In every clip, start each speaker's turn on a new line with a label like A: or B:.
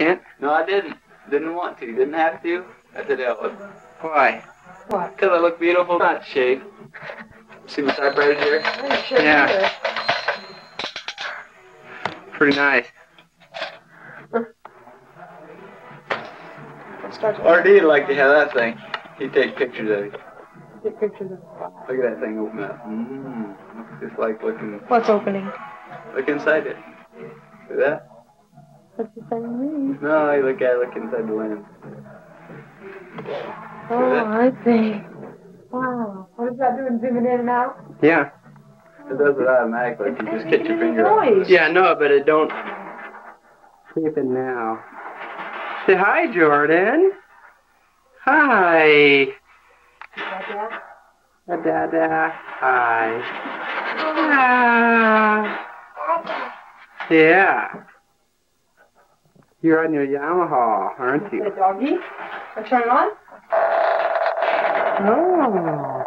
A: can't?
B: No, I didn't. Didn't want to. Didn't have to. I said, hell with it.
A: Why?
C: What?
B: Because I look beautiful, not shave. See my typewriter here?
C: Yeah, sure
A: Yeah. Pretty nice.
C: Start to
B: RD would like to have that thing. He'd take pictures of it.
C: take pictures of
B: Look at that thing open up. Mmm. Looks just like looking.
C: What's opening?
B: Look inside it. See that?
C: What's the thing?
B: No, you look at it. Look inside the lens.
C: Oh, I see. Wow. What is that doing? Zooming in and out?
A: Yeah.
B: It does it automatically. You just get your finger.
C: noise.
A: Yeah, no, but it don't. Keep it now. Say hi, Jordan. Hi. Da da da. Hi. Ah. Yeah. You're on your Yamaha, aren't you?
C: The doggy? I turn it on?
A: Oh.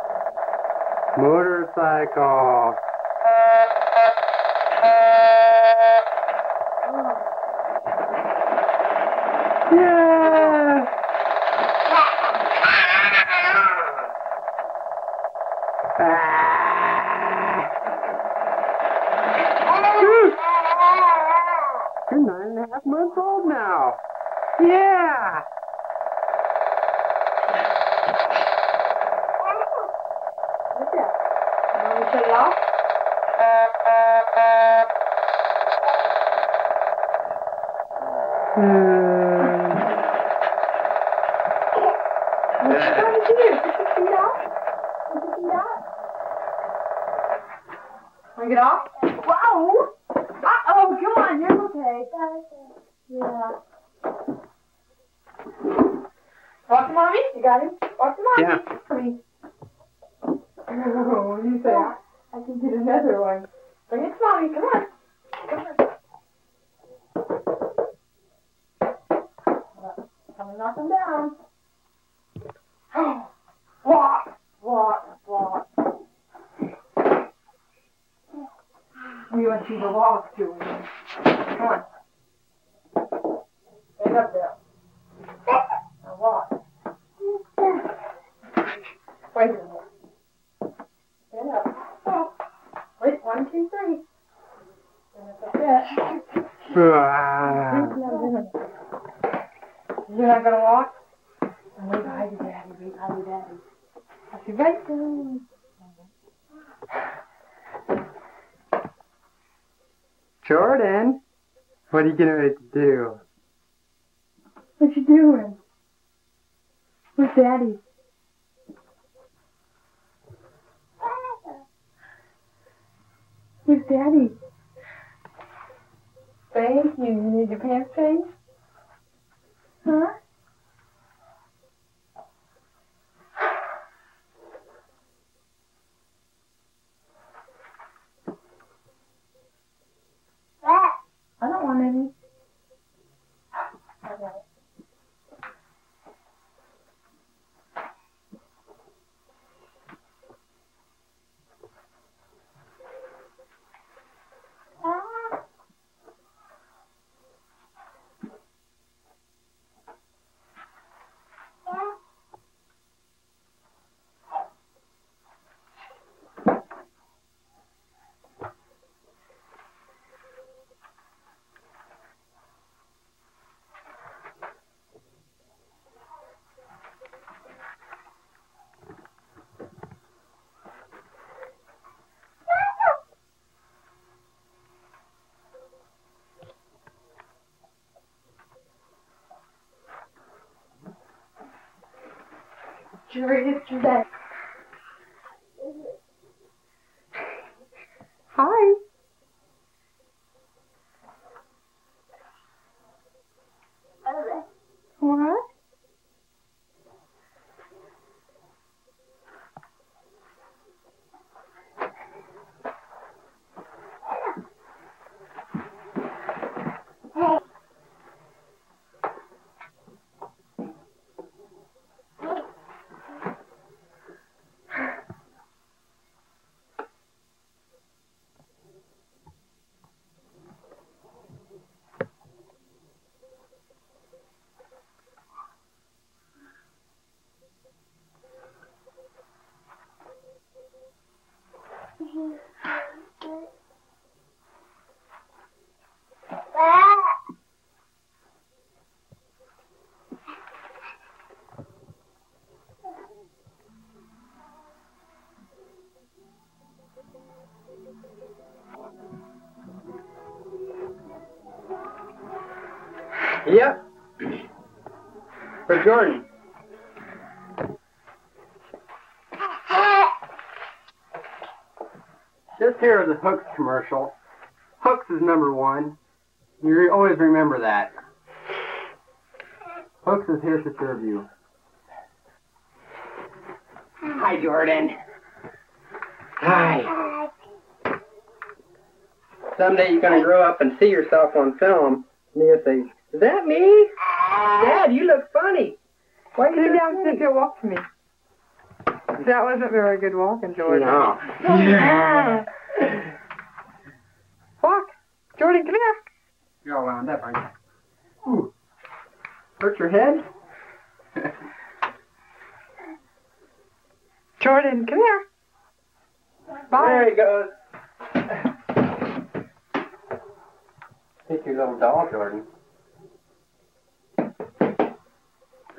A: Motorcycle. Yeah. Ah. You're nine and a half months old now. Yeah.
C: What's that? You want me to shut it off?
A: Hmm.
C: What you trying to do? Put your feet out? Put your feet out? Want to get off? Wow! Uh-oh, come on, you're okay. Yeah. Walk to mommy? You got him? Walk to mommy.
A: Yeah.
C: Mommy. Oh, what do you say? I can get another one. Bring it to mommy, come on. Come on. Come and knock him down. walk, walk, walk. We want you to walk, Julie. Come on. Stand up there. Now walk. Wait a minute. Stand up. Wait, one, two, three. Stand up a bit.
A: Ah.
C: You're not gonna walk? Wave hi to daddy, wave hi to daddy. Happy birthday.
A: Jordan, what are you getting ready to do?
C: What you doing? Where's daddy? Where's daddy? Thank you. You need your pants changed? Huh? I don't want any. Okay. It's your dad. Hi. What?
A: Yep. For Jordan. This here is a Hooks commercial. Hooks is number one. You re- always remember that. Hooks is here to serve you. Hi, Jordan. Hi. Someday you're gonna grow up and see yourself on film, and you'll say, "Is that me? Dad, you look funny. Why are you
C: Sit
A: look
C: down,
A: funny?"
C: sit there, walk to me. That wasn't very good walking, Jordan.
A: No. Yeah.
C: Walk. Jordan, come here.
A: You're all wound up, aren't you? Ooh. Hurt your head?
C: Jordan, come here. Bye.
A: There he goes. Take your little doll, Jordan. Jordan.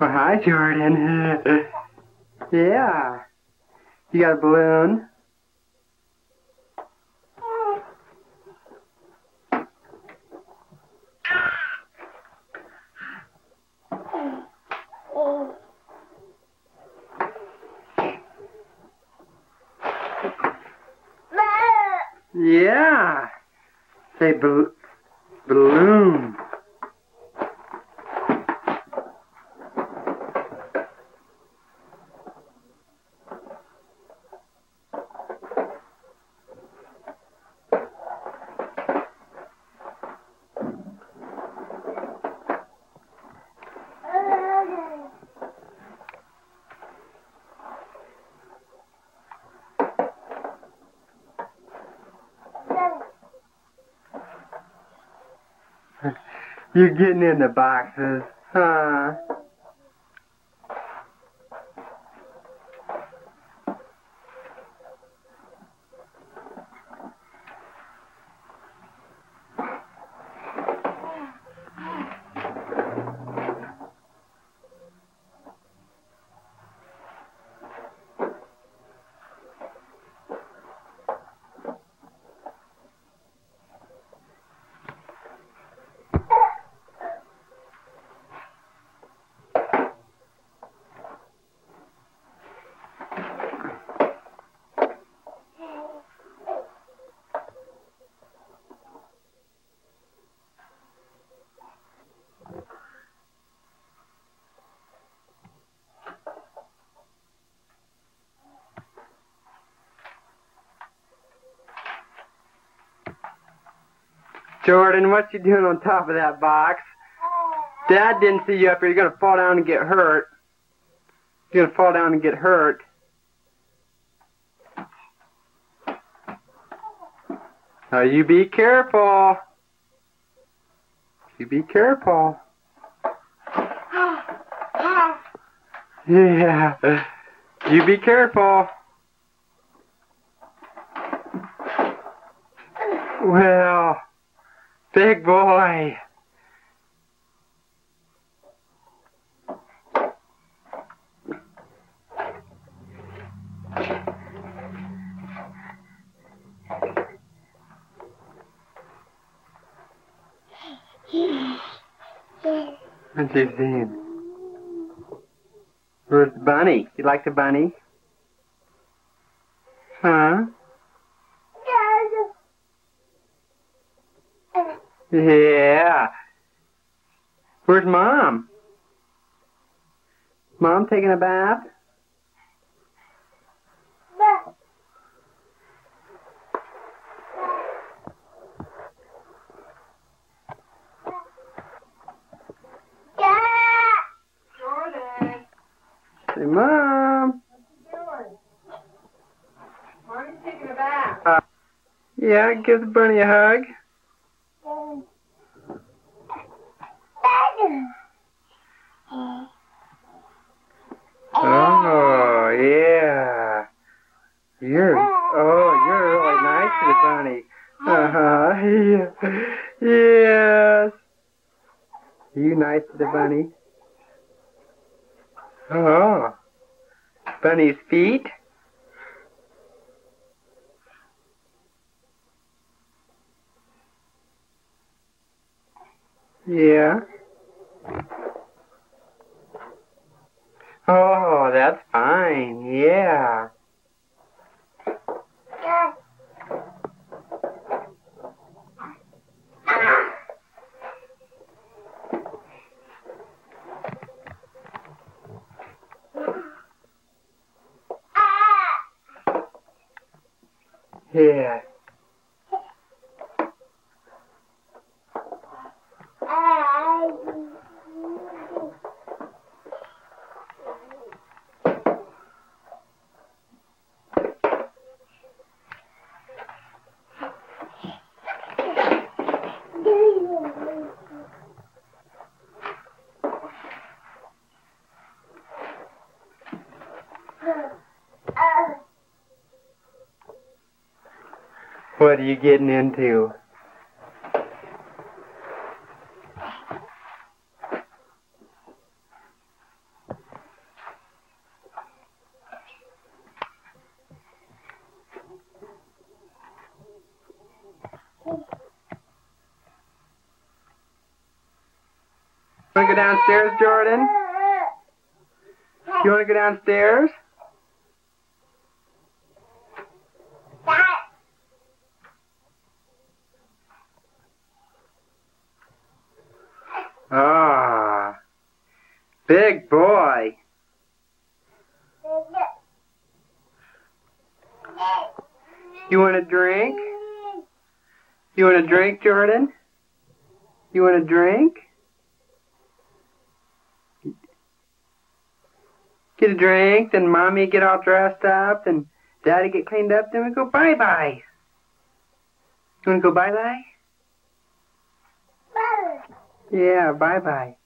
A: Well, hi, Jordan. yeah. You got a balloon? Yeah. Say bal- balloon. You're getting in the boxes, huh? Jordan, what you doing on top of that box? Dad didn't see you up here. You're gonna fall down and get hurt. You're gonna fall down and get hurt. Now you be careful. You be careful. Yeah. You be careful. Big boy. What's his name? Where's the bunny? You like the bunny? Taking a bath? Say, mom.
C: Mommy's taking a bath.
A: Uh, yeah, give the bunny a hug. Oh, yeah. You're, oh, you're really nice to the bunny. Uh-huh. Yeah. Yes. You nice to the bunny? Oh. Bunny's feet? Yeah. Oh, that's fine. Yeah. Yeah. What are you getting into? Want to go downstairs, Jordan? You want to go downstairs? Ah, big boy. You want a drink? You want a drink, Jordan? You want a drink? Get a drink, then mommy get all dressed up, and daddy get cleaned up, then we go bye bye. You wanna go bye bye bye? Yeah, bye bye.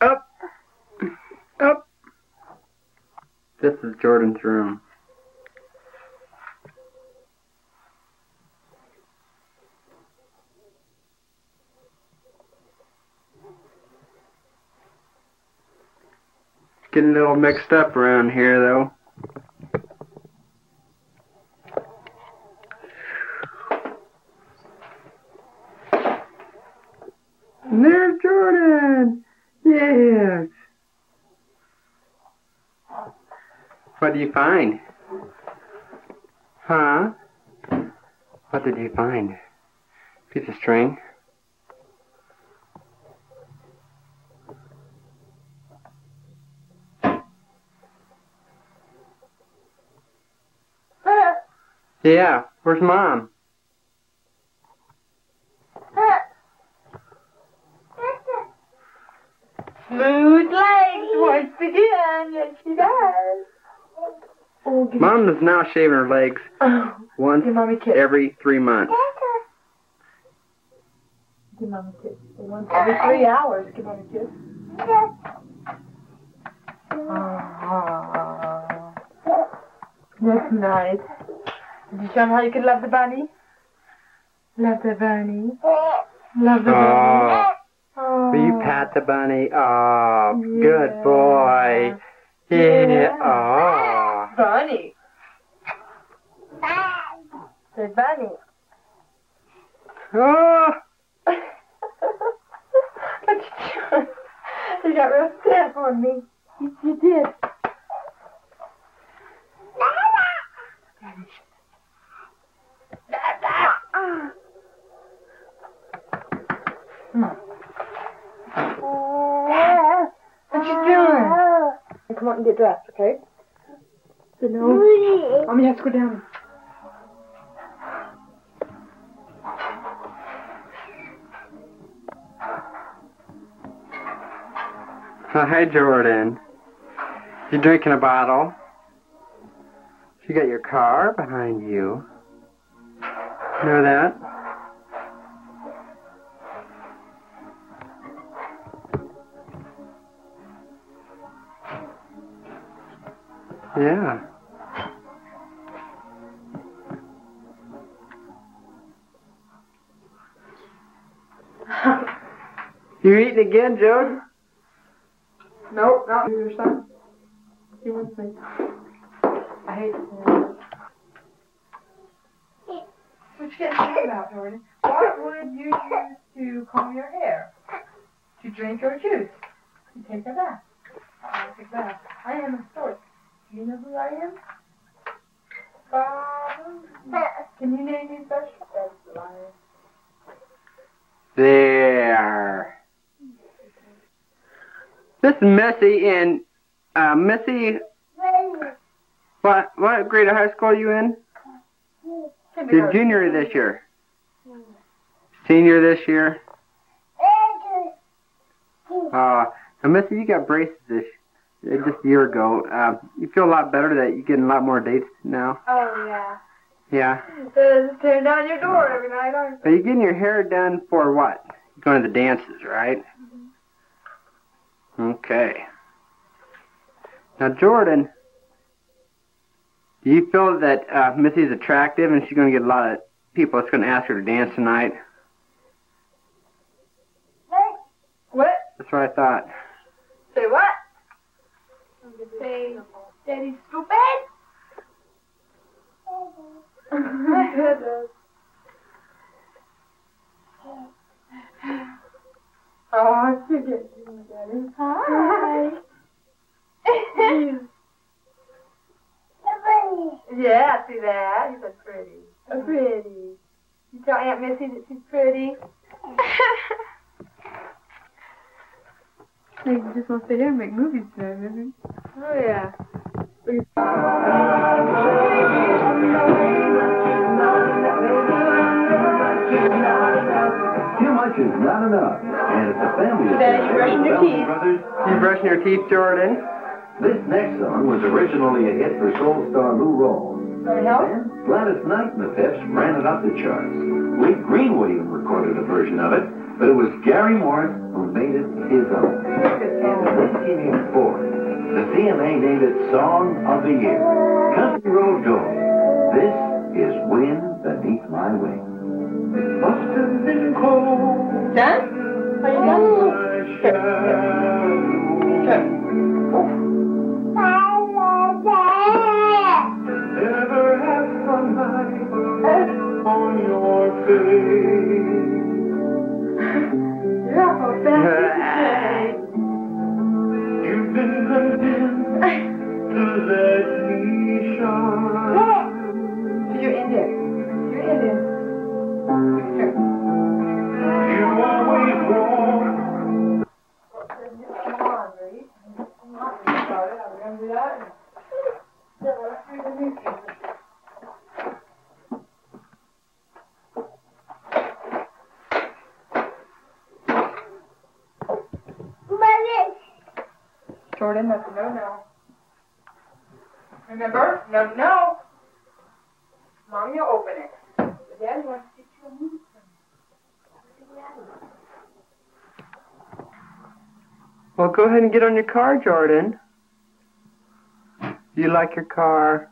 A: Up, up. This is Jordan's room. Getting a little mixed up around here, though. And there's Jordan! Yes! What did you find? Huh? What did you find? Piece of string? Yeah, where's mom?
C: Smooth legs once again. Yes, she does. Oh,
A: Mom is now shaving her legs
C: oh,
A: once every three months.
C: Give mommy a kiss. Once every three hours, give mommy a kiss. Oh, that's nice. Did you show him how you can love the bunny? Love the bunny. Love the bunny.
A: Oh. Will you pat the bunny? Oh, good boy. Yeah. Oh.
C: Bunny. Say bunny.
A: Oh.
C: what you got real stiff on me. You, you did. Come on and get dressed, okay? So no. Mommy has to go down.
A: Hi, Jordan. You drinking a bottle? You got your car behind you. Know that? Yeah. You eating again, Jordan?
C: Nope, not your son. He wants me. I hate it. What you getting mad about, Jordan? What would you use to comb your hair? To drink your juice? To take a bath? I take a bath. I am a stork. Do you know who I am? Bob. Can you name me special? That's the liar.
A: There. This is Missy and uh, Missy. What what grade of high school are you in? You're junior this year. Senior this year. Uh, and Missy, you got braces this uh, just a year ago. Uh, you feel a lot better that you're getting a lot more dates now.
C: Oh, yeah.
A: Yeah.
C: So turn down your door every night, aren't
A: Are you getting your hair done for what? Going to the dances, right? Okay. Now, Jordan, do you feel that uh, Missy's attractive and she's going to get a lot of people that's going to ask her to dance tonight?
C: What?
A: That's what I thought.
C: Say what? Say, Daddy stupid? oh, I Daddy. Hi. yeah, I see that. You look pretty. So pretty. You tell Aunt Missy that she's pretty. You just want to sit here and make movies tonight, maybe. Oh, yeah.
B: Too much is not enough. And it's a family
C: Daddy, you brushing your teeth?
B: Brothers.
A: You brushing your teeth, Jordan?
B: This next song was originally a hit for soul star Lou Rawls.
C: Help?
B: Then Gladys Knight and the Pips ran it up the charts. Lee Greenwood even recorded a version of it, but it was Gary Morris who made it his own. In 1984, the CMA named it Song of the Year. Country Road Gold.
C: Done?
A: Go ahead and get on your car, Jordan. Do you like your car?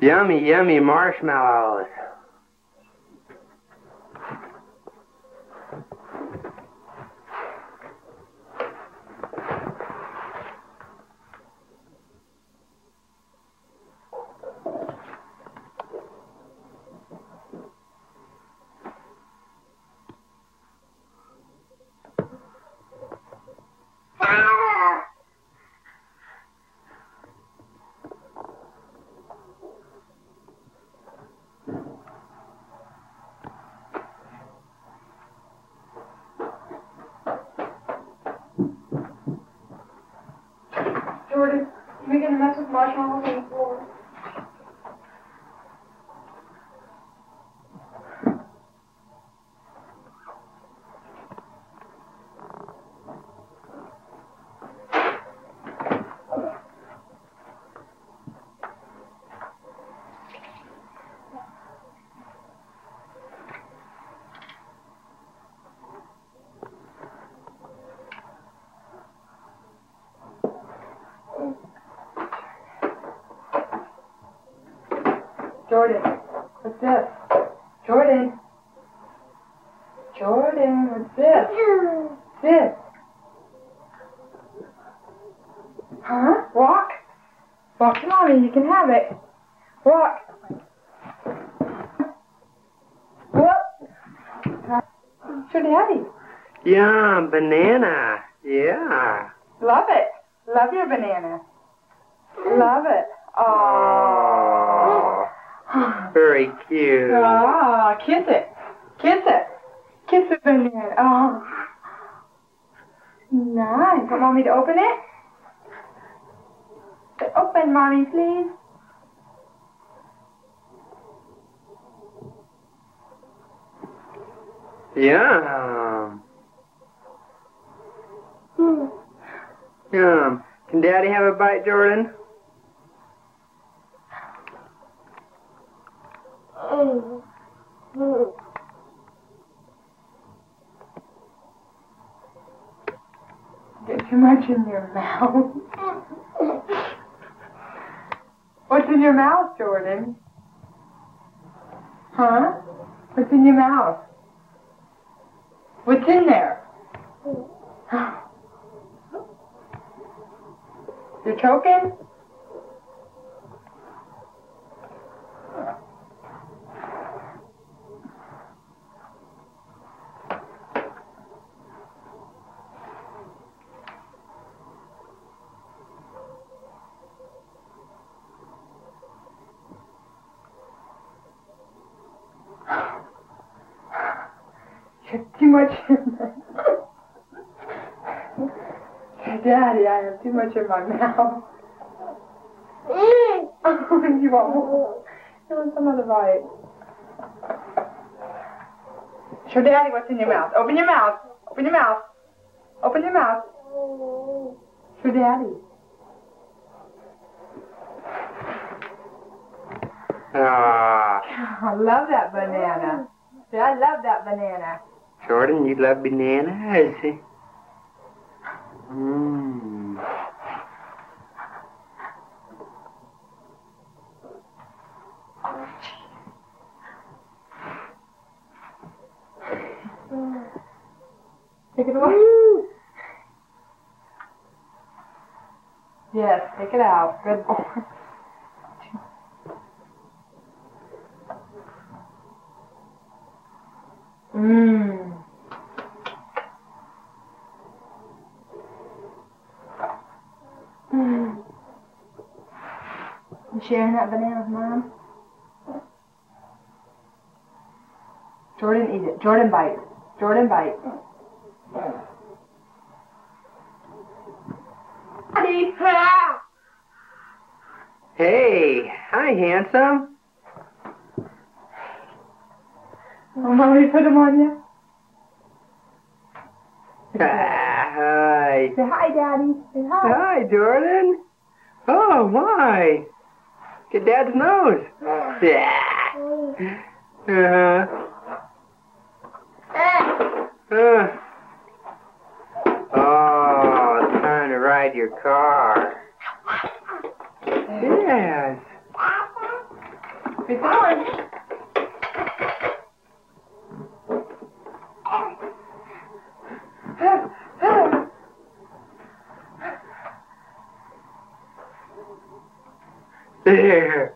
A: Yummy, yummy marshmallows.
C: Jordan, you making a mess with marshmallows on the floor? Jordan, what's this? Jordan. Jordan, what's this? This. Huh? Walk. Walk to mommy, you can have it. Walk. Whoop. To daddy.
A: Yum, banana. Yeah.
C: Love it. Love your banana. Love it. Aww.
A: Oh, very cute.
C: Ah, kiss it. Kiss it. Kiss the banana. Oh. Want to open it? Open, mommy, please.
A: Yum. Hmm. Yum. Can Daddy have a bite, Jordan?
C: Get too much in your mouth. What's in your mouth, Jordan? Huh? What's in your mouth? What's in there? You're choking? Much in there. Daddy, I have too much in my mouth. you want more? You want some other bite? Show Daddy what's in your mouth. Open your mouth. Open your mouth. Open your mouth. Show Daddy.
A: Ah,
C: I love that banana. I love that banana.
A: Jordan, you love bananas? Mmm.
C: Take it away. Yes, take it out. Good boy. Mmm. You sharing that banana with mom? Jordan eat it. Jordan bite. Jordan bite.
A: Hey, hi, handsome.
C: Oh, mommy put him on you.
A: Ah. Hi.
C: Say hi, Daddy. Say hi.
A: Hi, Jordan. Oh, my. Get Dad's nose. Yeah. Uh-huh. Uh. Oh, it's time to ride your car. Yes. Yeah.
C: É,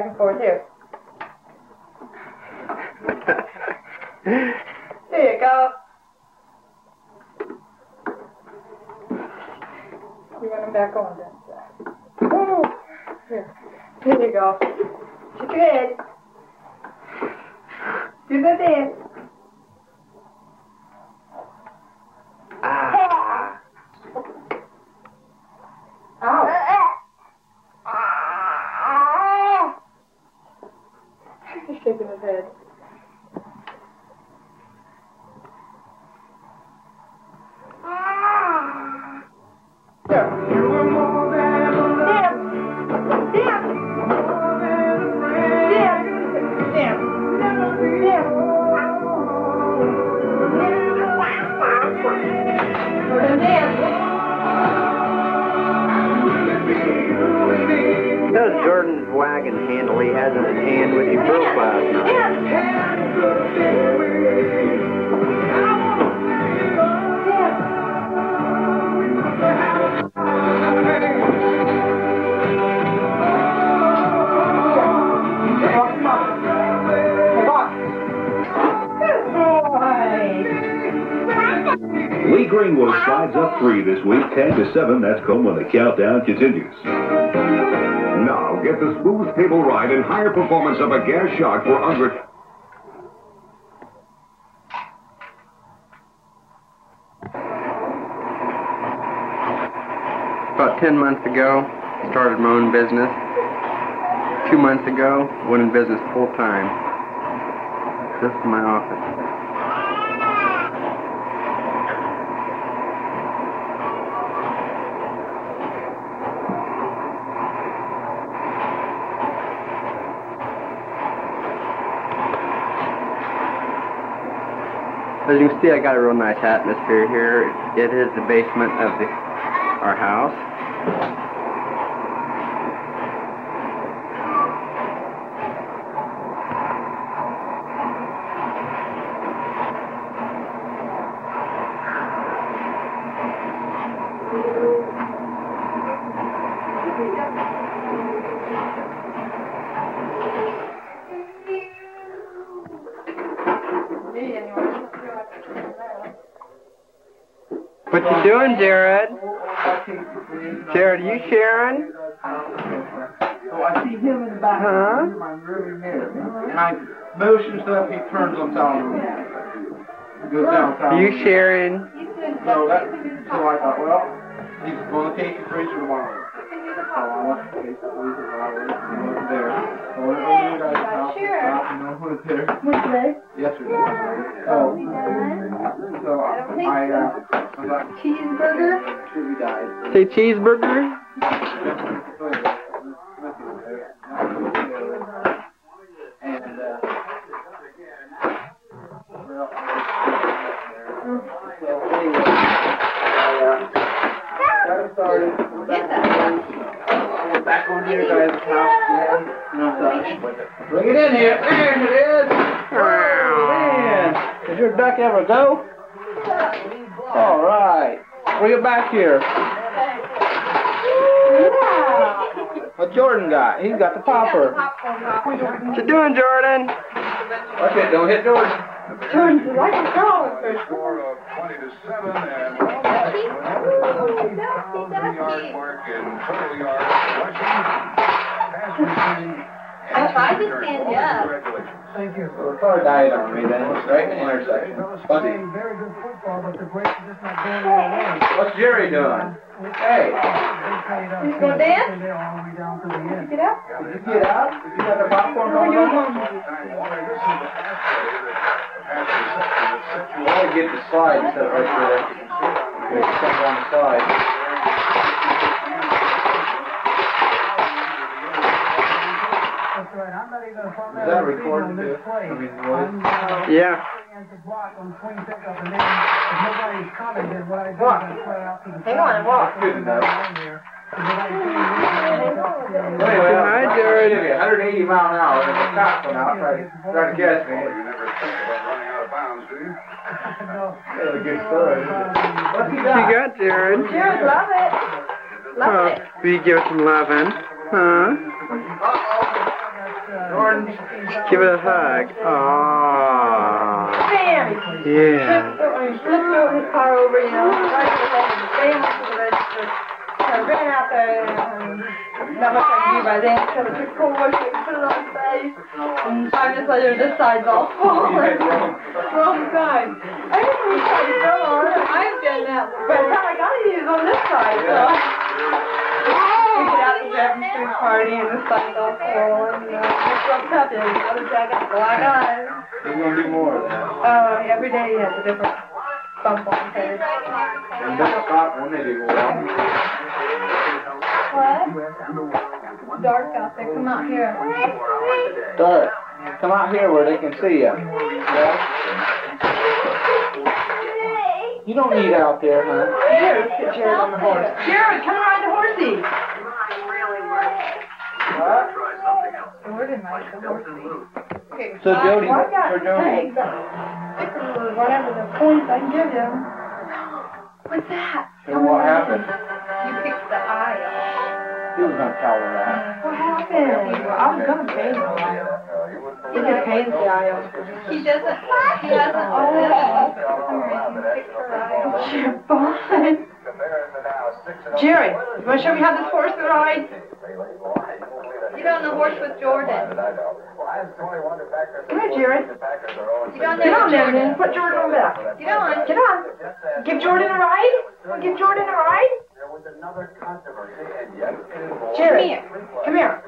C: back and forth here.
D: Higher performance of a gas shock for under
A: About 10 months ago, started my own business. Two months ago, went in business full time. This is my office. As you can see, I got a real nice atmosphere here. It is the basement of the
B: turns on top of me. Goes down.
A: You sharing?
B: So that, so I thought, well, he's going to take the freezer tomorrow. So I went to take the freezer while he wasn't there. So I went over to the house, no one was there.
C: Which day?
B: Yesterday. So, so I, I, uh, I was like,
C: Cheeseburger?
B: he died.
A: Say cheeseburger?
B: sorry. I'm back on, here, guys. Bring it in here. There it is. Man. Did your duck ever go? All right. Bring it back here. What Jordan got? He's got the popper.
A: What you doing, Jordan?
B: Watch it. Don't hit Jordan.
C: Jordan, you like to go.
D: Score of 20 to 7 and yard mark in total yards rushing. Pass receiving.
E: I tried to stand up.
D: Congratulations.
C: Thank you.
B: Well, car died on me then. Right in the intersection. Funny.
C: Very good football, but the brakes are just not going their.
B: What's Jerry doing? Hey,
C: You
E: gonna dance?
C: They're all the way down to the end.
E: Get up.
B: did you get out? Did you have the popcorn going on?
D: Time Warner, this is the pass play that pass reception that set you
B: I gotta get the slide set right there. Okay, it on the slide.
C: That's right. I'm not even gonna
B: Is that recorded? I mean, what?
A: Yeah.
C: at the block on swing pickup, and then if nobody's coming, what I do I play out to the
E: Hang on, walk.
B: Good enough.
C: So that I can-
B: Anyway,
A: Hi, Jared.
B: 180 mile an hour, and the cop come out, try to, try to catch me.
D: You never think about running out of bounds, do you?
B: That's a good story. isn't it? What's he
A: What
B: got?
A: you got, Jared?
E: Jared, love it. Oh, love
A: Huh?
E: it.
A: Will you give it some loving? Huh?
B: Jordan.
A: Give it a hug. Aww.
E: Bam.
A: Yeah.
E: Flipped over his car over, you know, right in the head, and bam, went to the register. I ran out there, and not much I do by then, so I took cold water and put it on face. And five minutes later, this side's all swollen. Wrong side. I know which side to go on. I've done that. By the time I got he was on this side, so. We get out the Street party, and this side's all swollen, you know. It's fucked up, and the other side got black eyes.
B: He's gonna do more of that.
E: Oh, every day he has a different bump on.
B: And don't stop they do.
E: What? Dark out there. Come out here.
B: Start. Come out here where they can see you. Okay? You don't need out there, huh?
E: Here, put Jared on the horse. Jared, come ride the horsey.
B: What?
E: Jordan likes the horsey. Okay,
B: So Jody,
E: well, I got
B: for Jody.
E: tags, uh, or whatever the points I can give you. What's that?
B: So what happened?
E: You picked the eye off.
B: He was gonna tell her that.
E: What happened? I was gonna pay him. He could pay the eye off. He doesn't, he doesn't, oh, You're fine. Jerry, you wanna show me how this horse rides? Get on the horse with Jordan. Come here, Jerry. Get on there. Get on there, then. Put Jordan on back. Get on. Get on. Give Jordan a ride. Wanna Give Jordan a ride. Jerry, come here.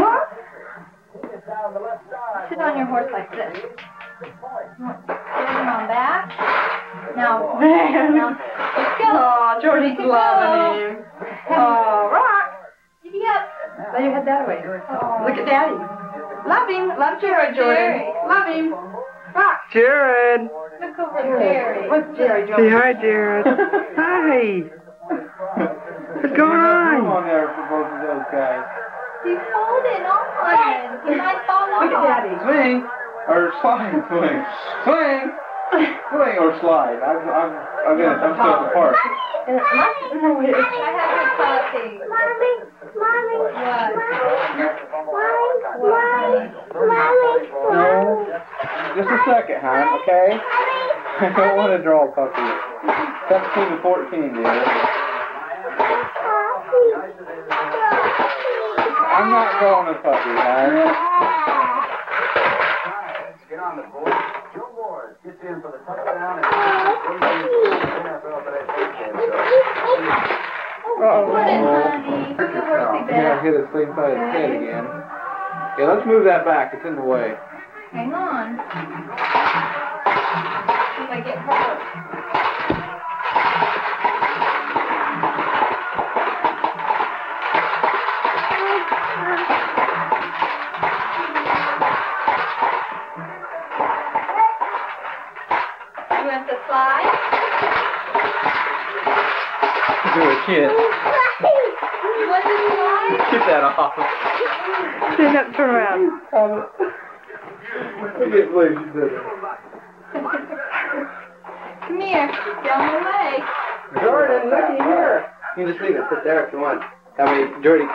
E: What? Sit on your horse like this. Get him on back. Now, now, let's go. Oh, Jordan's loving him. Oh, rock. Giddy up. Lay your head that way. Look at Daddy. Love him. Love Jerry, Jordan. Love him. Rock.
A: Jared.
E: Look over Jerry. What's Jerry
A: Say hi, Jared. Hi. What's going
B: Room
A: on?
B: on there for both of those guys.
E: He's holding on. He might fall off.
C: Look at Daddy.
B: Swing or slide, swing, swing, swing or slide. I'm, I'm, I'm in. I'm still at the park.
E: I have a puppy.
F: Mommy, mommy, mommy, mommy,
B: No, just a second, hon. Okay. I don't want to draw a puppy. 17 to 14, dear. I'm not drawing a puppy, hon.
G: Get on the board. Joe Moore gets in for the touchdown and
A: Uh-oh.
E: Put it, honey. The
B: Yeah, hit his same side of his head again. Yeah, let's move that back. It's in the way.
E: Hang on. If I get hurt. Want the slide?
B: Do a shit.
E: What did you?
B: Get that off.
C: Stand up, turn around.
B: I can't believe she did that.
E: Come here. Down my leg.
A: Jordan, looky here. You can just leave it sit there if you want. That way, Jordy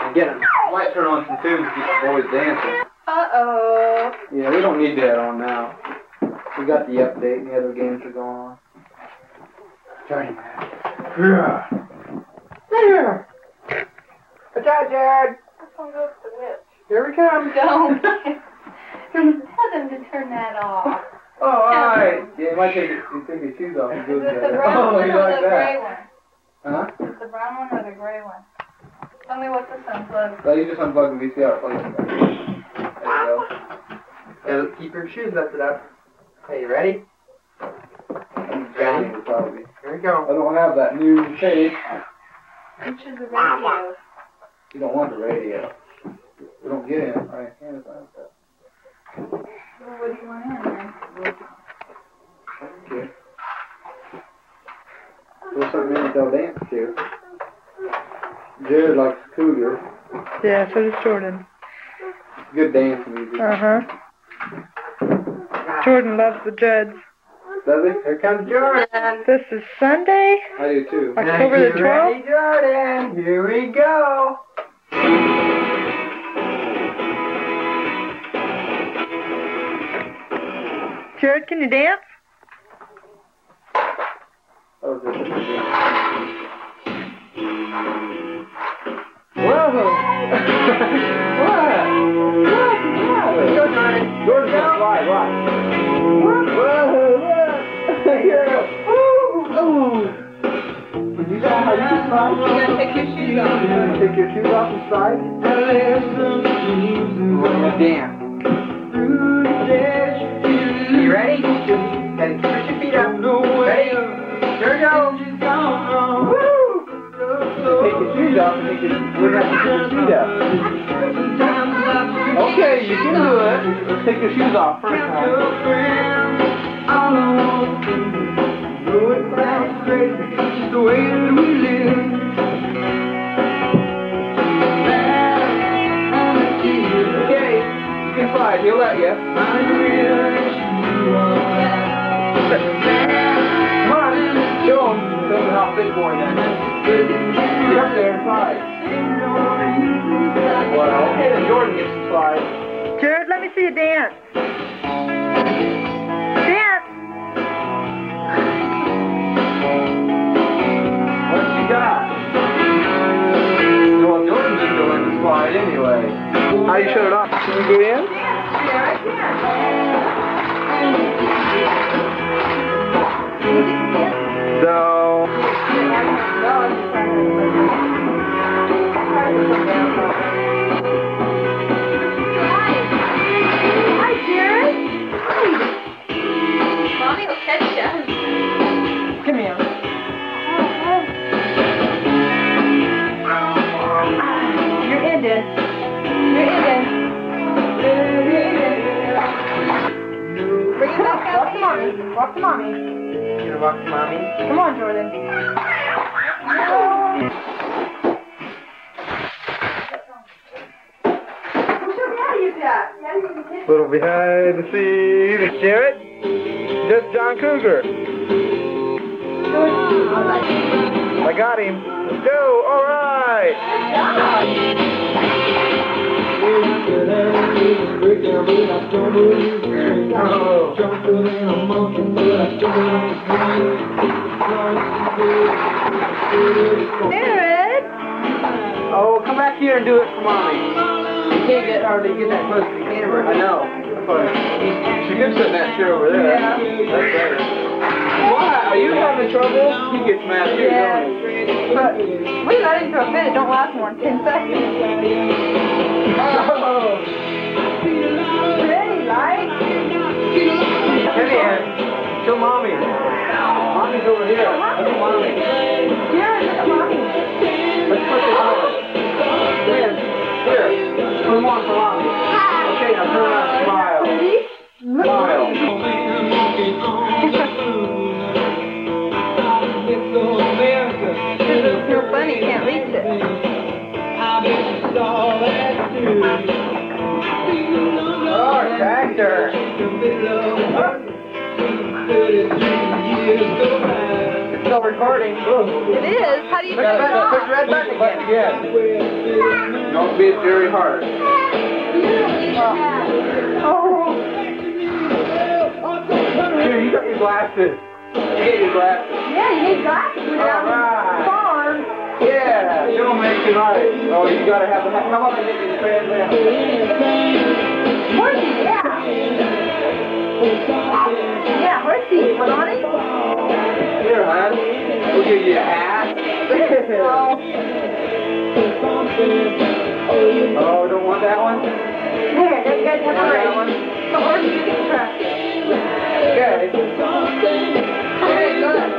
A: can get him.
B: Might turn on some tunes to keep the boys dancing.
E: Uh-oh.
B: Yeah, we don't need that on now. We got the update and the other games are going on.
A: Jordy. Yeah. Here. Watch out, Jared.
E: This one goes to which?
A: Here we come.
E: Don't. Tell them to turn that off.
B: Oh, alright. Yeah, you might take, you take your shoes off and
E: Is
B: go
E: it the
B: there.
E: brown
B: Oh,
E: one
B: you
E: or
B: like
E: the gray
B: that?
E: one?
B: Huh?
E: Is it the brown one or the gray one? Tell me what this unplugged.
B: So you just unplug the VCR. Plug it back. There you go.
A: Yeah, keep your shoes lifted up. Okay, you ready?
B: I'm drowning probably.
A: Here we go.
B: I don't have that new tape.
E: Which is the radio?
B: You don't want the radio. We don't get in. Right, hands on that.
E: Well, what do you want in there?
B: Okay. There's something in it they'll dance to. Jared likes Cougar.
C: Yeah, so does Jordan.
B: Good dance music.
C: Uh huh. Jordan loves the Judds.
B: Does he?
A: Here comes Jordan.
C: This is Sunday,
B: I do too.
C: October the
A: You ready,
C: 12th.
A: Jordan? Here we go.
C: Jared, can you dance?
B: That was just
A: Whoa. what? What? Let's go, Jordan.
B: Jordan's gonna
E: take your shoes off.
B: You take
A: ready? Your. Ready? Here we go.
B: Take your shoes off we're to keep your. Okay, you can do it. Take your shoes off first. Now. Okay, you can slide. He'll let you. Come on, show him. Him how big boy that is. Get up there and. Well, okay, then Jordan gets to. Shut
A: behind the scenes, it's Jared. Just John Cougar. I got him. Go. All right.
E: Jared.
A: Oh, come back here and do it for mommy. You can't get hardly get that close to the camera. I know. But she sit in that chair over there.
E: Yeah.
A: That's better. Why? Are you having trouble? He gets mad too,
E: Yeah.
A: don't he?
E: But we let him to a. It don't last more than 10 seconds.
A: Oh.
E: Ready, right?
A: Come here. Show mommy. Mommy's over here. Look at mommy.
E: Jared, look at mommy.
A: Let's put this on. Here. Here. Them on for mommy. Okay, now turn around still recording.
E: It is. How do you
A: Push
E: turn
A: the
E: it
A: button, push the red button again. Don't be very hard. Oh. Here, you got your glasses. You get your glasses.
E: Yeah, you need glasses when you're out on
A: Alright.
E: the farm.
A: Yeah, she'll make you right. Oh, you gotta have the hat. Come up and get your fan down.
E: Horsey, yeah. Yeah, horsey. Want on it?
A: Hon. We'll give you a hat. oh, don't want that one?
E: Here, you guys have a
A: that one?
E: The horsey you can trust.
A: Okay.
E: Very good.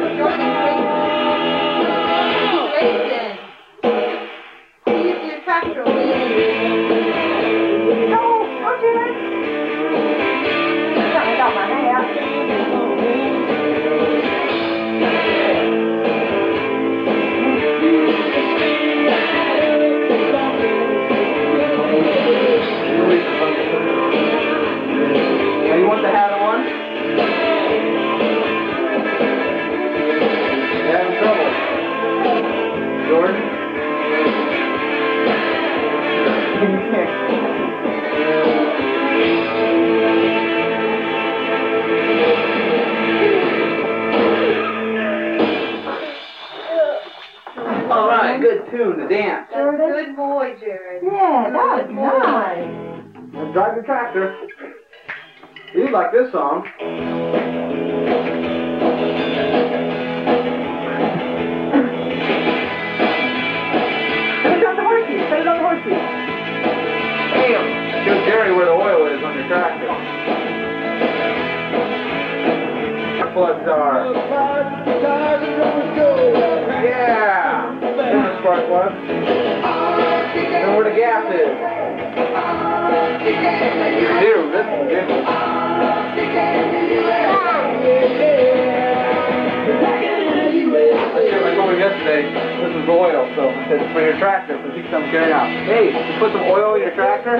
E: Your tractor,
A: so he comes carrying out. Hey, you put some oil in your tractor?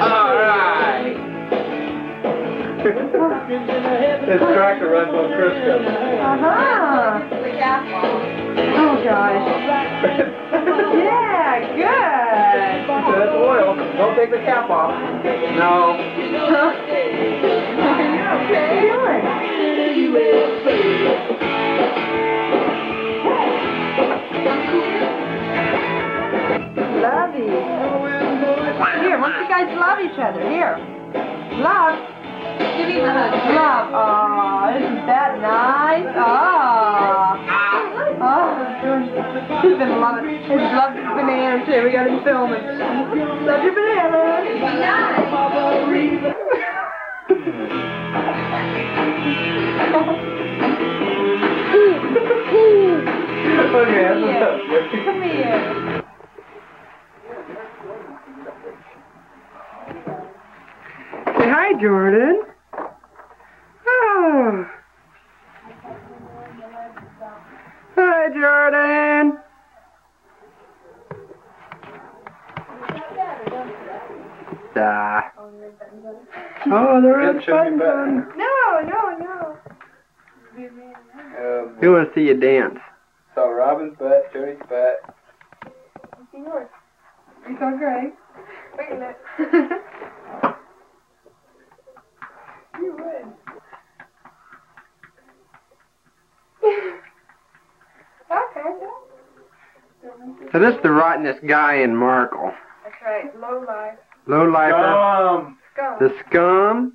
A: Alright. His tractor runs on Crisco.
E: Uh-huh. Oh, gosh. yeah, good.
A: So that's oil. Don't take the cap off. No.
E: Love Here, why don't you guys love each other? Here. Love. Give me the hug. Love. Aw, isn't that nice? Aw. Oh, he's been loving He's loved his banana too. We got him filming. Love your banana.
A: Okay, that's what's up.
E: Come here.
F: Say hi, Jordan. Oh. Hi, Jordan. Da. Oh, there is
A: Show me
F: buttons
C: No, no, no.
F: We want to see you dance.
A: so Robin's butt, Jody's butt.
C: See yours. You so great. Wait a minute. you would. okay.
F: So this is the rottenest guy in Markle.
C: That's right. Low life.
F: Low lifer.
A: Um,
C: Scum.
F: The scum.
C: Scum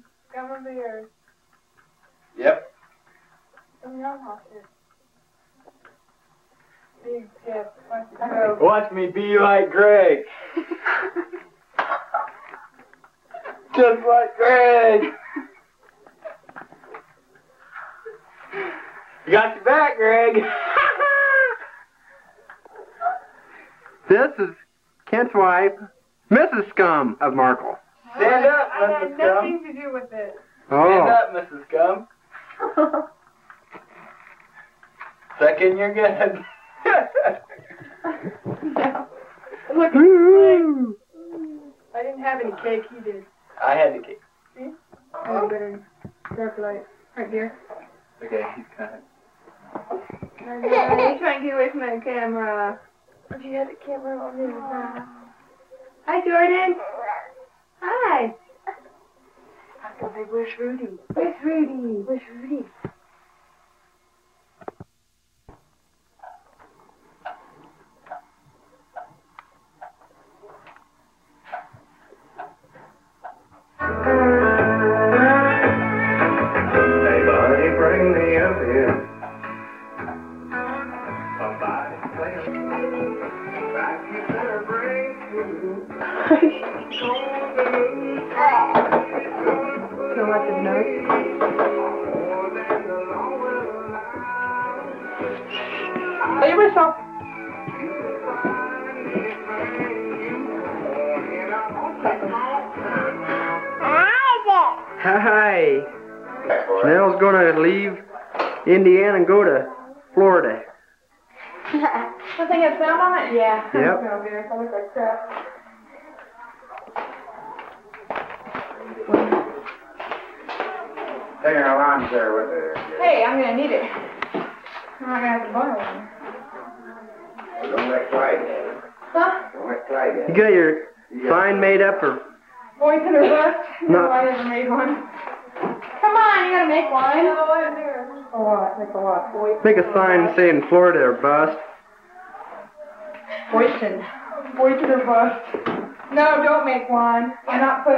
F: wife, Mrs. Scum of Markle.
A: Stand up, Mrs. Scum.
C: I had nothing to do with it.
F: Oh.
A: Stand up, Mrs. Scum. Second, you're good.
C: no. Look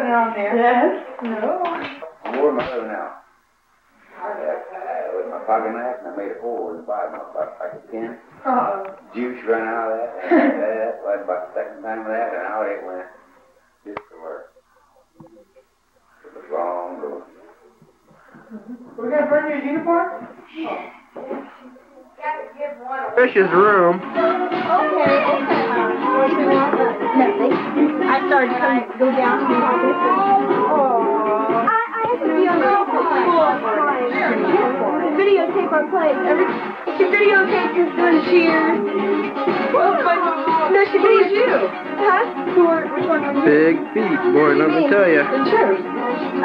C: I'm not on there. Yes. No.
H: I'm over my other now. Uh, with my pocket knife, and I made a hole in the bottom of about like a pin.
C: Uh-oh.
H: Juice ran out of that. And that was about the second time of that, and out it went. Just to work. It was long ago.
C: We're gonna burn your uniform?
A: Fish's room.
F: Okay, okay. Nothing. I started trying to go down to I, I have to be on the videotape our plays. Every she videotapes us doing cheers. Well, but no, she videos you. Huh? Who are, which one are you?
A: Big feet, boy, let me tell you.
F: Uh, the cheers.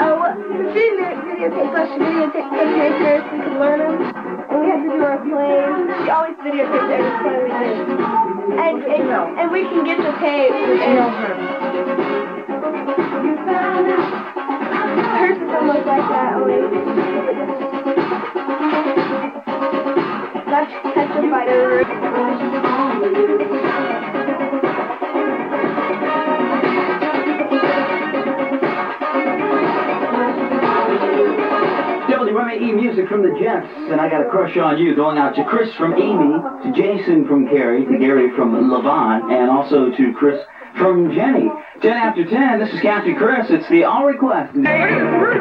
F: Oh, well, she videotapes us. She videotapes our characters. We can learn them. And we have to do our plays. She always videotapes every play we do. And, and, and we can get the tape. And hers is almost like that, always. Let's catch a bite
B: music from the Jets, and I got a crush on you. Going out to Chris from Amy, to Jason from Gary, to Gary from Levon, and also to Chris from Jenny. 10 after 10, this is Captain Chris. It's the All Request.
E: Nothing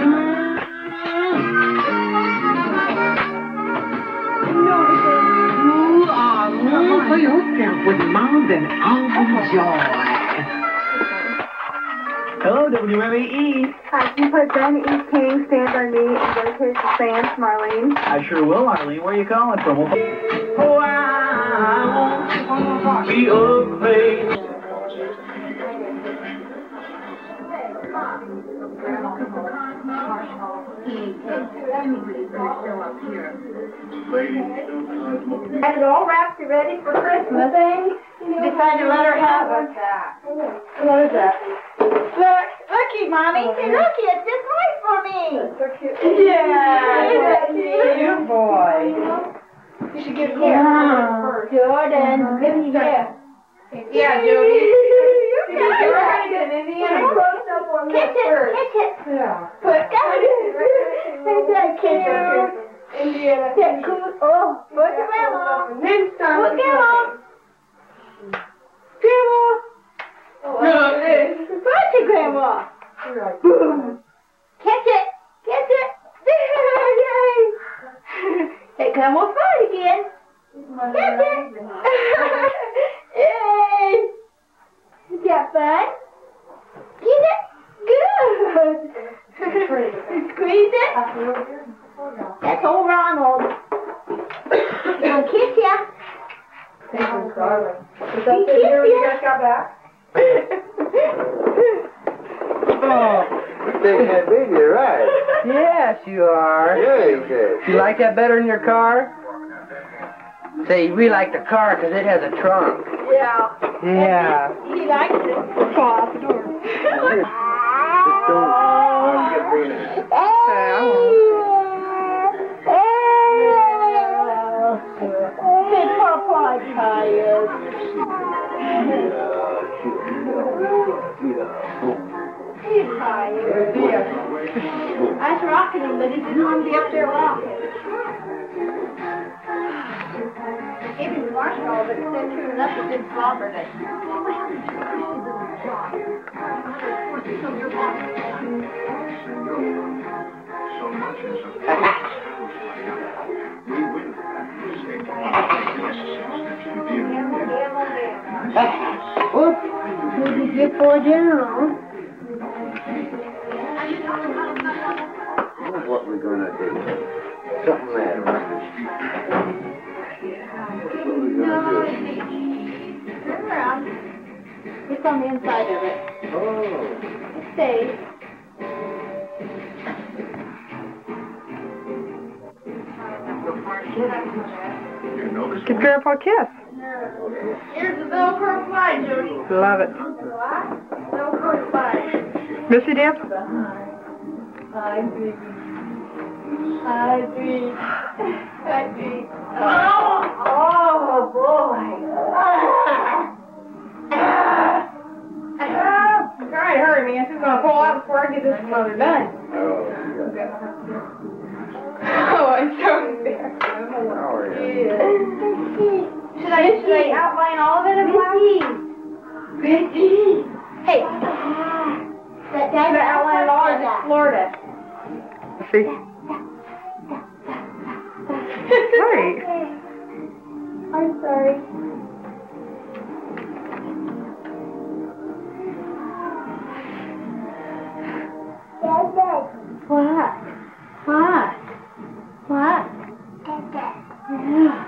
C: I want to take everything and I
B: Hello, WMAE.
F: Hi, can you put Ben E. King, Stand By Me, and dedicate to Sam, Marlene?
B: I sure will, Arlene. Where are you calling from?
E: Oh, I want to be a
F: Had it all wrapped and ready for Christmas. Decided to let her have it. What is that? Look, looky, mommy. Say, looky, it's just right for me. So cute. Yeah, you, boy. You should get it here. Jordan, give me that. Mm-hmm.
C: Yeah, Jody.
F: You
C: You were gonna get an Indiana
F: kiss it, first. kiss it.
C: Yeah.
F: Put that in it.
C: Indiana.
F: Yeah, cool. Oh, mozzarella. And then Grandma.
C: Grandma. Oh,
F: no, this. Your grandma? Boom. Catch it. Catch it. Yeah, Yay. Here come on again. Catch it. Yay. Is that fun? Get it. Good. Squeeze it. That's old Ronald. He'll kiss ya.
C: Thank you, darling. Was that the year when you guys got back?
A: Oh, taking that baby to ride. Yes, you are.
B: Yeah, you did.
A: You like that better than your car? Say, we like the car because it has a trunk.
F: Yeah.
A: Yeah.
F: He likes it. Fall out the door.
A: Just.
F: He's tired. I was rocking him, but he didn't want to be up there rocking. The marshmallow, but instead of chewing it up, it just slobbered it.
E: So much as a we will take the necessary steps to deal with it.
F: Oops. Who'd you get for dinner?
B: What we gonna do? Something matter.
F: Turn around. It's on the inside of it.
B: Oh.
F: It stays.
C: Give Grandpa a kiss.
F: Here's the Velcro slide, Jody.
C: Love it.
F: Velcro slide.
C: Missy dance?
F: Hi, baby. Hi, baby. I baby. Oh, oh boy.
C: Try to hurry, man. She's gonna pull out before I get this mother done.
B: Oh.
C: Oh, I'm so embarrassed.
B: How are you?
F: Should I, should I outline all of it in black? Betty. Hey. That guy that outlined all of it. Florida.
C: See? Right.
F: I'm sorry. What? What? What? Yeah.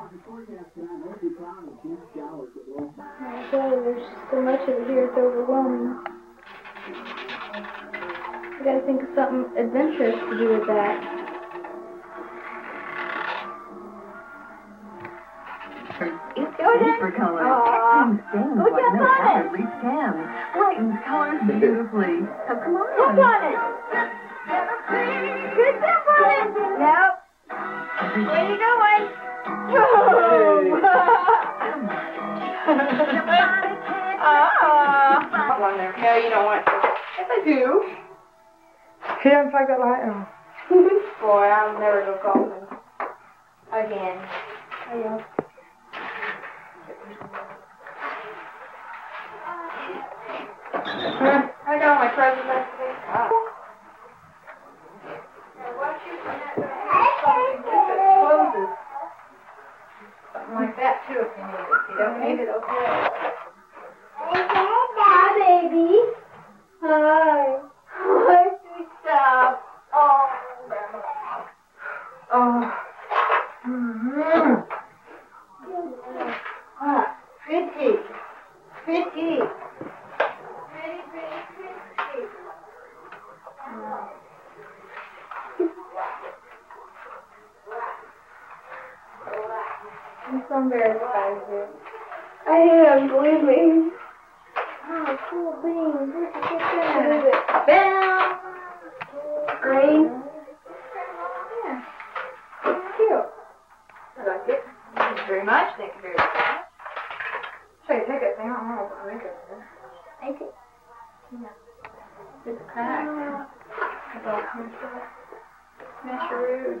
F: Oh there's so much of it here, it's overwhelming. I gotta think of something adventurous to do with that. Go
I: super color.
F: Aw.
I: It stings
F: Go
I: like
F: jump
I: no
F: on it.
I: other bleach can. Lightens colors beautifully. So come on.
F: Jump on it! Good it! Nope. Where you going? Ah.
C: One there. You don't want to. Yes, I do. He unplugged that light. Oh.
F: Boy, I'll never go golfing. Again. I.
C: I got my today. Ah. Closes. something like that too if you need it. You don't need it, okay.
F: Is now, baby? Hi. Hi, sweet stuff. Oh, Oh. Mm-hmm. Ah, pretty. Pretty. Pretty, pretty, pretty. Mm. I am, believe me. Oh, cool beans. You get that? What? Bell. Green.
C: Yeah. Cute. I like it. Thank you very much. Thank you very much. Should I take it? I don't know if I make it.
F: It.
C: It's cracked. It's all comes to it. Masherood.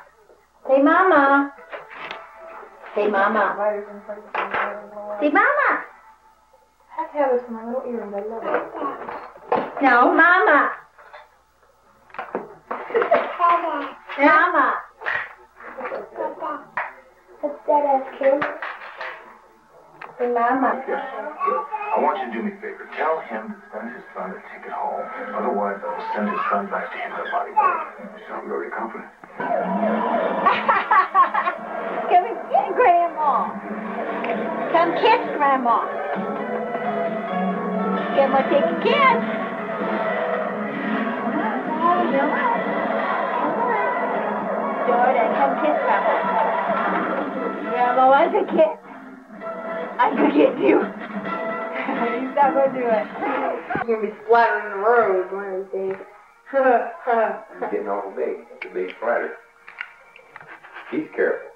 F: Say mama. Say mama.
C: Lighters in place of my
F: Say mama.
C: I have this in my little earring. I love it.
F: No, mama. Mama. Instead of Kim. Say mama.
D: I want you to do me a favor. Tell him to send his son a ticket home. Otherwise, I'll send his son back to him in a body bag. You sound very confident.
F: Come and get Grandma. Come kiss Grandma. Grandma, take a kiss. Jordan, come kiss Grandma. Grandma wants a kiss. I could get you.
C: He's not gonna do it. He's gonna be splattering the road one of these days.
G: He's getting awful big. It's a big splatter. He's careful.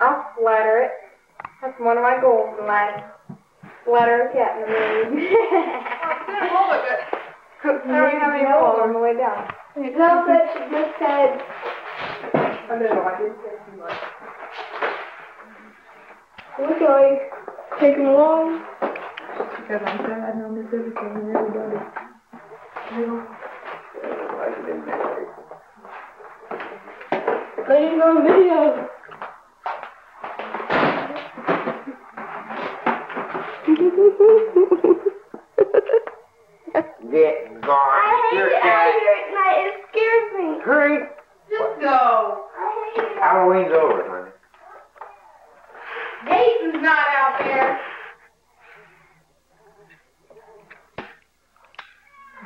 C: I'll splatter it. That's one of my goals in life. Splatter a cat in the road. I don't have any roll on the way down.
F: No, but she just said,
C: I know, I didn't say too much.
F: okay, take him along.
C: Because I'm sad and I miss everything and everybody.
F: Let him on video.
G: Get gone.
F: I hate
G: Your
F: it at night. It scares me.
G: Hurry.
C: Just go.
F: I hate it.
G: Halloween's over, honey.
C: Jason's not out there.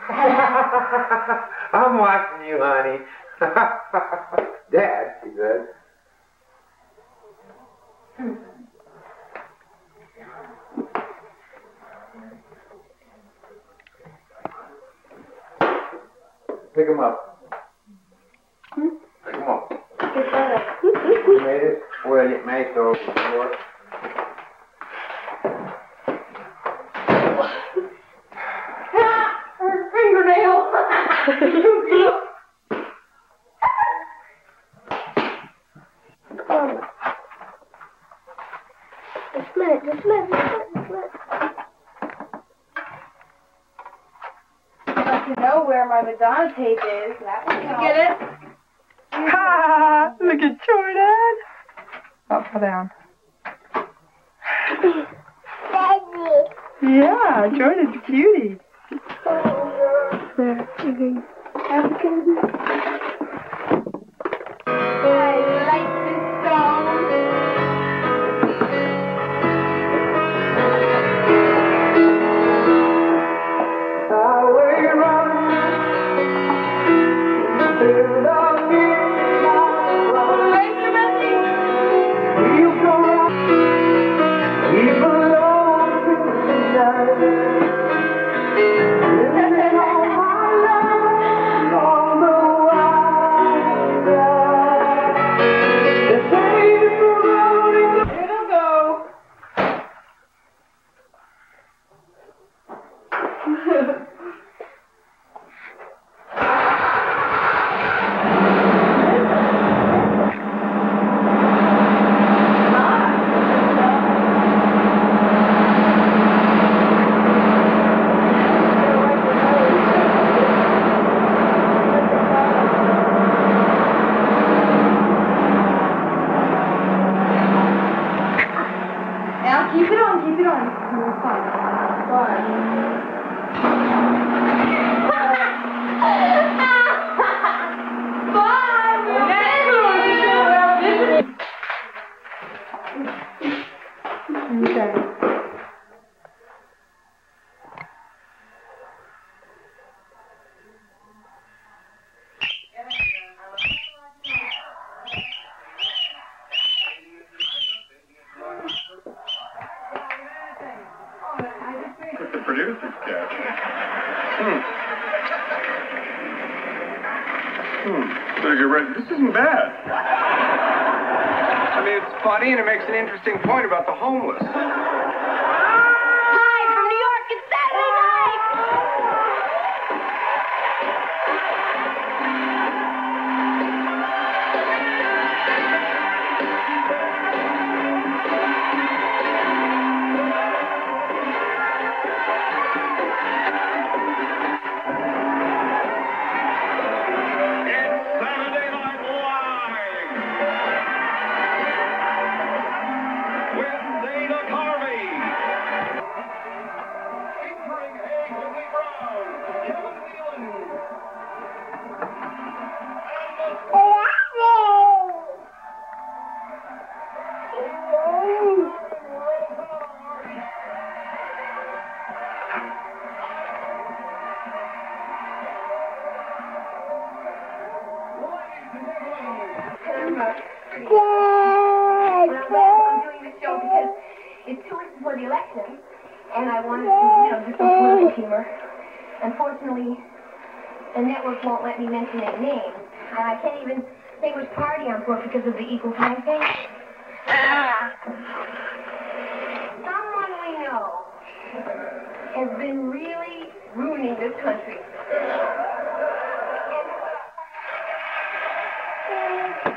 G: I'm watching you, honey. Dad, she said. Pick him up. Hmm? Pick him up. You made it? Well, it may so before.
F: Her fingernail. um, just minute, just minute, just minute, just a minute.
C: I'd like to know where my Madonna tape is. That would help.
E: Get it?
C: Ha! Look at Jordan. Up or down.
F: Daddy.
C: Yeah, Jordan's a cutie.
F: There. African. This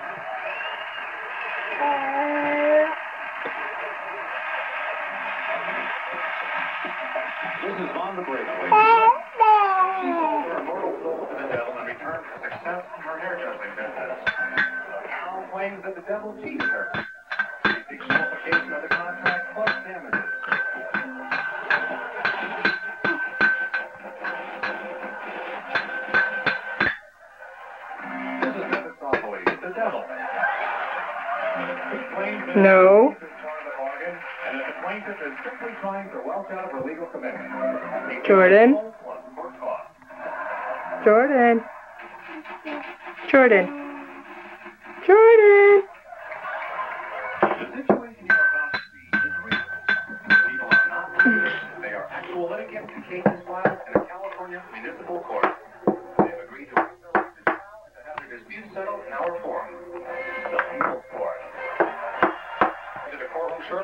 C: Jordan. Jordan. Jordan. Jordan.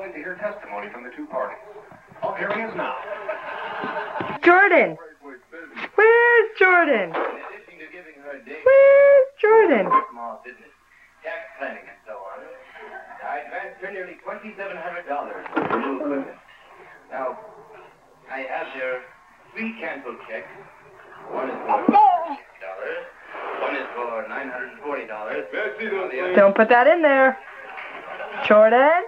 B: They to hear testimony from the two parties. Oh, All hearing is now.
C: Jordan. Where's Jordan?
B: In addition to giving her a date
C: Where's Jordan?
B: small business, tax planning, and so on, I advanced her nearly twenty-seven hundred dollars for new equipment. Now, I have here three canceled checks. One is for sixty dollars. One is for nine hundred and forty dollars.
C: Don't put that in there. Jordan?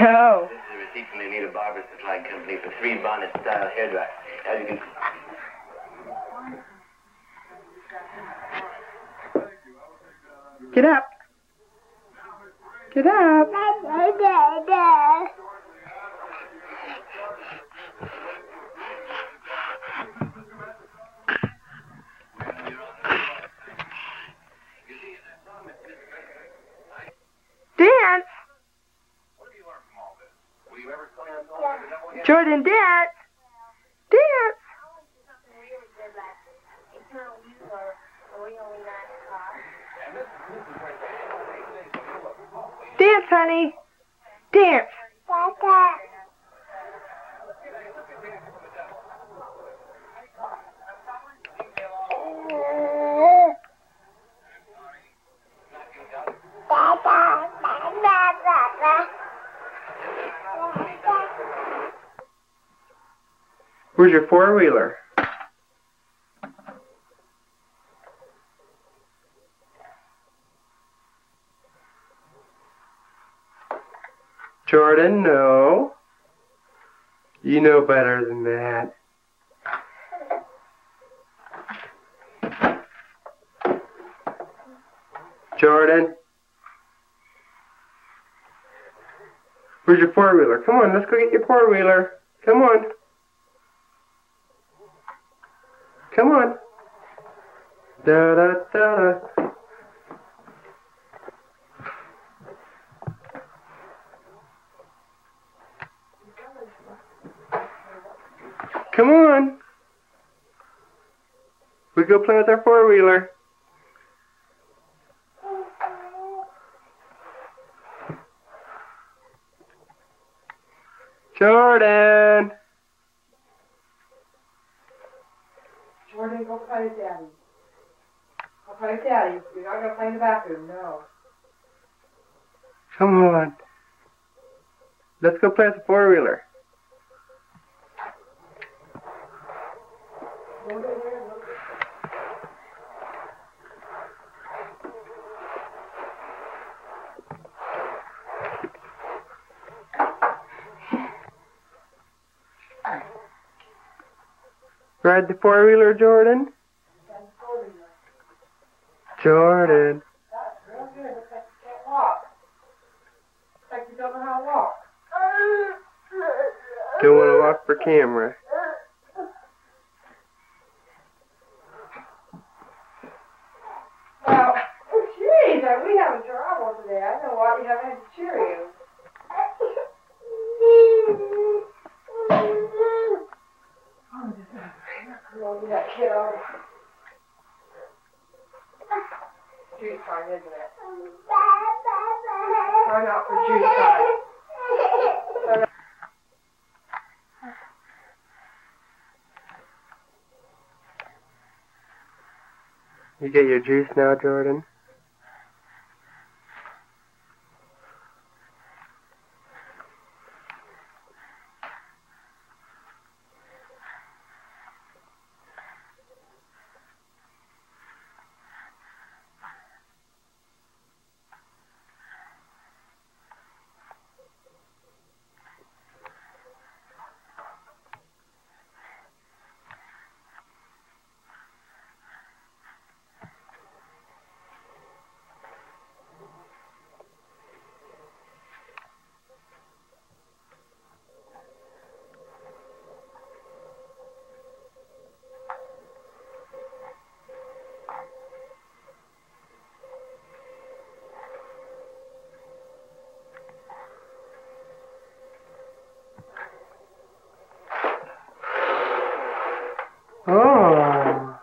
C: No.
B: This is a receipt from the Anita Barber Supply Company for three bonnet style hair dryers. As you can
C: Get up. Get up. Dance. Jordan, dance. Dance. Dance, honey. Dance. Where's your four wheeler?
A: Jordan, no. You know better than that. Jordan. Where's your four wheeler? Come on, let's go get your four wheeler. Come on. Come on. Da da da da. Come on. We go play with our four wheeler. Jordan.
C: Jordan, go play with Daddy. Go play with Daddy. You're not gonna play in the bathroom, no.
A: Come on. Let's go play with the four wheeler. Ride the four wheeler, Jordan. Jordan.
C: Real good. Looks like you can't walk. Looks like you don't know how to walk.
A: Don't want to walk for camera.
C: Well, oh, geez, are we having trouble today? I know why you haven't had to cheer you. Oh, Roll that kid over. Juice time, isn't it? Time out for juice time.
A: You get your juice now, Jordan? Oh.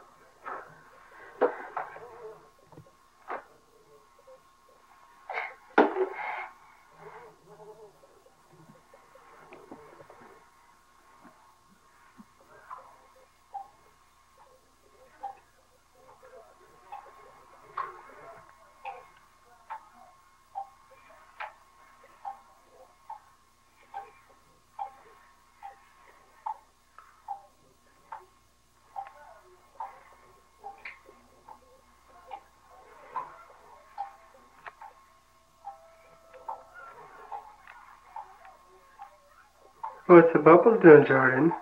A: Oh, What's the bubbles doing, Jordan?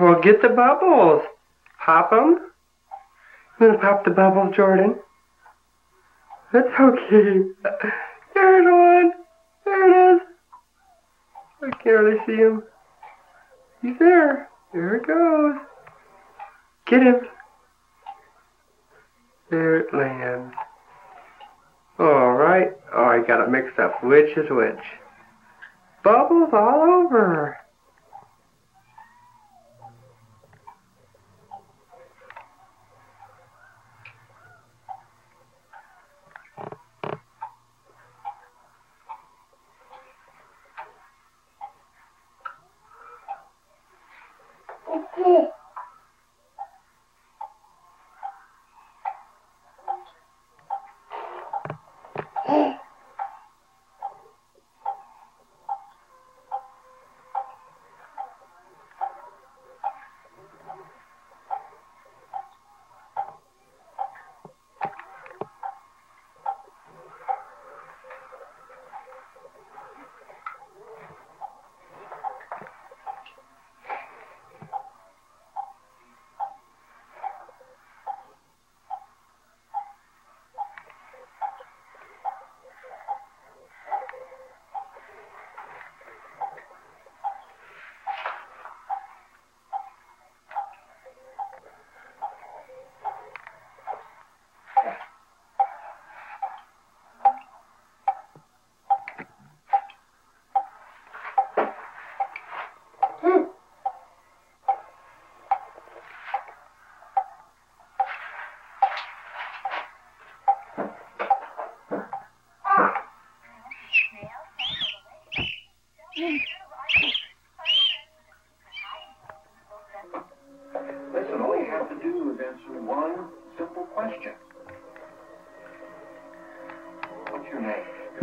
A: Well, get the bubbles. Pop them. You want to pop the bubbles, Jordan? That's okay. can't really see him. He's there. There it goes. Get him. There it lands. Alright. Oh, I got it mixed up. Which is which? Bubbles all over.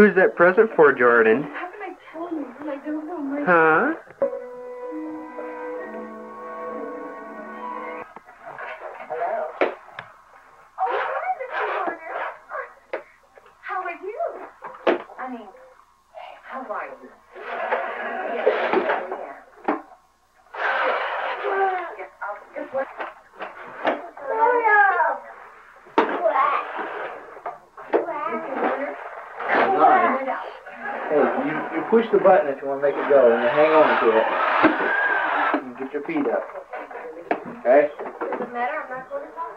I: Who's that present for, Jordan?
A: Button if you want to make it go, and you hang on to it. And get your feet up. Okay?
F: Doesn't matter, I'm not going to talk?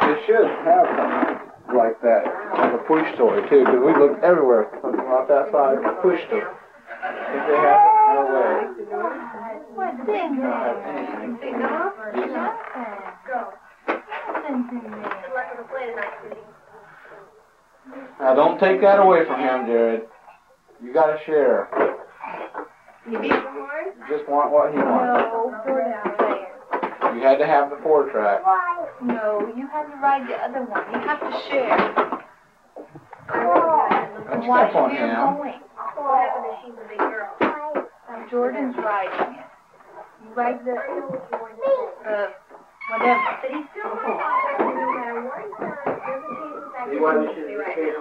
A: They should have something like that, like a push toy too, because we looked everywhere, for something out that side, pushed them. If they have.
F: What's in
A: Don't have anything. Now don't take that away from him, Jared. You gotta share.
F: You beat the horn?
A: You just want what he wants.
F: No, Jordan playing.
A: You had to have the four track. Why?
F: No, you had to ride the other one. You have to share.
A: Don't
F: Watch
A: step on
F: where you're
A: him.
F: going. What happened is she's a big girl. Jordan's riding it. Ride the, uh, whatever. But he's still no matter what he does, doesn't change the fact that he's
A: should
F: gonna be right.
A: stay?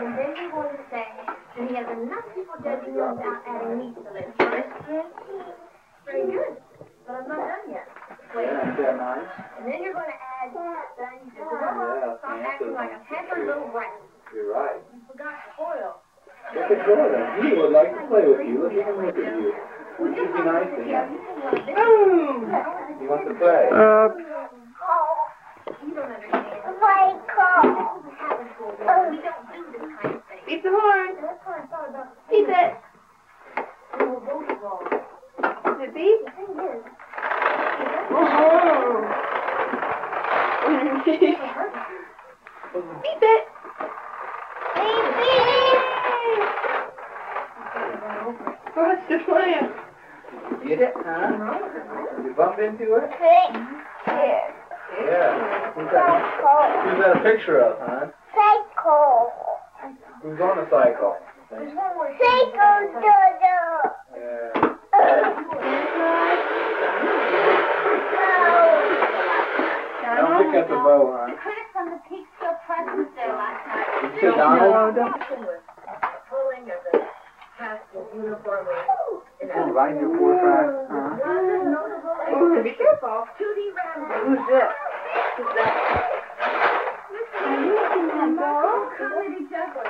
F: And then you're to say that he has enough people judging him without adding meat to the list. Very good. But I'm not done yet. Wait.
A: That nice?
F: And then you're going to add, then you said,
A: Yeah,
F: stop acting like a pampered little brat.
A: You're right.
F: You forgot to spoil.
A: Look at Jordan. He would like to play with you. Look at him look at you. Would You be nice to him. He wants to play.
I: Uh,
F: You don't understand. What happens to us? We don't do this kind of thing.
E: Beat the horn.
F: That's what I thought about.
E: Beep it.
F: We were both wrong.
E: Is it beep?
F: The thing is,
E: Beep it. What's the plan?
A: Get it, huh? You bump into it? Yeah. Who's that, who's that a picture of, huh? Cycle. Who's on the cycle? Yeah. Now look at the bow, huh?
F: the critics on the peak still present there last night.
A: Did you say Donald?
F: Pulling of the cast uniformly.
A: Oh, riding your four track, huh?
E: Ooh, be careful.
F: Judy Rambo.
E: Who's this? Who's that?
F: Comedy juggler.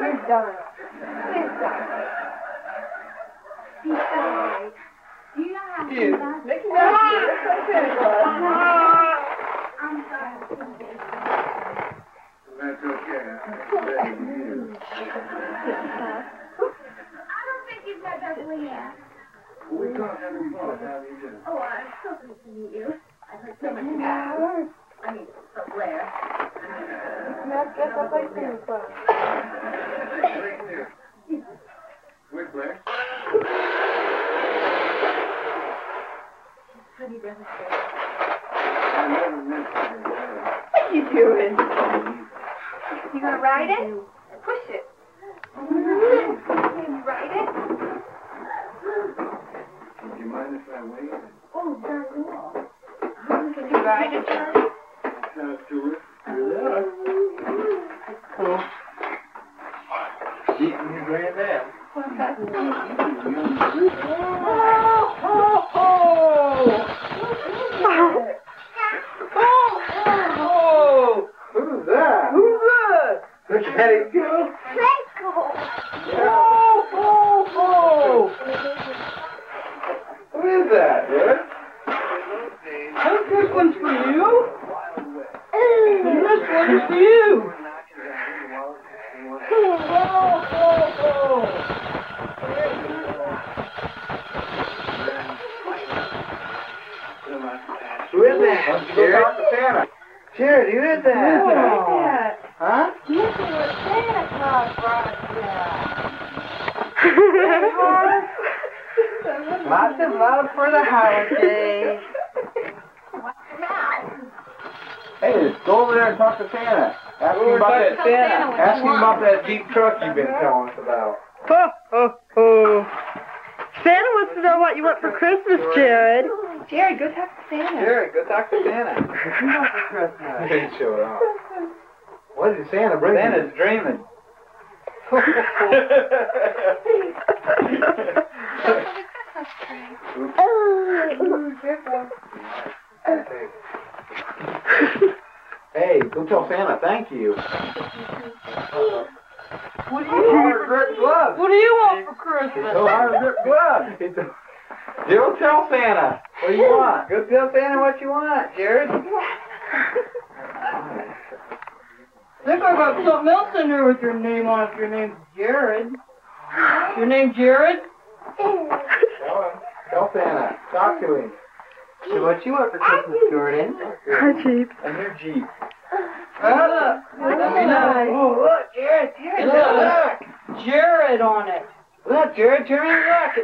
E: You're done. You're done.
F: Do you know how
A: Cute.
E: Mickey Mouse. That's what Santa Claus.
F: I'm sorry.
B: That's okay.
F: I don't think you've got that yet.
B: We can't fun. How do you do?
F: Oh, I'm so pleased to meet you. I've heard so much about you. I mean, from Blair.
E: Matt dressed up like Santa Claus.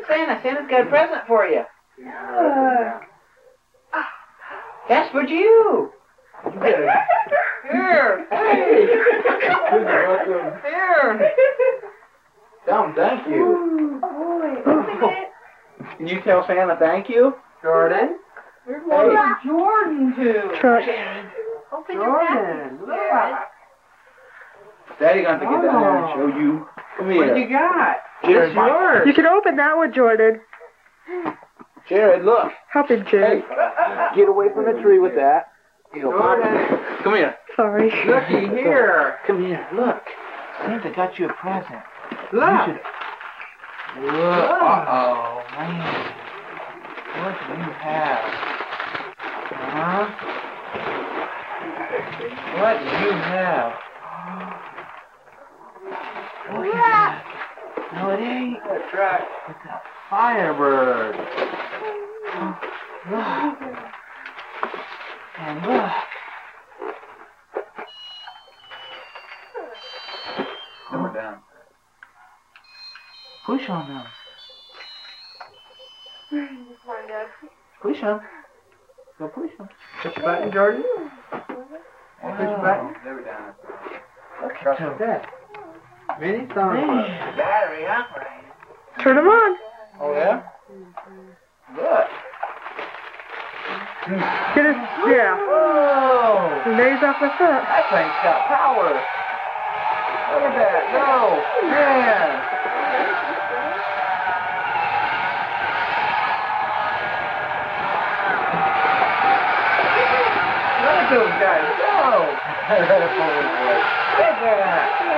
B: Around and look. Santa. Santa's got a present for you. That's for you.
E: Here.
B: Hey.
E: Here.
B: Tell him thank you. Oh, boy. Can you tell Santa thank you?
A: Jordan?
E: Here's one for Jordan, too.
F: Open
A: Jordan,
F: presents,
A: look.
F: Jared.
B: Daddy gonna have to get down there oh. and show you. Come here.
A: What you got?
B: Jared,
A: It's yours.
E: You can open that one, Jordan.
B: Jared, look.
E: Help him, Jared.
B: Get away from the tree with that.
A: Jordan.
B: Come here.
E: Sorry.
A: Looky here.
B: Come here. Look. Santa got you a present.
A: Look.
B: Look. Uh-oh, man. What do you have? Huh? What do you have? Look at that. No, it ain't. That's right. It's a firebird. Oh, Look. And look. Come down. Push on them. Push on. Go push on. Oh.
A: Push the button, Jordan.
B: Push
A: the button.
B: Never down.
A: Look at that. Mini song.
B: Battery, huh?
E: Turn them on.
B: Oh, yeah? Look.
E: Get his, yeah.
B: Whoa!
E: And there he's off the foot.
B: That thing's got power. Look at that. No. Man. Look at those guys. Go. Look at that.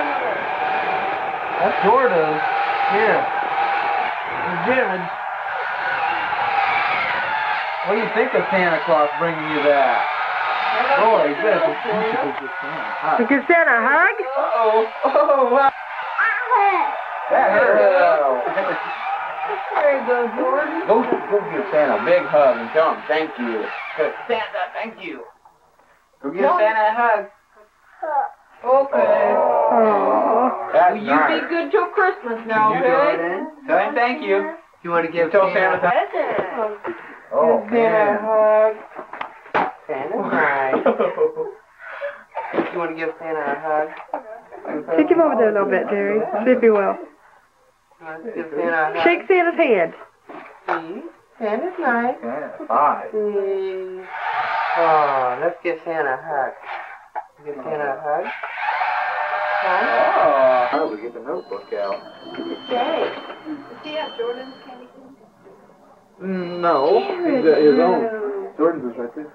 B: That's Jordan. Here. Jared. What do you think of Santa Claus bringing you that? Boy, this is Santa.
E: You give Santa a hug?
B: Uh-oh. Oh, wow. That hurt.
E: There you go, Jordan.
B: Go, go give Santa a big hug and tell him thank you. Santa, thank you. Go give Santa a hug.
E: Okay.
B: Oh, that's
E: Will you
B: nice.
E: be good till Christmas now,
B: You,
E: okay?
A: Jordan.
B: Tell him thank you.
A: You want to give
B: Tell
A: Santa
B: Santa thank
E: Present.
B: Oh,
E: Give Santa a hug.
A: Santa's nice. You want to give Santa a hug?
E: Take him over there a little bit, Jerry. See if he will.
A: You want Santa?
E: Shake Santa's hand.
A: See? Santa's nice.
B: Santa, bye.
A: See? Oh, let's give Santa a hug. Give Santa a hug. Huh?
B: Oh, how do we get the notebook out?
F: Jay. See how Jordan's candy
B: Mm, No, he's his own. Jordan's is right there.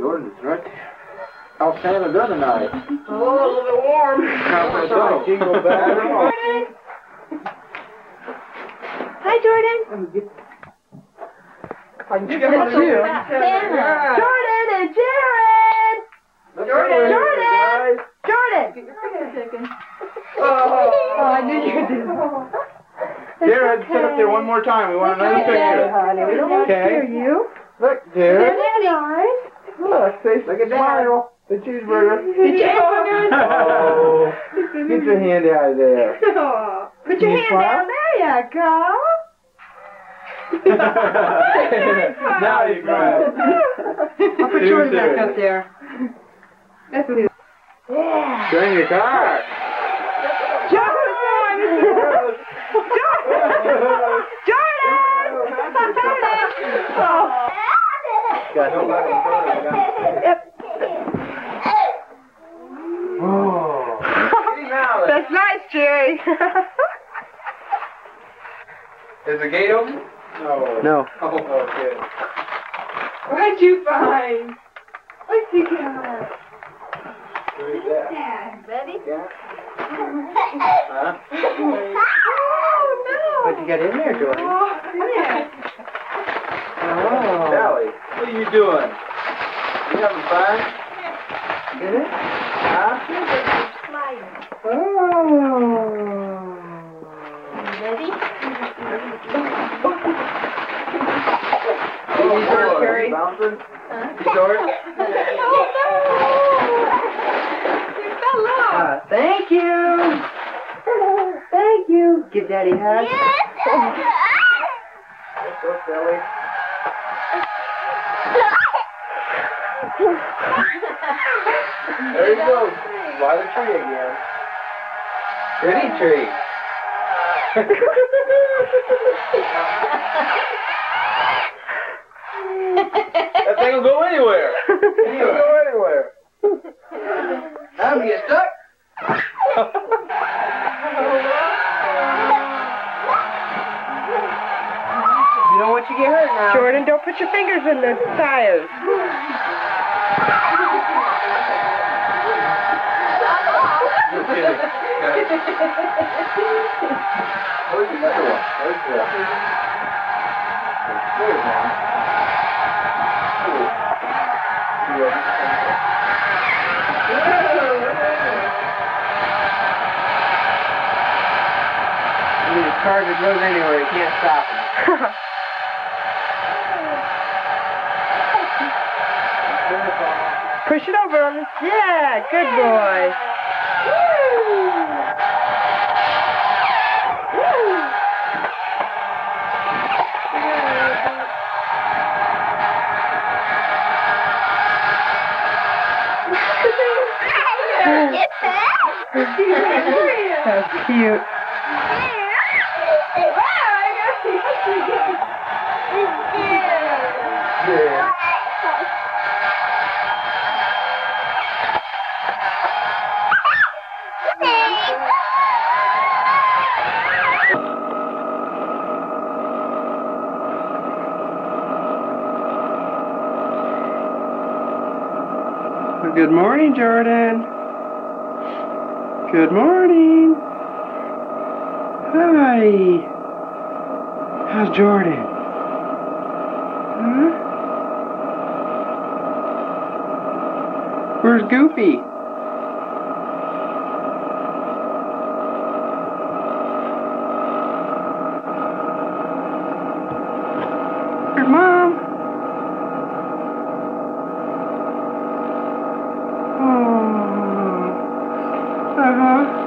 B: Jordan's is right there. How's Santa done tonight?
E: Oh, a little bit warm.
B: How's that jingle bell?
F: Hi, Jordan.
E: I can get one too.
F: Santa.
E: Jordan and Jared!
B: Jordan!
E: Jordan! Jordan! Oh, oh, oh. oh, I knew you'd do that.
B: Jared, sit up there one more time. We want another picture.
E: honey. We don't want to
B: Okay.
E: scare you.
B: Look, Jared.
E: Isn't that nice?
B: Look, see, look at smile.
A: The cheeseburger.
C: cheeseburger.
A: Oh, get your hand out of there.
C: Oh, put your
A: You
C: hand
A: smile?
C: down. There you go.
A: now you cry.
C: I'll put yours back up there. That's what it is.
A: Yeah. Go in your car. Oh.
C: That's nice, Jerry.
E: Is the gate open?
A: No. No.
E: Oh, good.
C: What'd you find? What'd you got?
F: Ready?
A: Huh?
C: Oh, no.
A: What you got in there, Jordan?
C: Oh, yeah.
A: Oh.
B: Sally, what are you doing? You having fun?
A: It? Huh?
F: Ready?
B: Oh,
C: George, Carrie.
B: Bouncing?
C: George? You fell off.
A: Uh, thank you. Thank you. Give Daddy a hug.
B: That's so silly. There you go. By the tree again. Pretty tree. that thing will go anywhere. It'll go anywhere. We get stuck.
A: You don't want you to get hurt now.
C: Jordan, don't put your fingers in the tires.
B: Where's the other one? Where's the There's one.
A: These cars are moving anywhere. You can't stop them.
C: Push it over. Yeah, good boy. That's cute.
A: Good morning, Jordan. Good morning. Hi. How's Jordan? Huh? Where's Goofy? Where's Mom? Oh. Uh-huh.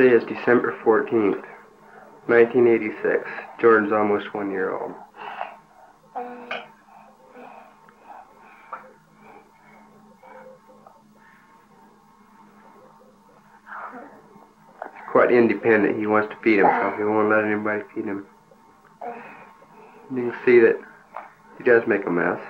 A: Today is December 14th, 1986. Jordan's almost one year old. He's quite independent. He wants to feed himself. He won't let anybody feed him. You can see that he does make a mess.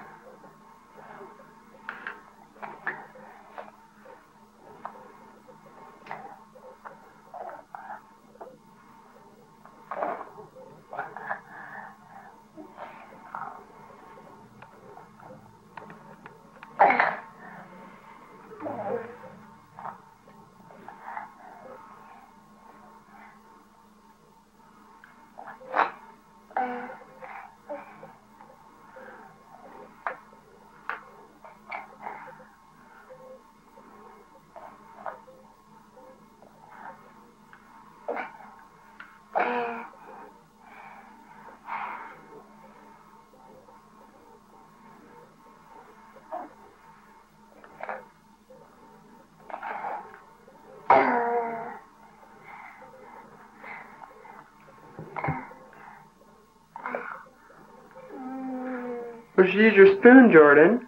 A: Well, use your spoon, Jordan.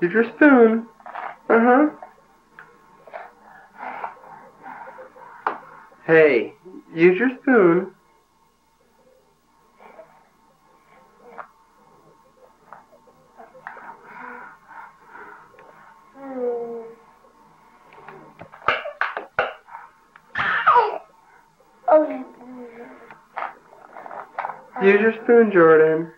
A: Use your spoon. Uh huh. Hey, use your spoon. Use your spoon, Jordan.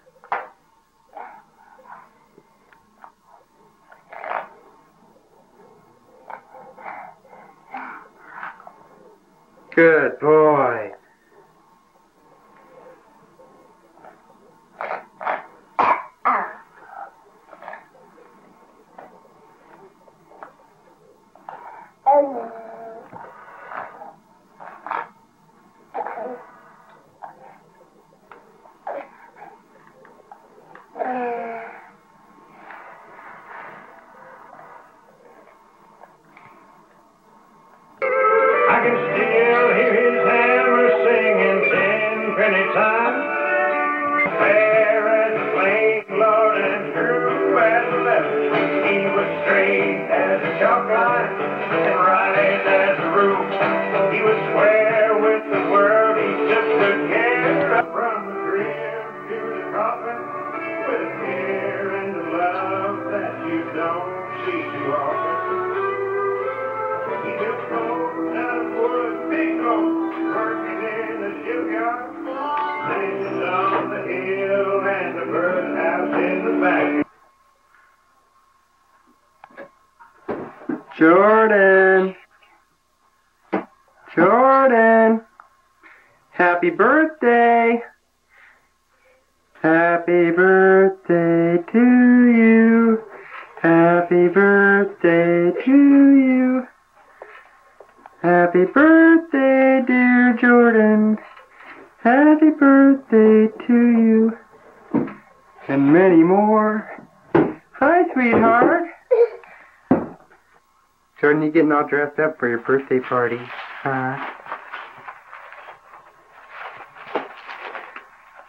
A: All dressed up for your birthday party? Huh?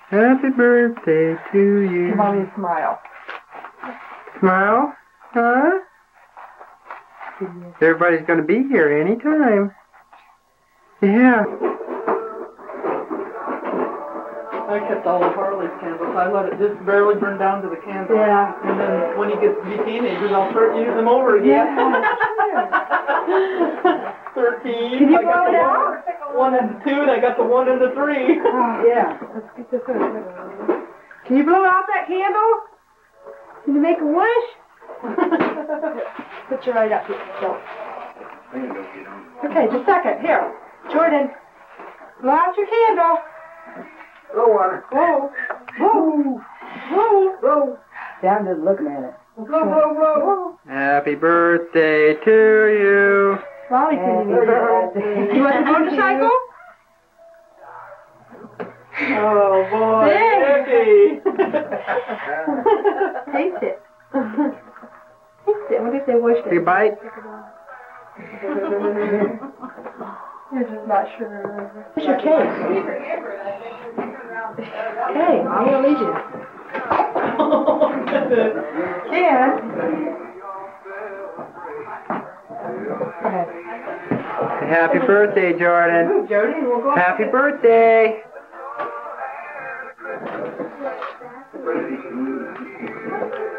A: Happy birthday to you.
E: Give mommy a smile.
A: Smile? Huh? Everybody's gonna be here anytime. Yeah.
E: I kept all of Harley's candles. I let it just barely burn down to the candle.
C: Yeah.
E: And then when he gets to be teenagers, I'll start using them over again. Thirteen.
C: Can you
E: I got
C: blow
E: the
C: it
E: one, one and the two, and I got the one and the three.
C: Yeah. Let's get this over. Can you blow out that candle? Can you make a wish? Put your right up here. Go. Okay, just a second. Here. Jordan, blow out your candle.
A: Blow water.
C: Blow. Blow. Blow. Blow.
I: Down just looking at it.
C: Blow, blow, blow.
A: Happy birthday to you.
C: Molly, can you You want the motorcycle?
E: Oh boy,
C: Hey.
E: Vicky.
C: Taste it. Taste it. What if they wished
A: Take a
C: it?
A: bite.
C: You're just not sure. Where's your cake? Hey, I'm gonna leave you. Yeah. Go ahead.
A: Happy birthday, Jordan.
C: Jody, we'll go.
A: Happy birthday.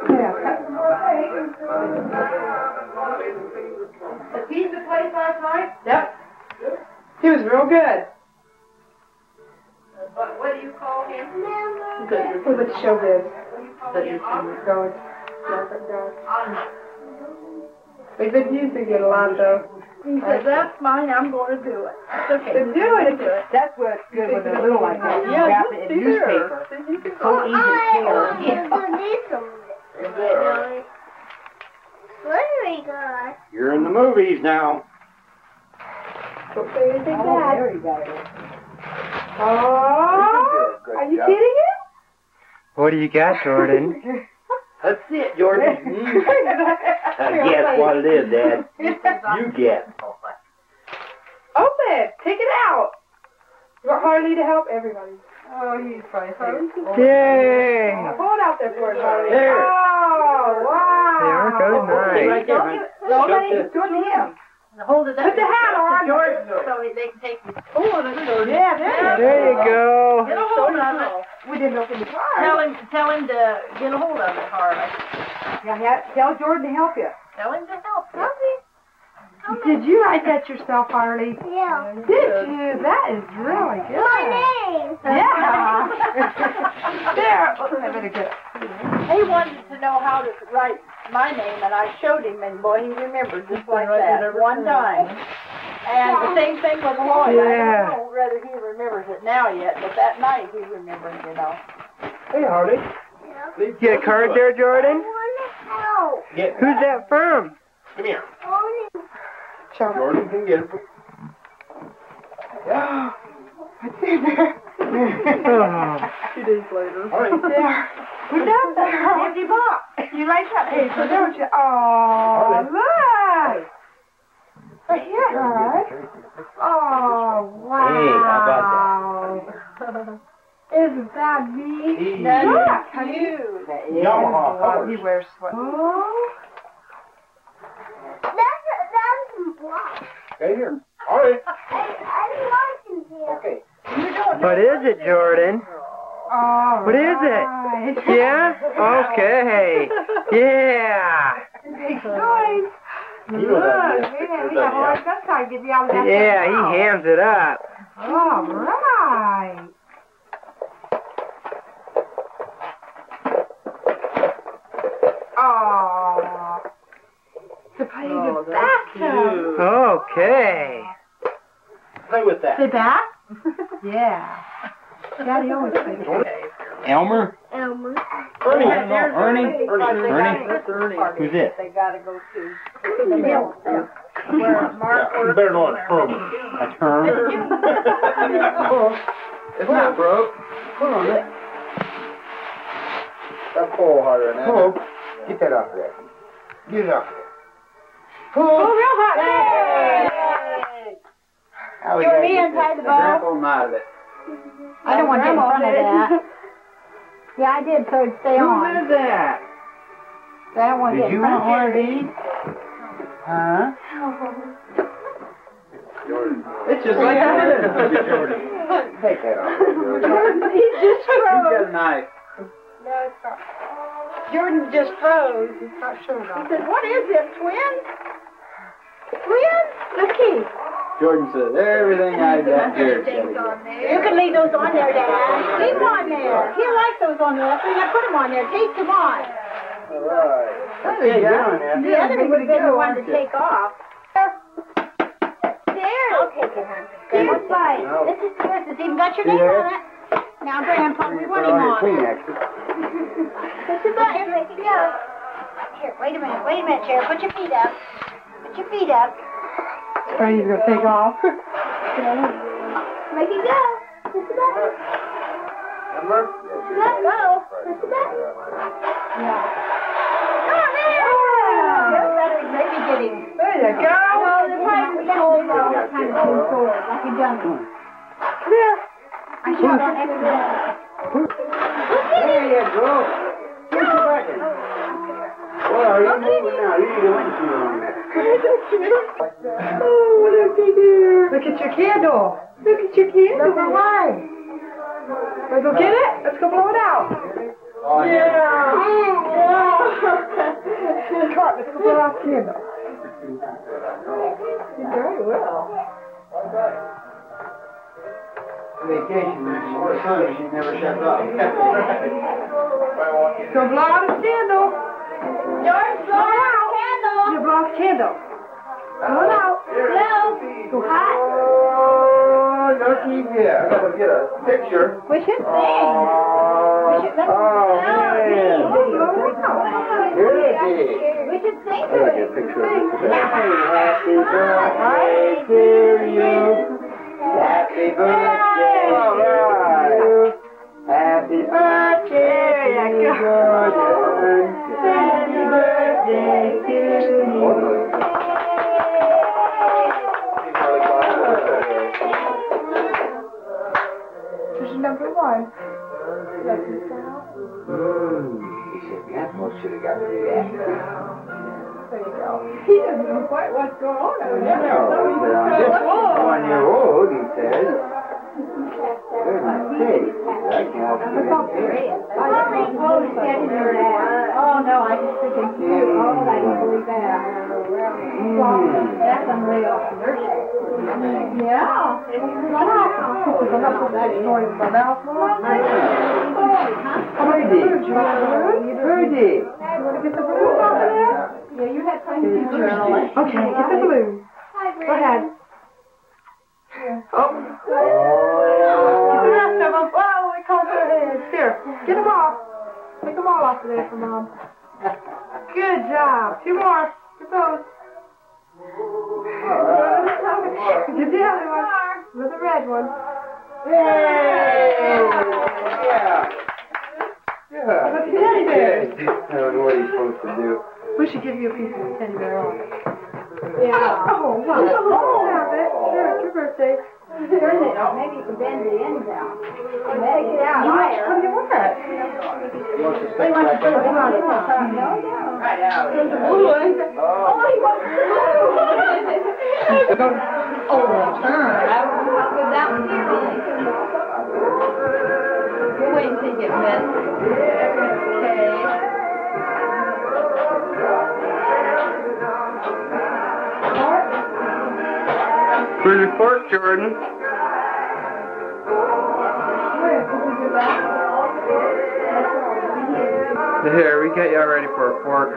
C: Yeah, cut some more cake. The pizza place last night? Yep. He was real good.
J: What, what do you call him?
C: With the showbiz. Goes. Nothing goes. We did used to get a lot though.
I: He said, that's mine, I'm gonna do it. It's okay.
C: Then do it.
I: Do it.
F: That's what's good when they're little like that. You
I: Yeah,
F: wrap
I: just
F: it in
I: see there.
F: newspaper.
I: Then you can
F: So easy to
J: What do we got?
B: You're in the movies now.
C: Don't say anything
F: Oh,
C: bad.
F: there you go.
C: Oh, are you kidding him?
A: What do you got, Jordan?
B: That's it, Jordan. Mm-hmm. Now guess what it is, Dad. You guess.
C: Open it. Take it out. You want Harley to help everybody. Oh, he's probably
A: Yay!
C: Hold oh, out there for it, Harley.
A: There.
C: Oh, wow.
A: There it goes nice.
B: Right there, man.
C: Nobody,
B: Shut
C: do it to him.
F: Hold it up.
C: Put the hat on.
F: George, so they can take me.
C: Oh. Yeah, there
A: There you go.
F: Get a hold of it.
C: We didn't open the car.
F: Tell him, tell him to get a hold of it, Harley.
C: Yeah, tell Jordan to help you.
F: Tell him to help you.
C: Did you write that yourself, Harley?
K: Yeah.
C: Did you? That is really good.
K: My name.
C: Yeah. there. Oh, I better get.
F: He wanted to know how to write my name, and I showed him, and boy, he remembered just like that one time. And the same thing with Lloyd.
A: Yeah.
F: I don't know whether he remembers it now yet, but that night he remembered, you know.
B: Hey, Harley. Yeah.
A: Get a card there, Jordan?
K: I want to Help.
B: Get.
A: Who's that from?
B: Come here.
K: Only
B: Jordan can get it. Yeah.
A: Oh.
C: Two days later.
B: All right.
C: There. Put that. Empty box. You like that paper, don't you? Oh, look. Right here, Howard. Oh, wow.
B: Hey, how
C: about Isn't that neat?
B: Hey.
F: That
C: Look.
F: is cute.
B: Yamaha
C: Oh, he wears what? Oh.
K: That's a, that's black.
B: Here. All right.
K: I I like him.
B: Okay.
A: What is it, Jordan?
C: All
A: What is it?
C: right.
A: Yeah? Okay. Yeah.
C: Big noise.
B: You know that,
C: Look,
B: yeah.
C: man, we have a hard time to get you out of that.
A: Yeah, he hams it up.
C: All right. Oh. To play
B: Oh,
C: the
B: that's
C: bathtub.
A: Okay.
B: Play with that.
C: The bath? yeah. Daddy always plays the bath.
E: Elmer?
K: Elmer.
B: Ernie.
E: Ernie?
F: Ernie.
E: Ernie?
F: That's Ernie.
E: Who's this?
F: They gotta go to the mill. Where Mark
B: Yeah, you
F: works.
B: better know it's from.
E: A term?
B: It's not broke. Pull on it. That pull harder than that. Pull. Get that off there. Get it off there. Pull.
C: Oh, real hot.
F: Yay!
B: Now we
F: You and me inside
B: this-
F: the ball?
B: grandpa out of it.
F: I don't want to get in front of that. Yeah, I did, so it'd stay on.
B: Who is that?
F: I don't want to
B: Did you want
F: of
B: one of these? Huh? It's just like that. Jordan. Take that off. Jordan.
F: He just
B: He's got a knife.
C: No, it's not.
F: Jordan just froze.
C: It's not showing
F: He
C: off.
F: said, what is this, twin? Twin? Look here.
B: Jordan says everything I got here.
F: You can leave those on there, Dad. Leave them on there. He likes those on there. That's why I put them on there. Take them on.
B: Alright. There you go.
F: The other one would have been the one to take off. There. I'll take it, hon. There's fine. This is yours. It's even got your name on it. Now, Grandpa, we want him on. This is it. Here, make it go. Here, wait a minute. Wait a minute, Chair. Put your feet up. Put your feet up.
C: Are you going to take off?
F: Make it go. This is it. Let go. This is it. Yeah. Come on, man. Get. Maybe get him.
C: There you go.
F: Oh, the pipe we got to go. Kind of hold forward, like a dummy.
C: There.
F: I shot on every.
B: There you go. Push the button. Well, are you moving now? You need a windshield on there.
C: Oh, looky there. Look at your candle. Look at your candle.
F: Number one.
C: Let's go get it. Let's go blow it out.
B: Oh,
C: Yeah. Come on, let's go blow out the candle. Very well.
B: Vacation, the sun, she never shuts off.
C: Go blow out his candle.
F: George, blow out. Candle.
C: You blow out candle. Blow out.
F: Blow.
C: Go hot.
B: Oh, here. I gotta get a picture.
F: We should sing.
B: Oh,
F: We should let
B: oh, man. Here it is.
F: We should sing to it.
B: Happy birthday to you. Happy birthday. All right. Happy birthday, Jordan.
C: Number one.
B: He should have got me that.
C: There you go. He doesn't know quite what's going on over there.
B: No, but I'm just one year old, he says. Goodness sake, I can't
C: Oh, no, I just think it's cute. Oh, I don't believe that. That's unreal. Yeah. I'm not that noise in my.
B: Birdie, birdie.
C: You want to get the balloon over there? Yeah, you had time to do it. Okay, get the balloon. Go ahead.
B: Oh.
C: Get the rest of them. Oh, their heads. Here, get them off. Take them all off of there for Mom. Good job. Two more. Get those. Get the other one. With the red one.
B: Yay! Yeah. Yeah.
C: Teddy bear.
B: I don't know what he's supposed to do.
C: We should give you a piece of the teddy bear. Yeah. Oh, wow. Oh, have it. Sure, it's your birthday.
F: Maybe you can bend it in now. Take it out
C: You want- do you want?
B: He wants to stick back
F: to it
B: in.
F: No, no.
B: Right out.
C: Blue one.
B: Oh.
F: he wants to Oh, turn. How good that one is. We'll wait until you get bent. Okay.
A: Where's your fork, Jordan? Here, we got y'all ready for a fork.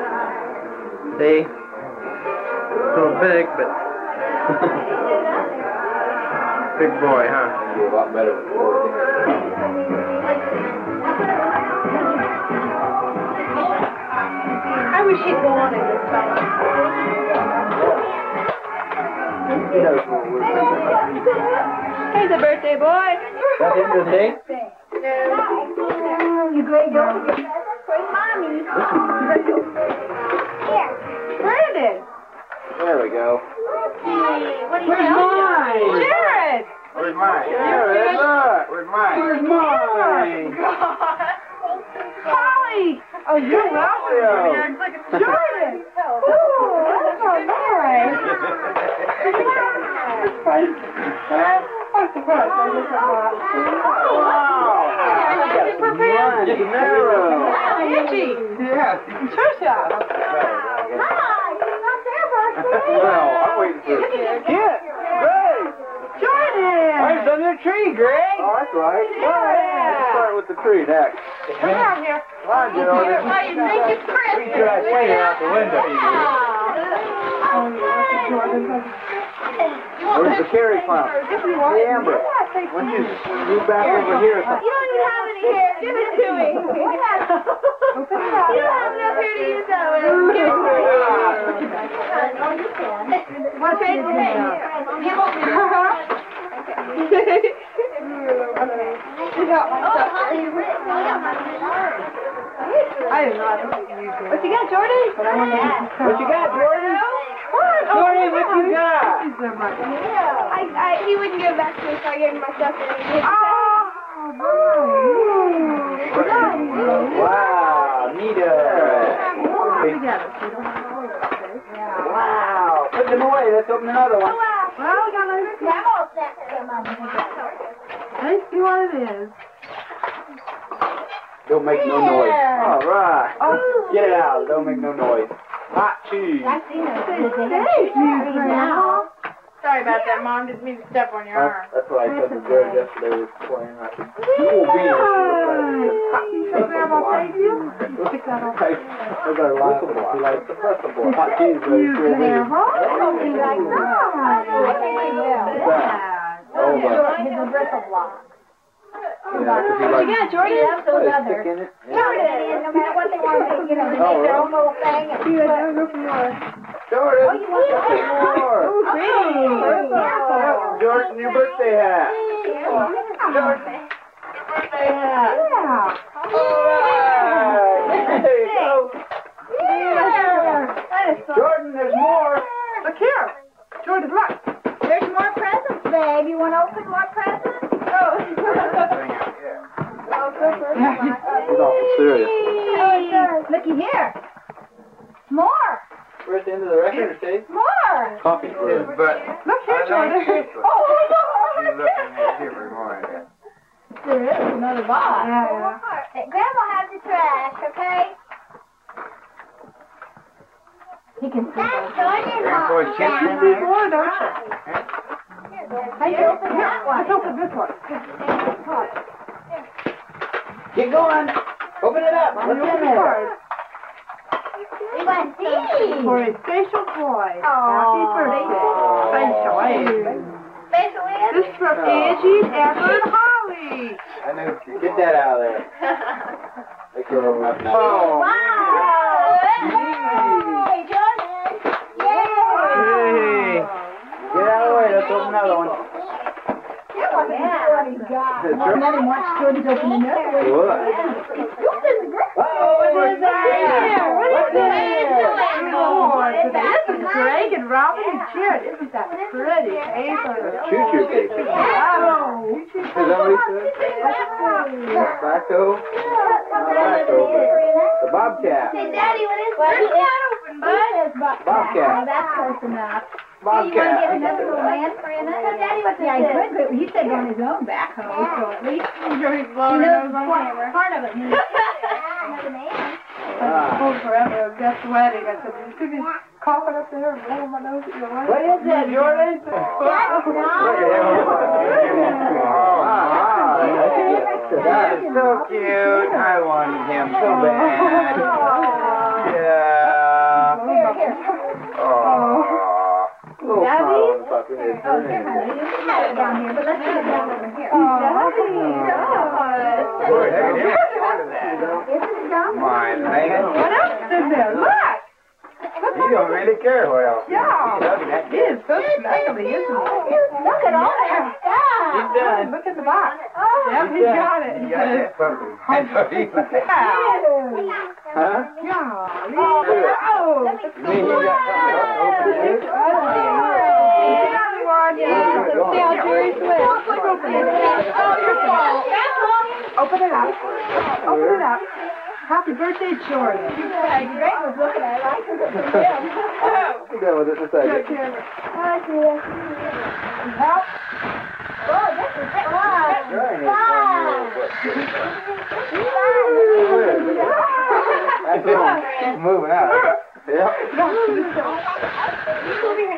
A: See? It's a little big, but big boy, huh?
B: Do a lot better with four.
C: I wish he'd go on in this summer. Here's a birthday boy.
B: That's the end of the day?
F: You great, don't that. Great mommy. Here.
C: Brandon.
B: There we go.
F: What do you
C: Where's mine? Jared.
B: Where's mine? There, look. Where's mine?
C: Where's mine? Oh, Holly. Oh, you're welcome.
B: Leo.
C: Look at Jordan. Ooh, that's so nice. I'm surprised. I looked at
B: Wow. Just narrow.
C: Angie.
B: Yes.
C: Tricia.
B: Well, I'm waiting for Kit.
C: Jordan.
B: Where's under the tree, Greg? Oh, that's right.
C: Yeah.
B: Let's start with the tree next.
C: Come on here.
B: Come on, Jordan.
F: Why you think it's Christmas?
B: We that swinger out the window. Oh. Where's the carry clown? Hey, Amber. Why don't you move back over here?
F: You don't even have any hair. Give it to me. You don't have enough hair to use that one. Give it to me. Oh, you can. Trade
C: it?
F: the hair. Give Oh, honey, Rick. I got my
C: I didn't know I was going to use it. What you got, Jordan?
B: What you got, Jordan?
C: What?
B: Jordan, what you got?
C: Thank you so much.
F: I, I, he wouldn't give it back to me, so I gave him my stuff and he ah,
B: Wow, Nita.
C: Together. so you don't have to worry about this.
B: Wow. Put them away. Let's open another one.
C: Well, we got another
F: Yeah, I'm all set for him.
C: Let's see what it is.
B: Don't make no noise. All right.
C: Oh.
B: Get it out. Don't make no noise. Hot cheese.
F: I've seen those.
C: Thank you, Grandma.
I: Sorry about that, Mom. Didn't mean to step on your arm.
B: That's, that's what I said to Jared yesterday. Was playing. I said, "Cool beans."
C: Hey, Grandma, thank you. Pick that up.
B: That's our last one. He likes the festival. Hot cheese. Very
C: You,
B: cool beans.
C: Grandma. Don't be like that.
B: Oh, but.
F: His bristle block.
B: Yeah, 'cause he likes.
F: Yeah, Jordan. He loves those others.
B: stick in.
F: Jordan, no matter what they want to you know, they
B: Oh,
F: make their own little thing. And
C: You guys go for yours.
B: Jordan.
F: Oh, you want
B: more.
C: Oh, great.
B: Jordan, your birthday hat.
F: Jordan.
B: your Birthday hat.
C: Yeah.
B: All right. There you go.
C: Is.
B: Jordan, there's more.
C: Look here. Jordan, look.
F: There's more presents, babe. You want to open more presents? Oh.
B: Yeah. He's awful serious.
F: Oh, Looky here. More.
B: We're at the end of the record, Steve.
F: More.
B: Coffee.
L: But
F: Look here,
L: I like
F: Jordan.
L: this one.
F: Oh,
L: He's looking at different one.
F: There is another box. Grandma has the trash, okay? He can see That's Jordan's
L: Grandpa's chips in
F: box.
L: there?
C: More, don't you?
F: Hey, open that one.
C: Let's open this one.
B: Get going. Open it up. What's in there?
F: We want these.
C: For a special boy.
F: Oh.
C: Happy birthday. Special?
F: Special is?
C: This is from Angie, Amber, and Holly.
L: I know
B: Get that out of there. Make sure we're up now.
L: Oh.
F: Wow. Hey, Jordan. Yay.
B: Get out of. Let's open another one.
F: Yeah. What he got.
B: That's right.
F: Let him watch Jordan open another one.
B: What?
F: Oh,
C: what is that?
F: What is that?
C: this is Greg and Robin and Jared. Isn't that pretty?
B: Choo-choo.
C: Wow.
B: Is that what he said? Tobacco. Tobacco. The bobcat.
F: Hey, Daddy, what is that? not open, bud.
B: Bobcat.
F: Oh, that's close enough. Hey, you want to get another little man for him? So, Daddy, what's
E: Yeah, he
F: this?
E: could, but he said on his own backhoe, so at least
C: He's
E: he
C: blowing
E: knows
C: nose on
E: part,
C: camera.
E: part of it.
F: Another man.
C: I pulled forever. That's wedding. I said, you could be coughing up there and blowing my nose at your wedding.
B: What is that, Jordan? That is so cute. I wanted him so bad. Oh. Yeah.
F: Here, here.
B: Oh. oh. Little
C: Daddy?
B: smiling.
E: Oh, here, honey, you can have it down here, but let's put it down over here.
C: Oh,
B: at him. Look at that. My man.
C: What else is there? Look!
B: He don't really care what else.
C: Yeah.
B: He's hugging that
C: It is so snuggly, isn't it?
F: Look at all that stuff.
B: He's done.
C: Look at the box.
F: Oh,
C: Yep, he got it.
B: He got that puppy. That's what he Huh?
C: Golly.
F: Oh,
C: Oh.
F: let me
B: Me, he got something else to open here.
C: Oh, open it up. Open it up. Happy birthday, Jordan.
F: Greg was looking at it. I could have
B: We're done with it in a second.
C: Help.
F: Oh, this is.
B: Jordan is
F: Fun.
B: Moving out. Yep.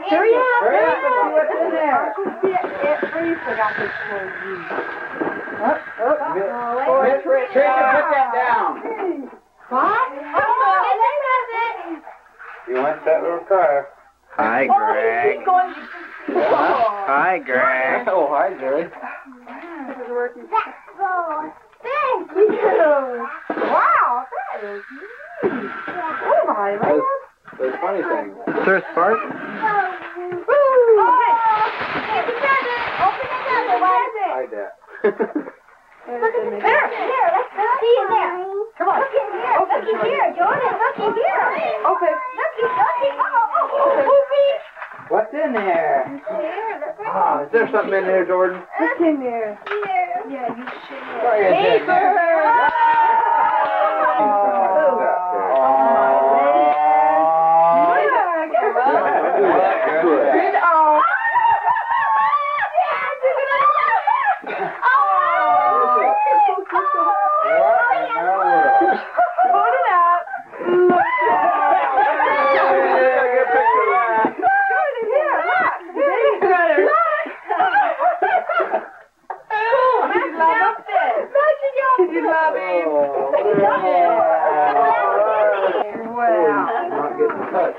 C: Hurry up.
B: Hurry up.
C: See what's in there. It freeze forgot this for you. Up, up.
B: Miss Tricia, put that down.
C: What?
F: Oh, they have it.
B: You want that little car? Hi, Greg. Hi, Greg. Oh, hi, Greg.
F: Oh, thank you.
C: Wow, that is neat. Oh, my
B: There's, there's funny things.
A: Sir Spark?
F: Oh, it's a present. Open another. What is it?
B: Hi, Dad.
F: Look at the there. Here, let's see in there. Come on. Look in here. Look in here, Jordan. Look in here.
C: Okay.
F: Look in, look in. Oh, oh, oh, oh, reach.
B: What's in there?
F: Here, look right
B: Oh, is there something in there, Jordan?
C: Look in there.
F: here. Yeah, you should.
B: What is in there?
C: Good. Oh. Hold it up. Look Jordan, here, look. Here, Jordan. Did you love him? Did you love him? Wow.
B: Not getting touched when I want. It's serious.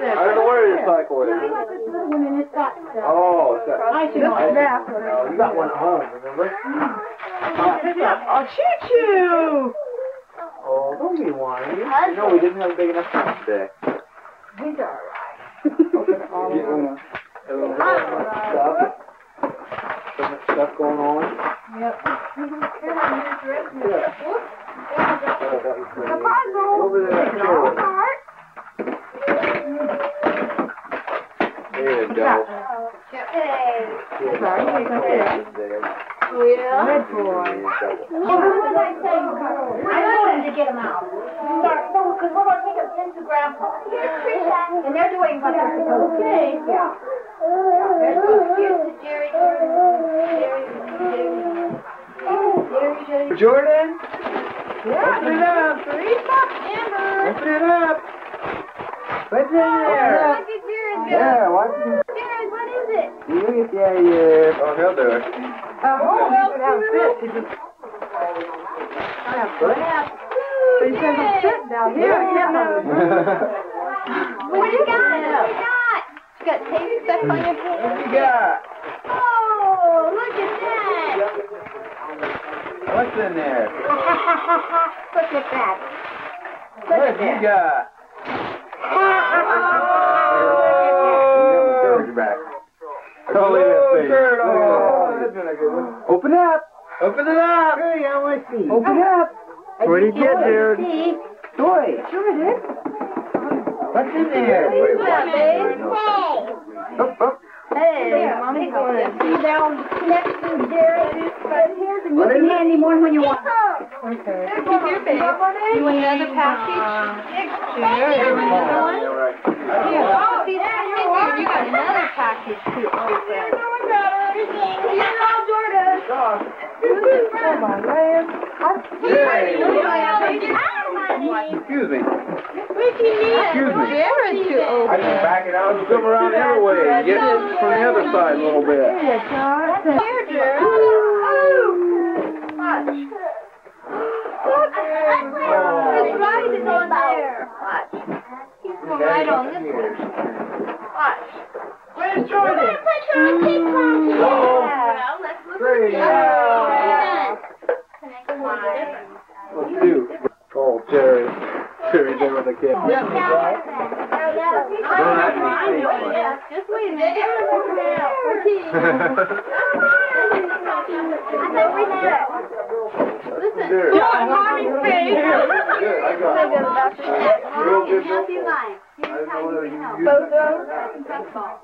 B: I don't know where your cycle is. Oh, it's that.
E: I should left.
B: Oh, you got one at home, remember?
E: Oh, choo choo!
B: Oh, don't be whiny. You know we didn't have a big enough time today.
E: He's alright.
B: Getting a little stuff. So much stuff going on.
E: Yep.
B: Yeah. Oh, that was pretty. Over there, There you go.
E: Good boy.
F: I wanted to get them out. Start, no, because we're going to take them into Grandpa. And they're doing what they're supposed to do. Yeah. They're supposed to give to Jerry, Jerry, Jerry, Jerry.
B: Jordan,
E: Yeah,
B: open it up.
E: Teresa. Amber.
B: Open it up. What's in oh,
F: there? At Jared, go.
B: Yeah, why don't
F: what is it?
B: yeah, yeah. Oh, he'll do it.
E: Oh, well, you have fit. Did you? I have flat. So you said I'm sitting down here. Can't
F: What you got? What you got? You got tape stuck on your
B: What
F: hand?
B: you got?
F: Oh, look at that.
B: What's in there?
F: Look at that.
B: What have you got?
L: Oh, back.
B: Oh,
L: leave it be.
B: Oh, that's been a good one. Open up. Open it up. Hey, I want to see. Open up.
A: What do you get, dude?
B: Toy.
E: Sure did.
B: What's in there? Up, up.
F: Hey, Mommy, go ahead. See down next to Jerry. Right here, and you can hand him one when you want.
E: Okay.
F: Here, babe. You want another package? Here, oh, you want another one? Oh, see that? You got another package to open. Here, now, Jordan.
E: Oh, my land.
B: Excuse me.
F: Excuse
B: me.
F: Jared to
B: I can back it out and come around the other way and get from the other side a little bit.
E: Here.
F: Here, Jared. Watch. Look. His ride is on there. Watch. He's going on this one. Watch.
E: Where's Jordan?
F: Oh. Well, let's look at mine.
B: Let's do. Oh, Jerry. Jerry there with the kid.
F: Yeah, just wait a minute. Listen.
B: There.
F: mommy's face.
B: Good, I got it. Real good, real
F: Happy
B: full.
F: life.
B: I didn't know whether you used
F: Both
B: it,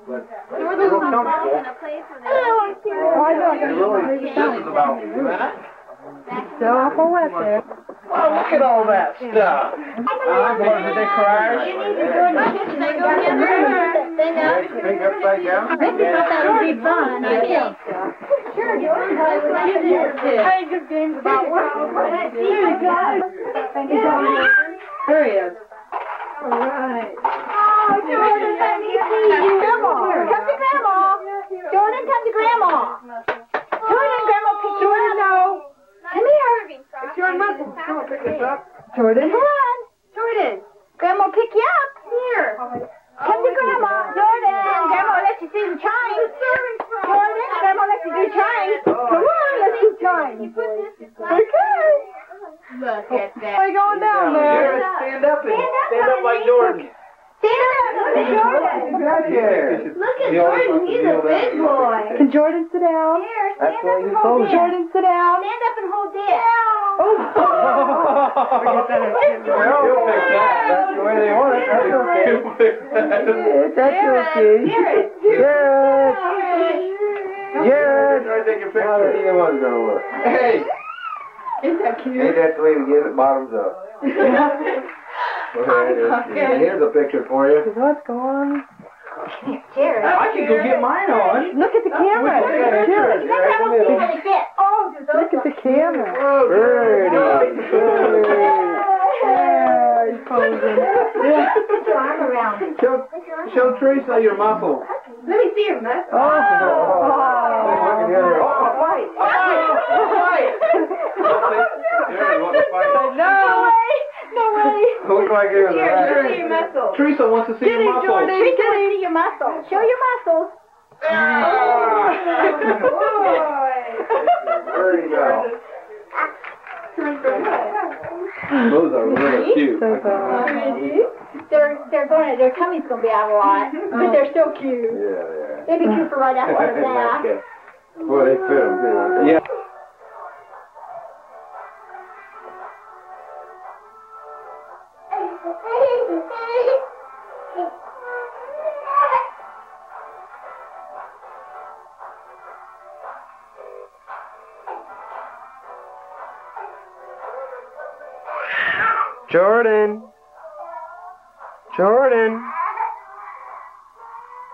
B: but
F: You're
B: real
F: the one
B: comfortable.
F: in a place where they
E: I know.
B: It really, this is about that.
E: So awful wet there.
B: Oh, look at all that stuff. I'm going to the crash.
F: They go together. They know.
B: Take upside down.
F: Maybe thought that would be fun. I guess. Sure, Jordan.
E: Hey, good games about what?
F: Here you go.
E: There he is. All right.
F: Oh, Jordan, let me see you. Grandma. Come to Grandma. Jordan, come to Grandma. Jordan, Grandma, pick you
E: Jordan, no.
F: Come here.
E: It's your muscle. Come on, pick this up.
F: Jordan. Come on. Jordan. Grandma, pick you up. Here. Come to Grandma. Jordan. Grandma, let you see the chimes. Jordan, Grandma, let you do chimes. Come on, let's do chimes. Okay. Look at that.
E: How you going down there?
B: Stand up and stand up like Jordan.
F: Stand up. Look at Jordan.
B: Yeah.
F: Look at Jordan. He's a big boy.
E: Can Jordan sit down?
F: Here, stand
B: why
F: up and hold
B: told
F: this.
E: Jordan, sit down.
F: Stand up and hold oh. this.
B: Well, he'll fix that. That's the way they want it. That's okay. He'll fix that.
A: That's okay.
F: Jared.
A: Yes. Yes.
B: Try to take a picture. Either one's gonna work. Hey,
E: Isn't that cute?
B: ain't that the way we get it? Bottoms up. There it is.
E: Okay.
B: Here's a picture for you.
E: What's going on?
F: Jared.
B: I can go get mine on.
E: Look at the camera.
B: Yeah,
E: Sure.
F: You got to see how they fit. Oh,
E: Look at the camera.
B: Birdie.
E: Yeah, he's posing.
F: Put your arm around it.
B: Show, show Teresa your muscles.
F: Let me see your muscles.
B: Oh. Look at here. Oh,
F: White.
B: Jerry, want to fight?
E: No.
F: Way. No way.
A: Looked like it was a
E: Here,
A: rat.
E: show your muscles.
B: Teresa wants to see
E: Get
B: your
E: it,
B: muscles.
E: Jordan. Get it. See your muscles. Show your muscles.
A: Where'd oh, he go?
B: Those are really cute.
E: They're they're going their tummy's gonna be out a lot, but they're still cute.
A: Yeah, yeah.
E: They'd be cute for right after
A: yeah.
E: that.
A: okay. Boy, they fit him.
B: Yeah.
A: Jordan. Jordan.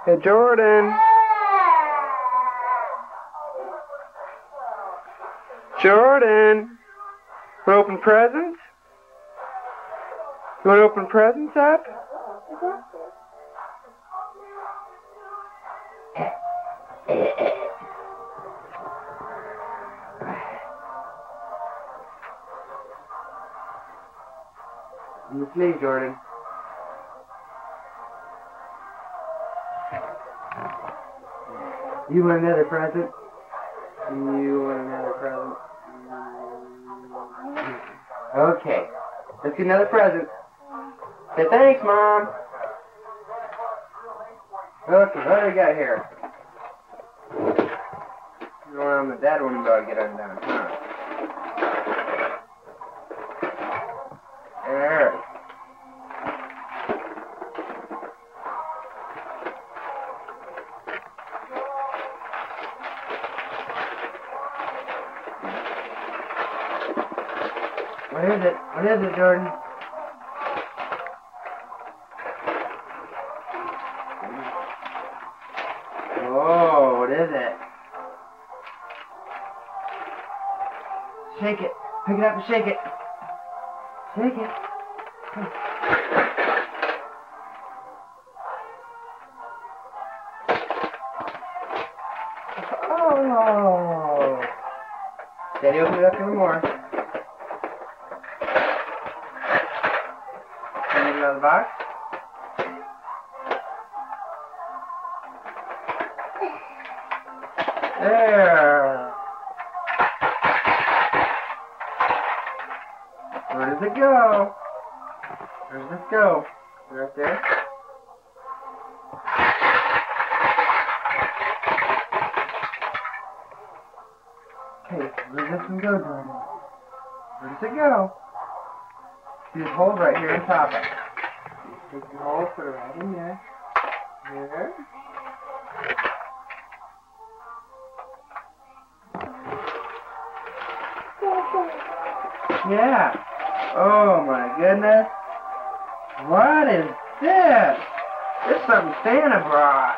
A: Hey, Jordan. Jordan. To open presents? You want to open presents up? It's me, Jordan. You want another present? You want another present? Okay. Let's get another present. Say thanks, Mom. What do we got here? Well, the dad wouldn't go get undone, huh? There. What is it? What is it, Jordan? Pick it up and shake it. Shake it. Oh. Daddy, open it up even more. Does go? Does this go? Right there? Okay, where does this one go, Jordan? Where does it go? See this hole right here on top of it. Take the hole, put it right in there. There. Yeah. Goodness. What is this? This is something Santa brought.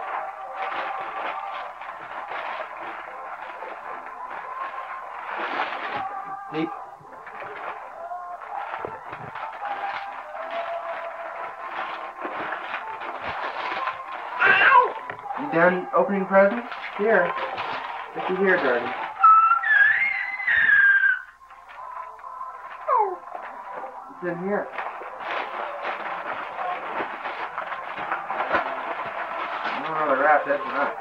A: See? You done opening presents? Here. Looky here, Jordan. In here. I don't know how to wrap this one up.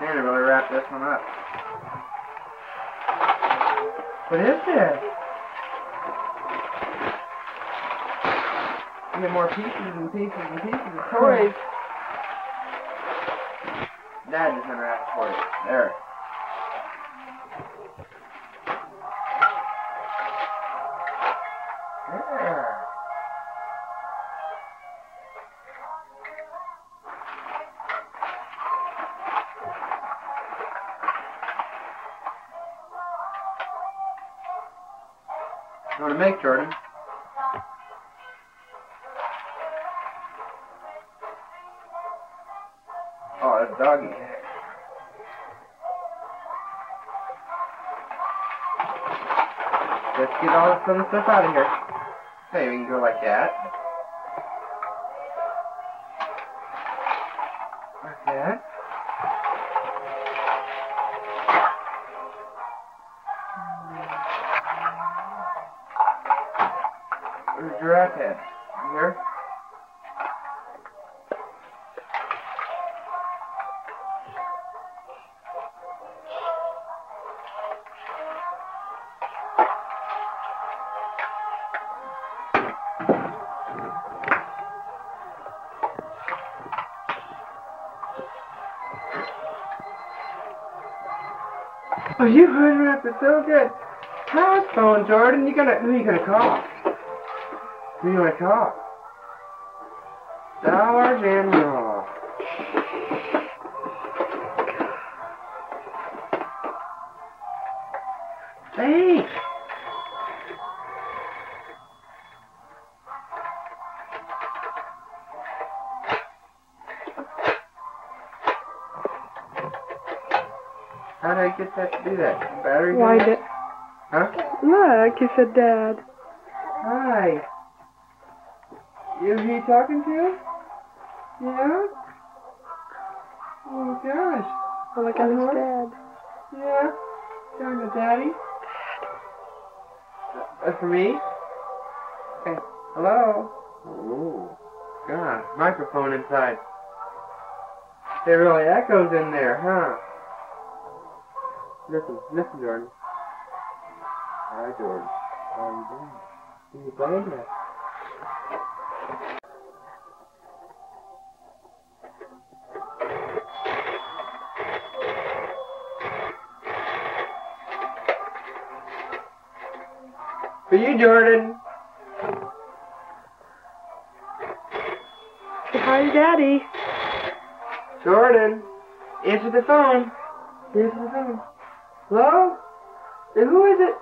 A: Santa really wrapped this one up. What is this? You get more pieces and pieces and pieces of toys. Dad just unwrapped it for you. There. There. Other stuff out of here. Hey, we can go like that. Heard rap it so good. House phone, Jordan. You gonna who you gonna call? Who you gonna call? Dollar General. Thanks. How did I get that to do that? Battery?
M: Why did?
A: Huh?
M: Look, he said Dad.
A: Hi. Is he talking to? You? Yeah? Oh gosh.
M: Oh, look at his dad.
A: Yeah? Talking to Daddy? Uh, for me? Okay. Hello? Oh, God. Microphone inside. It really echoes in there, huh? Listen, listen, Jordan. Hi, Jordan. How are you doing? Can you play yet? For you, Jordan.
M: Hi Daddy.
A: Jordan. Answer the phone. Answer the phone. Hello? Say, who is it?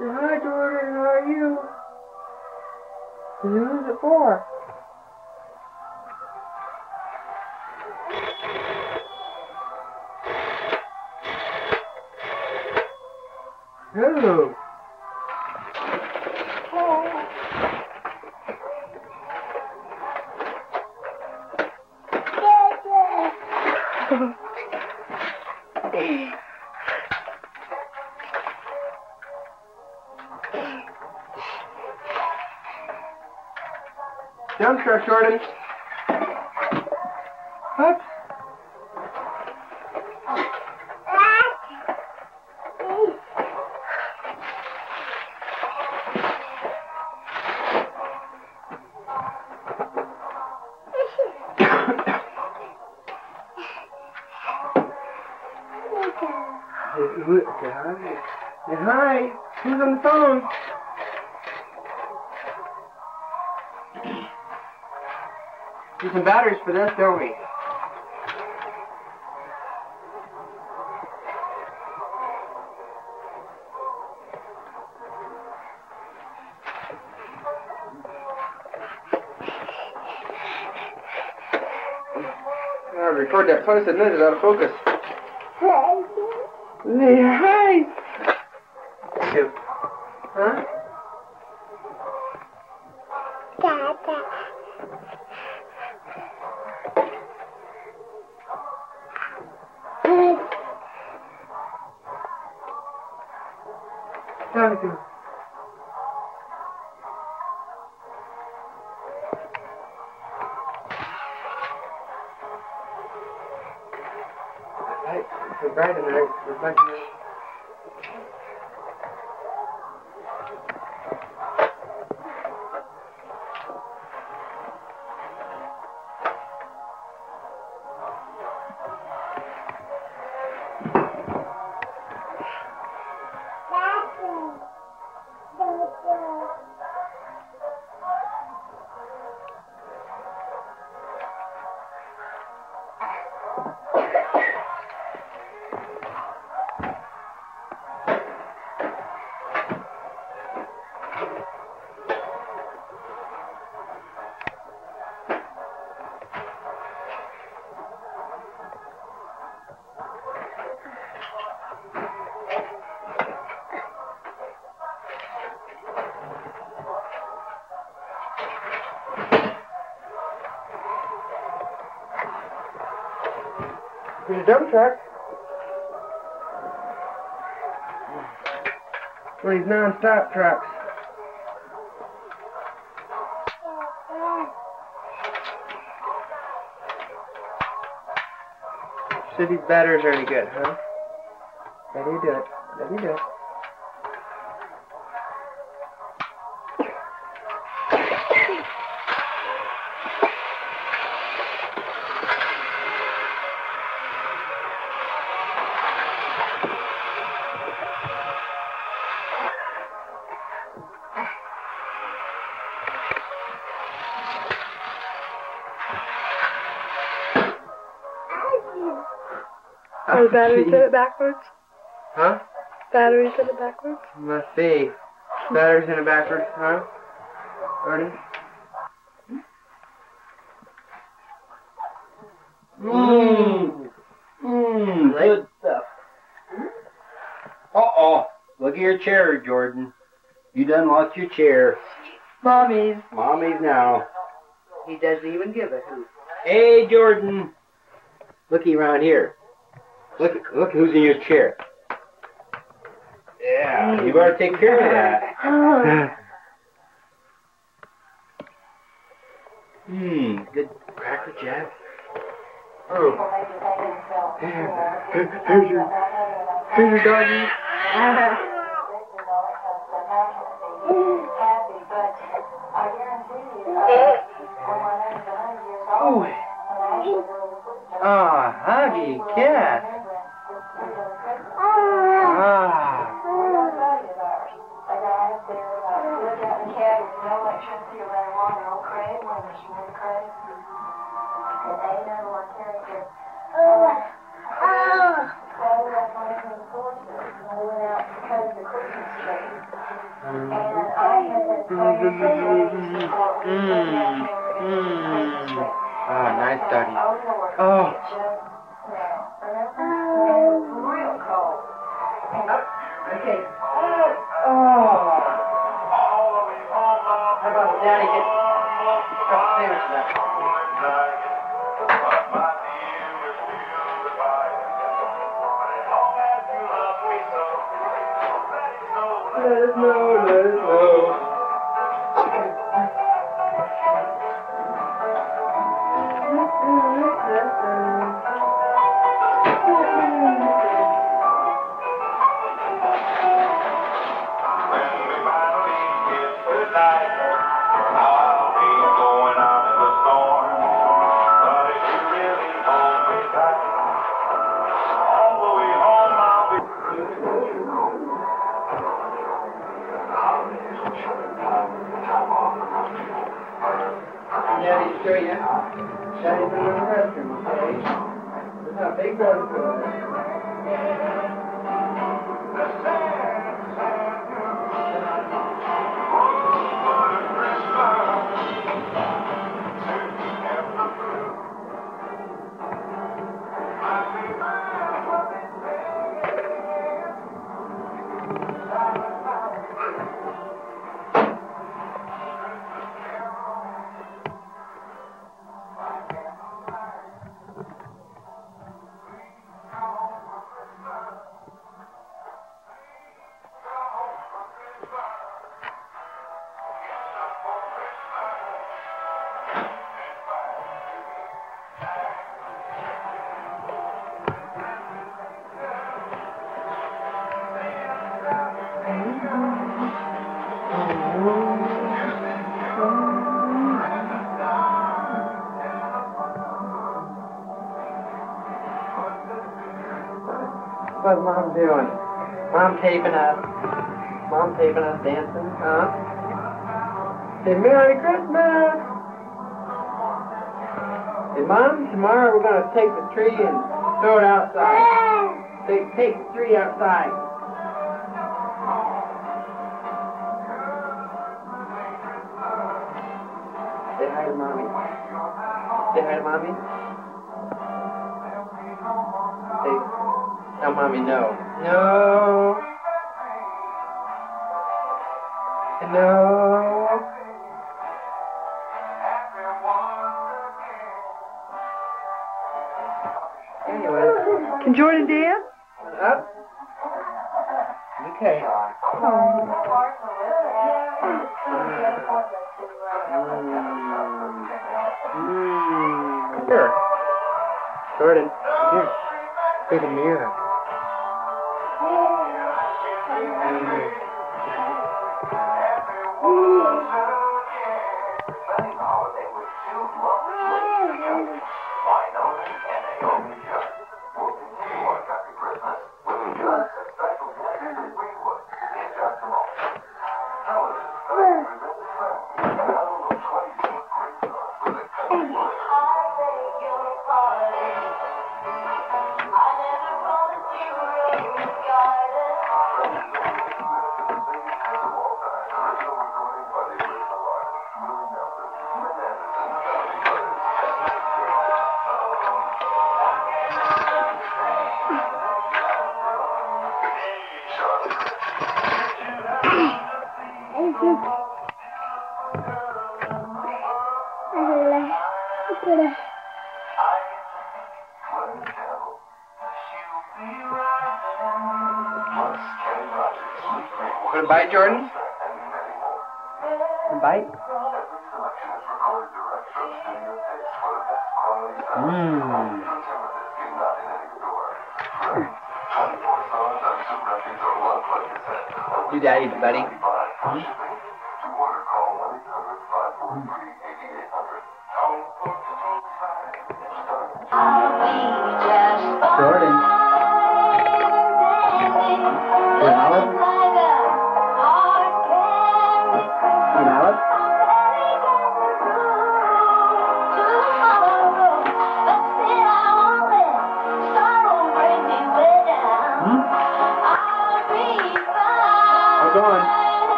A: Hi, Jordan. How are you? Say, who is it for? Truck, Jordan. What? Hi. Who's on the phone? Need some batteries for this, don't we? I record that close and then it's out of focus. Say Mrs. Demchak. These non-stop trucks. City batters are any good, huh? How do you do it? How do you do it?
M: The batteries in it backwards?
A: Huh?
M: Batteries in it backwards?
A: Must be. Batteries in it backwards, huh? Ready?
B: Mmm. Mmm. Good stuff. Uh oh. Look at your chair, Jordan. You done lost your chair.
C: Mommy's.
B: Mommy's now.
C: He doesn't even give a hoot.
B: Hey, Jordan. Looky around here. Look, look who's in your chair. Yeah, you better take care of that.
A: Oh. Hey mom, tomorrow we're gonna take the tree and throw it outside. Take, take the tree outside. Say hi to mommy. Say hi to mommy. Say, tell mommy no. No. No.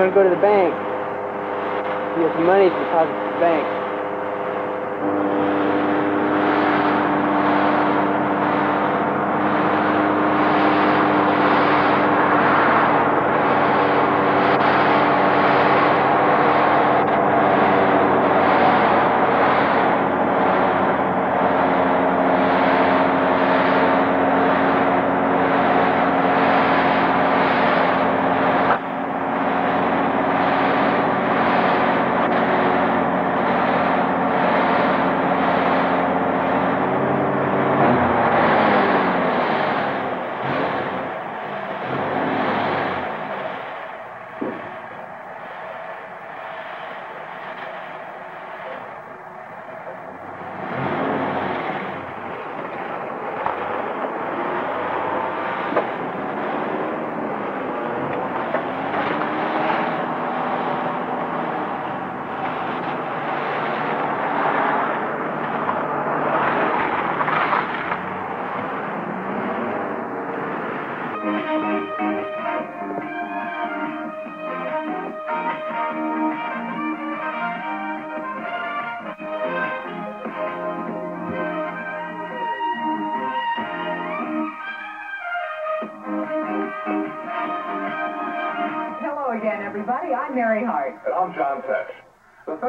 A: Going to go to the bank.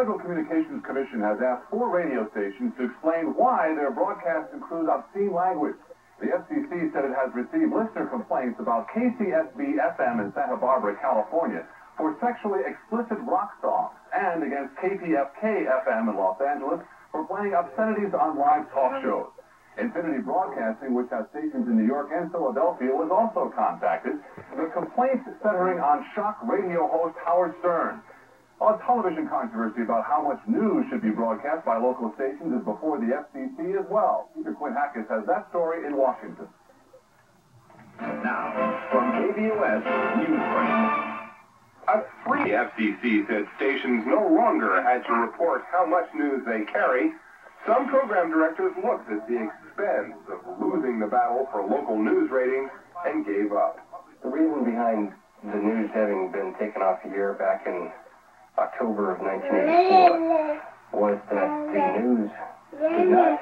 D: Federal Communications Commission has asked four radio stations to explain why their broadcasts include obscene language. The FCC said it has received listener complaints about KCSB FM in Santa Barbara, California, for sexually explicit rock songs, and against KPFK FM in Los Angeles for playing obscenities on live talk shows. Infinity Broadcasting, which has stations in New York and Philadelphia, was also contacted. The complaints centering on shock radio host Howard Stern. A television controversy about how much news should be broadcast by local stations is before the FCC as well. Peter Quinn Hackett has that story in Washington.
N: Now, from KBUS Newsbreak. A three FCC said stations no longer had to report how much news they carry. Some program directors looked at the expense of losing the battle for local news ratings and gave up.
O: The reason behind the news having been taken off the air back in October of 1984 was that the news did not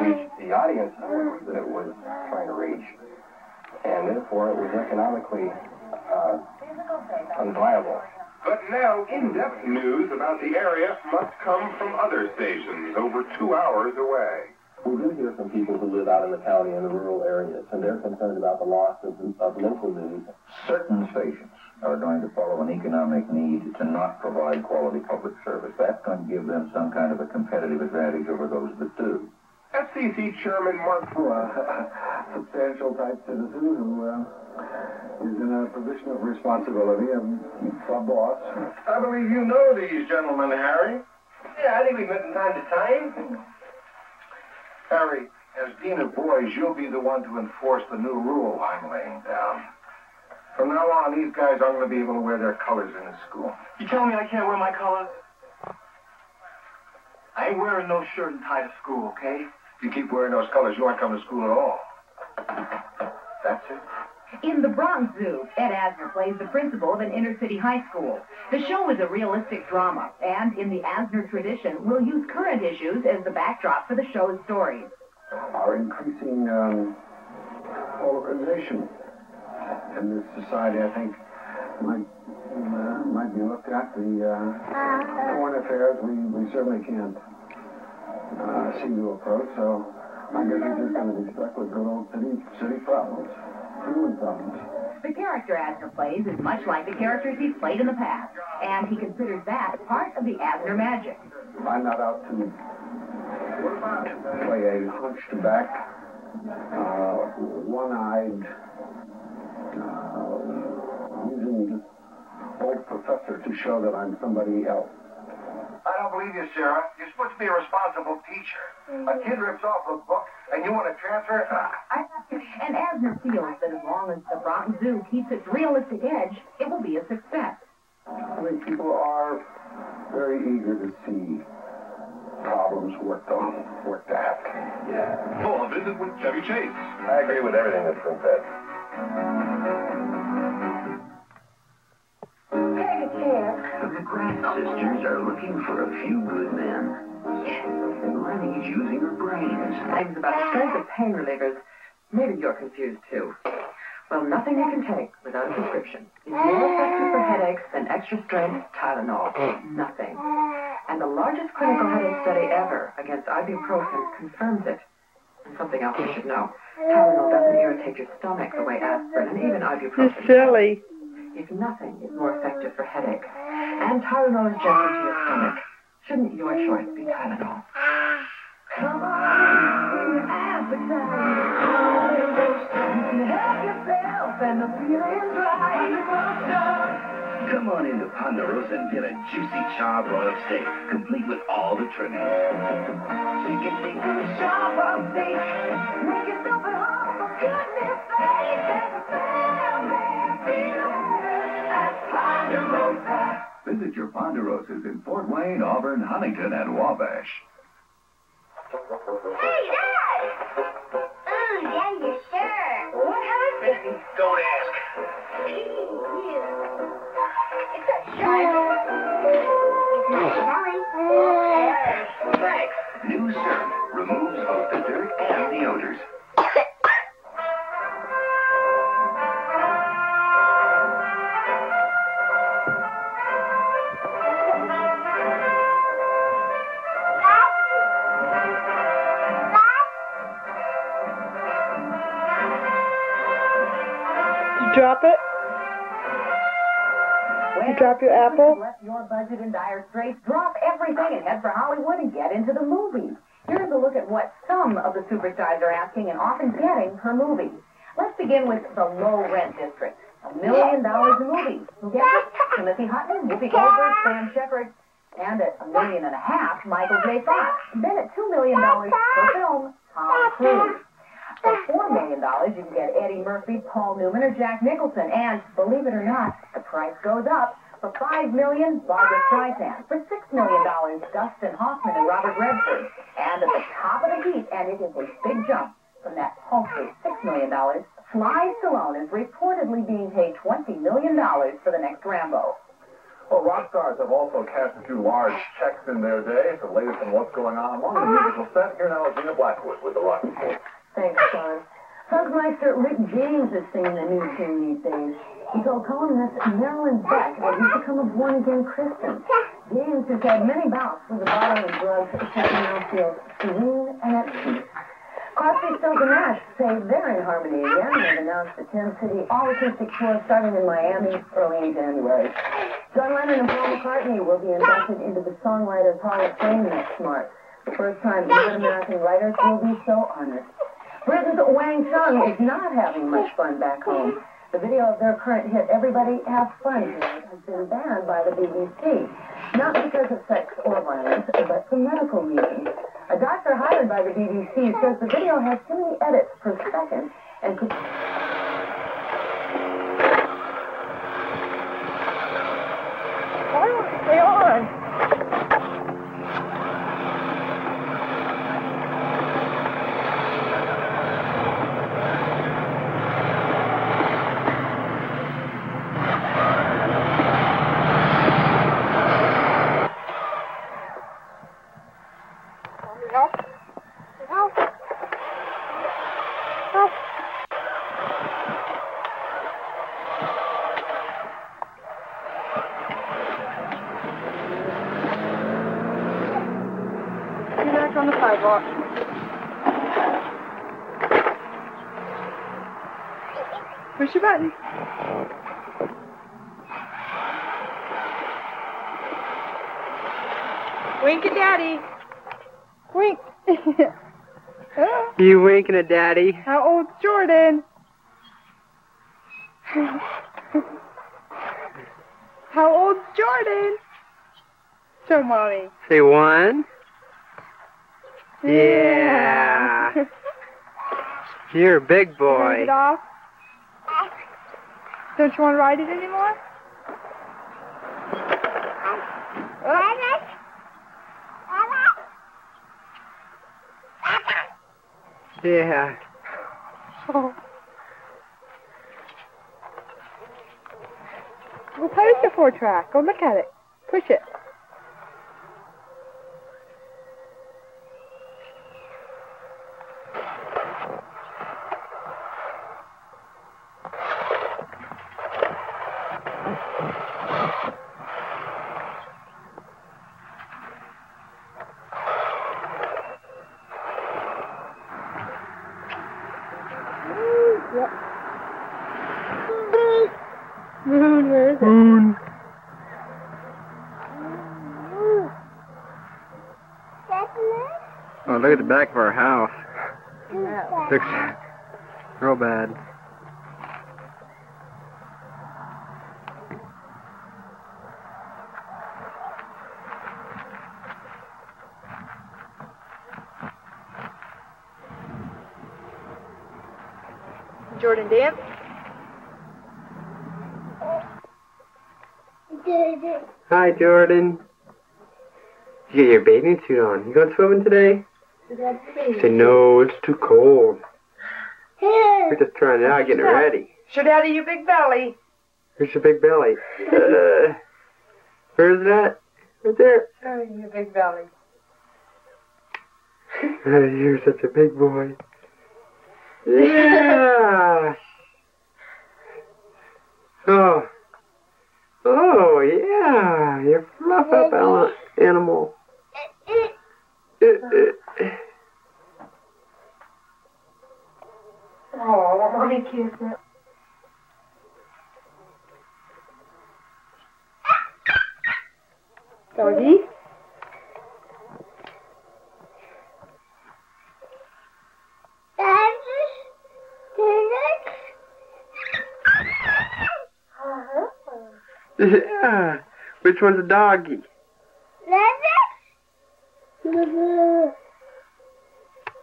O: reach the audience that it was trying to reach, and therefore it was economically uh, unviable.
N: But now, in-depth news about the area must come from other stations over two hours away.
O: We do hear from people who live out in the county in the rural areas, and they're concerned about the loss of, of local news.
P: Certain stations are going to follow an economic need to not provide quality public service. That's going to give them some kind of a competitive advantage over those that do.
N: FCC Chairman Mark
B: substantial type citizen who uh, is in a position of responsibility and a boss.
N: I believe you know these gentlemen, Harry.
O: Yeah, I think we've met from time to time.
B: Harry, as Dean of Boys, you'll be the one to enforce the new rule I'm laying down. From now on, these guys aren't going to be able to wear their colors in the school.
O: You tell me I can't wear my colors? I ain't wearing no shirt and tie to school, okay?
B: If you keep wearing those colors, you aren't coming to school at all. That's it.
I: In the Bronx Zoo, Ed Asner plays the principal of an inner city high school. The show is a realistic drama, and in the Asner tradition, will use current issues as the backdrop for the show's stories.
B: Our increasing um, polarization in this society, I think, might uh, might be looked at. The uh, foreign affairs, we, we certainly can't uh, seem to approach. So I guess we're just going to be stuck with good old city city problems, human problems.
I: The character Asner plays is much like the characters he's played in the past, and he considers that part of the Asner magic.
B: I'm not out to play a hunched back, uh, one-eyed, using old professor to show that I'm somebody else.
O: I don't believe you, Sarah. You're supposed to be a responsible teacher. A kid rips off a book, and you want to transfer it?
I: I, thought you and Asner feels that as long as the Bronx Zoo keeps its realistic edge, it will be a success.
B: I think people are very eager to see problems worked on, worked out.
N: Yeah. Oh, a visit with Chevy Chase.
O: I agree with everything that's been said.
B: Sisters are looking for a few good men. And Lenny's using her brains.
I: Things about the strength of pain relievers. Maybe you're confused too. Well, nothing you can take without a prescription is more effective for headaches than extra strength Tylenol. Nothing. And the largest clinical headache study ever against ibuprofen confirms it. And something else you should know. Tylenol doesn't irritate your stomach the way aspirin and even ibuprofen.
C: It's silly.
I: If nothing is more effective for headache, and Tylenol is gentle to your stomach, shouldn't your choice be Tylenol? Come on, appetite. Help yourself and the feeling's right.
B: Come on into Ponderosa and get a juicy charbroiled steak, complete with all the trimmings.
F: Chicken finger, sharp on steak. Make yourself at home for goodness sake. There's a family feeling at Ponderosa.
Q: Visit your Ponderosas in Fort Wayne, Auburn, Huntington, and Wabash.
F: Hey, Dad! Oh, yeah, you sure? What happened?
B: Don't ask.
F: It's a shark. It's not smelly.
B: Thanks. New Surf removes both the dirt and the odors.
C: Drop it? You drop your apple?
I: Left your budget in dire straits. Drop everything and head for Hollywood and get into the movies. Here's a look at what some of the superstars are asking and often getting per movie. Let's begin with the low rent district. A million dollars a movie. Who gets it? Timothy Hutton, Whoopi Goldberg, Sam Shepard, and at a million and a half, Michael J. Fox. Then at two million dollars per film, Tom Cruise. For four million dollars, you can get Eddie Murphy, Paul Newman, or Jack Nicholson. And believe it or not, the price goes up. For five million, Barbra Streisand. For six million dollars, Dustin Hoffman and Robert Redford. And at the top of the heap, and it is a big jump from that paltry six million dollars, Sly Stallone is reportedly being paid twenty million dollars for the next Rambo.
R: Well, rock stars have also cashed a few large checks in their day. The latest on what's going on among the musical set, here now is Gina Blackwood with the Rock Report.
I: Thanks, Sean. Funkmeister Rick James is singing the news tune these days. He told columnist Marilyn Beck that he's become a born-again Christian. James has had many bouts with the bottle and drugs that now feels serene and at peace. Crosby, Stills, and Nash say they're in harmony again. They've announced the 10-city all-acoustic tour starting in Miami early in January. John Lennon and Paul McCartney will be inducted into the Songwriters Hall of Fame next March. The first time Asian American writers will be so honored. Britain's Wang Chung is not having much fun back home. The video of their current hit, Everybody Have Fun has been banned by the BBC. Not because of sex or violence, but for medical reasons. A doctor hired by the BBC says the video has too many edits per second and could...
C: Why stay on? Help. Help. Help. Get back on the sidewalk. Push your button. Wink at Daddy. Wink.
A: You winking at Daddy?
C: How old's Jordan? How old's Jordan? So, mommy.
A: Say one. Yeah. You're a big
C: Turn
A: boy.
C: it off. Don't you want to ride it anymore? Oh.
A: Yeah.
C: Oh. Well, how is the four track? Go look at it. Push it.
M: Moon, where is it?
A: Moon. Oh, look at the back of our house. Looks real bad.
M: Jordan dance?
A: Hi, Jordan. You get your bathing suit on. You going swimming today? Say no, it's too cold. We're just trying it out, getting it ready.
C: Show Daddy your big belly.
A: Here's your big belly. Uh, where's that? Right there.
C: Oh, your big belly.
A: Uh, you're such a big boy. Yeah. Oh. Oh, yeah. You're fluff up animal. Uh, uh,
C: Oh, mommy kiss it.
M: Doggy?
A: Yeah. Which one's a doggy?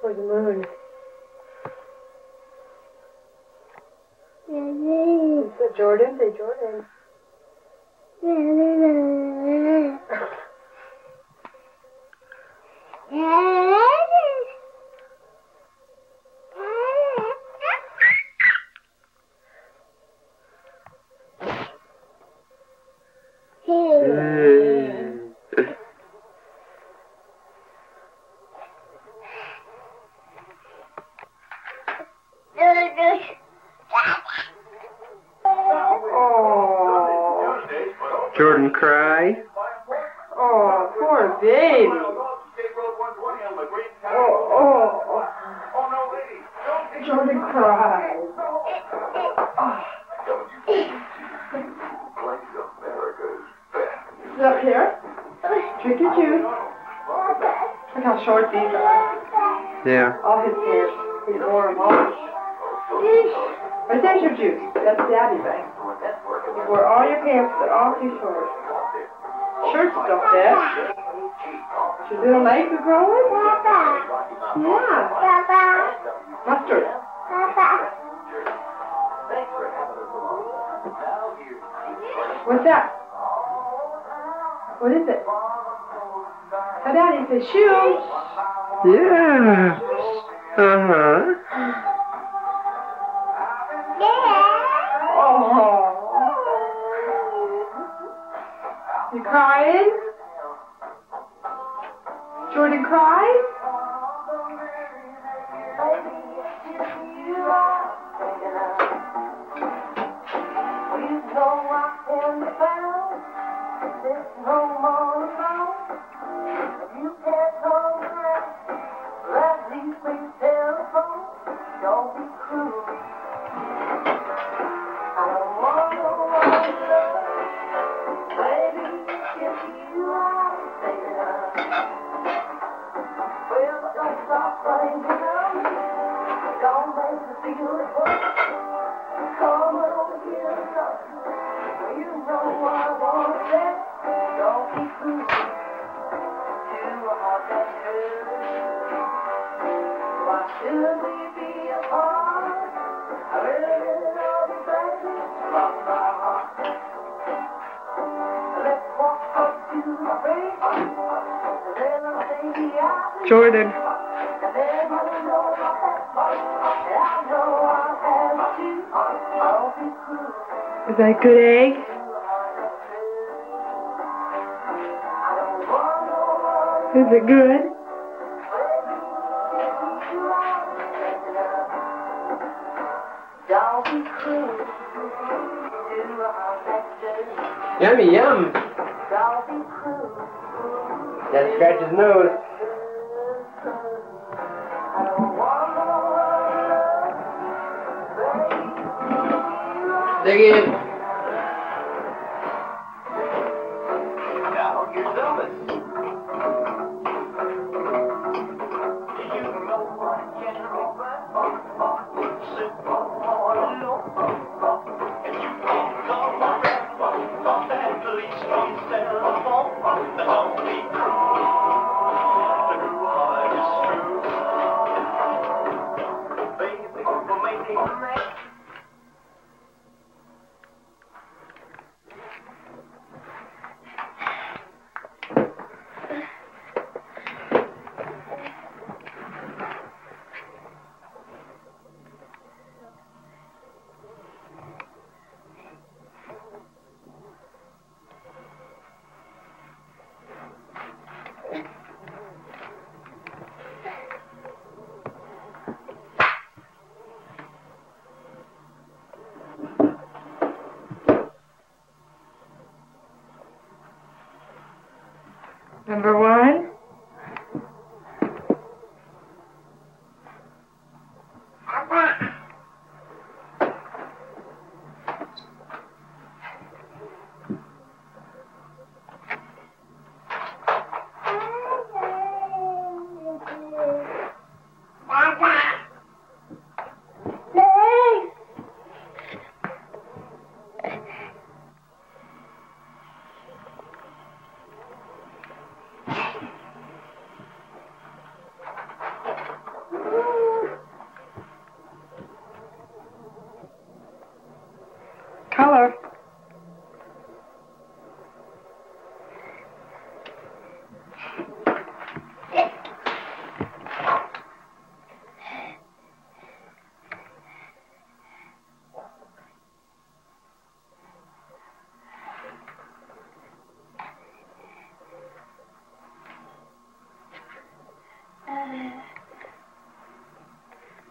M: For the moon. Is it Jordan? Say Jordan.
A: Jordan
M: good?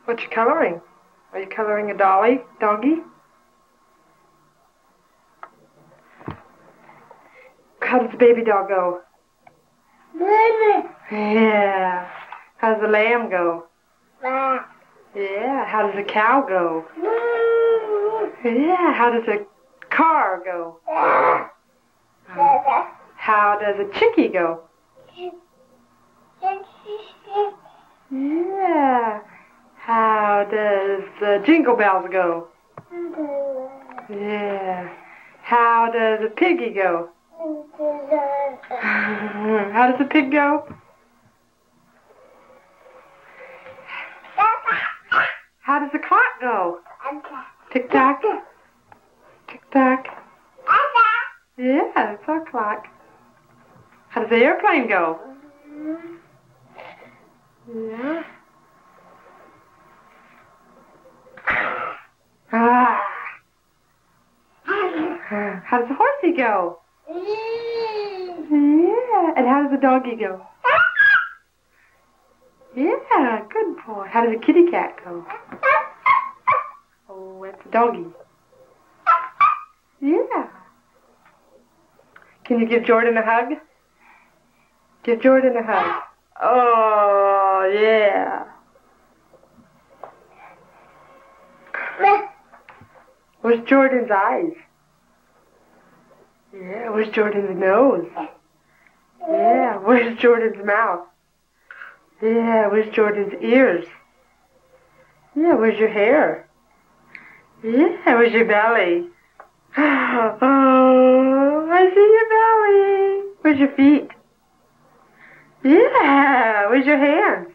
C: What you coloring? Are you coloring a dolly, doggy? How does the baby dog go? Baby. Yeah. How does the lamb go? Yeah. How does the cow go? Yeah. How does the car go? How does a chickie go? Does the jingle bells go? Yeah. How does a piggy go? How does a pig go? How does the clock go? Tick tock. Tick tock. Yeah, it's our clock. How does the airplane go? Yeah. Ah. How does the horsey go? Yeah. And how does the doggy go? Yeah, good boy. How does the kitty cat go? Oh, it's a doggy. Yeah. Can you give Jordan a hug? Give Jordan a hug. Oh, yeah. Where's Jordan's eyes? Yeah, where's Jordan's nose? Yeah, where's Jordan's mouth? Yeah, where's Jordan's ears? Yeah, where's your hair? Yeah, where's your belly? Oh, I see your belly. Where's your feet? Yeah, where's your hands?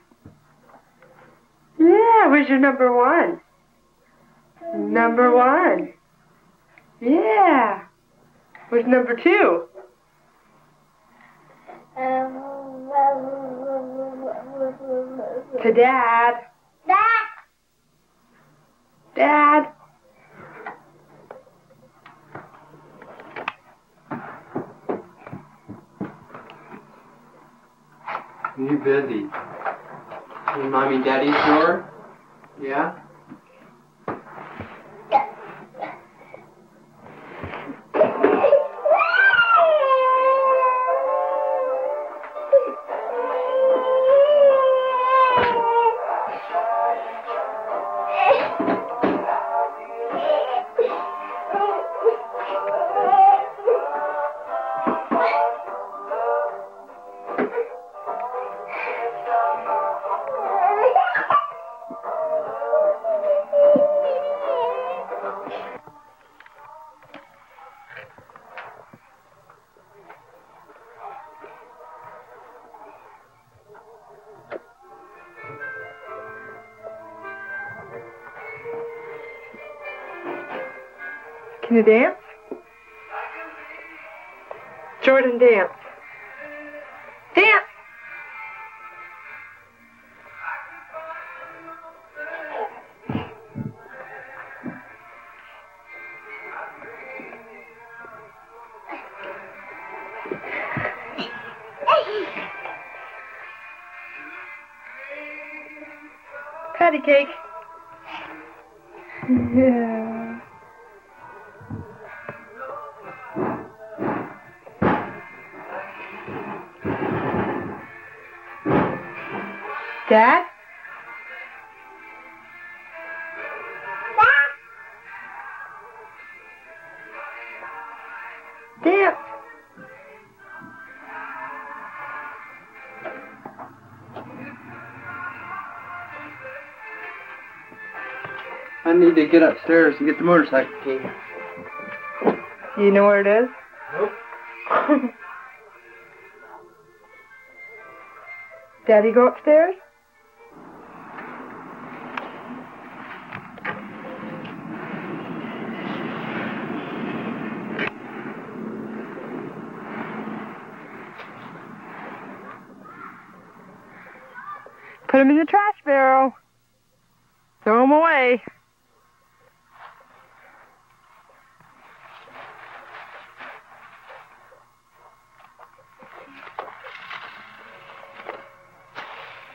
C: Yeah, where's your number one? Number one. Yeah. Where's number two? To dad. Dad. Dad.
A: You busy. Is mommy daddy's daddy snore? Yeah?
C: Can you dance? Jordan, dance. Dance! Patty cake. Yeah. Dad? Dance.
S: I need to get upstairs and get the motorcycle key.
C: You know where it is?
S: Nope.
C: Daddy go upstairs? In the trash barrel. Throw them away.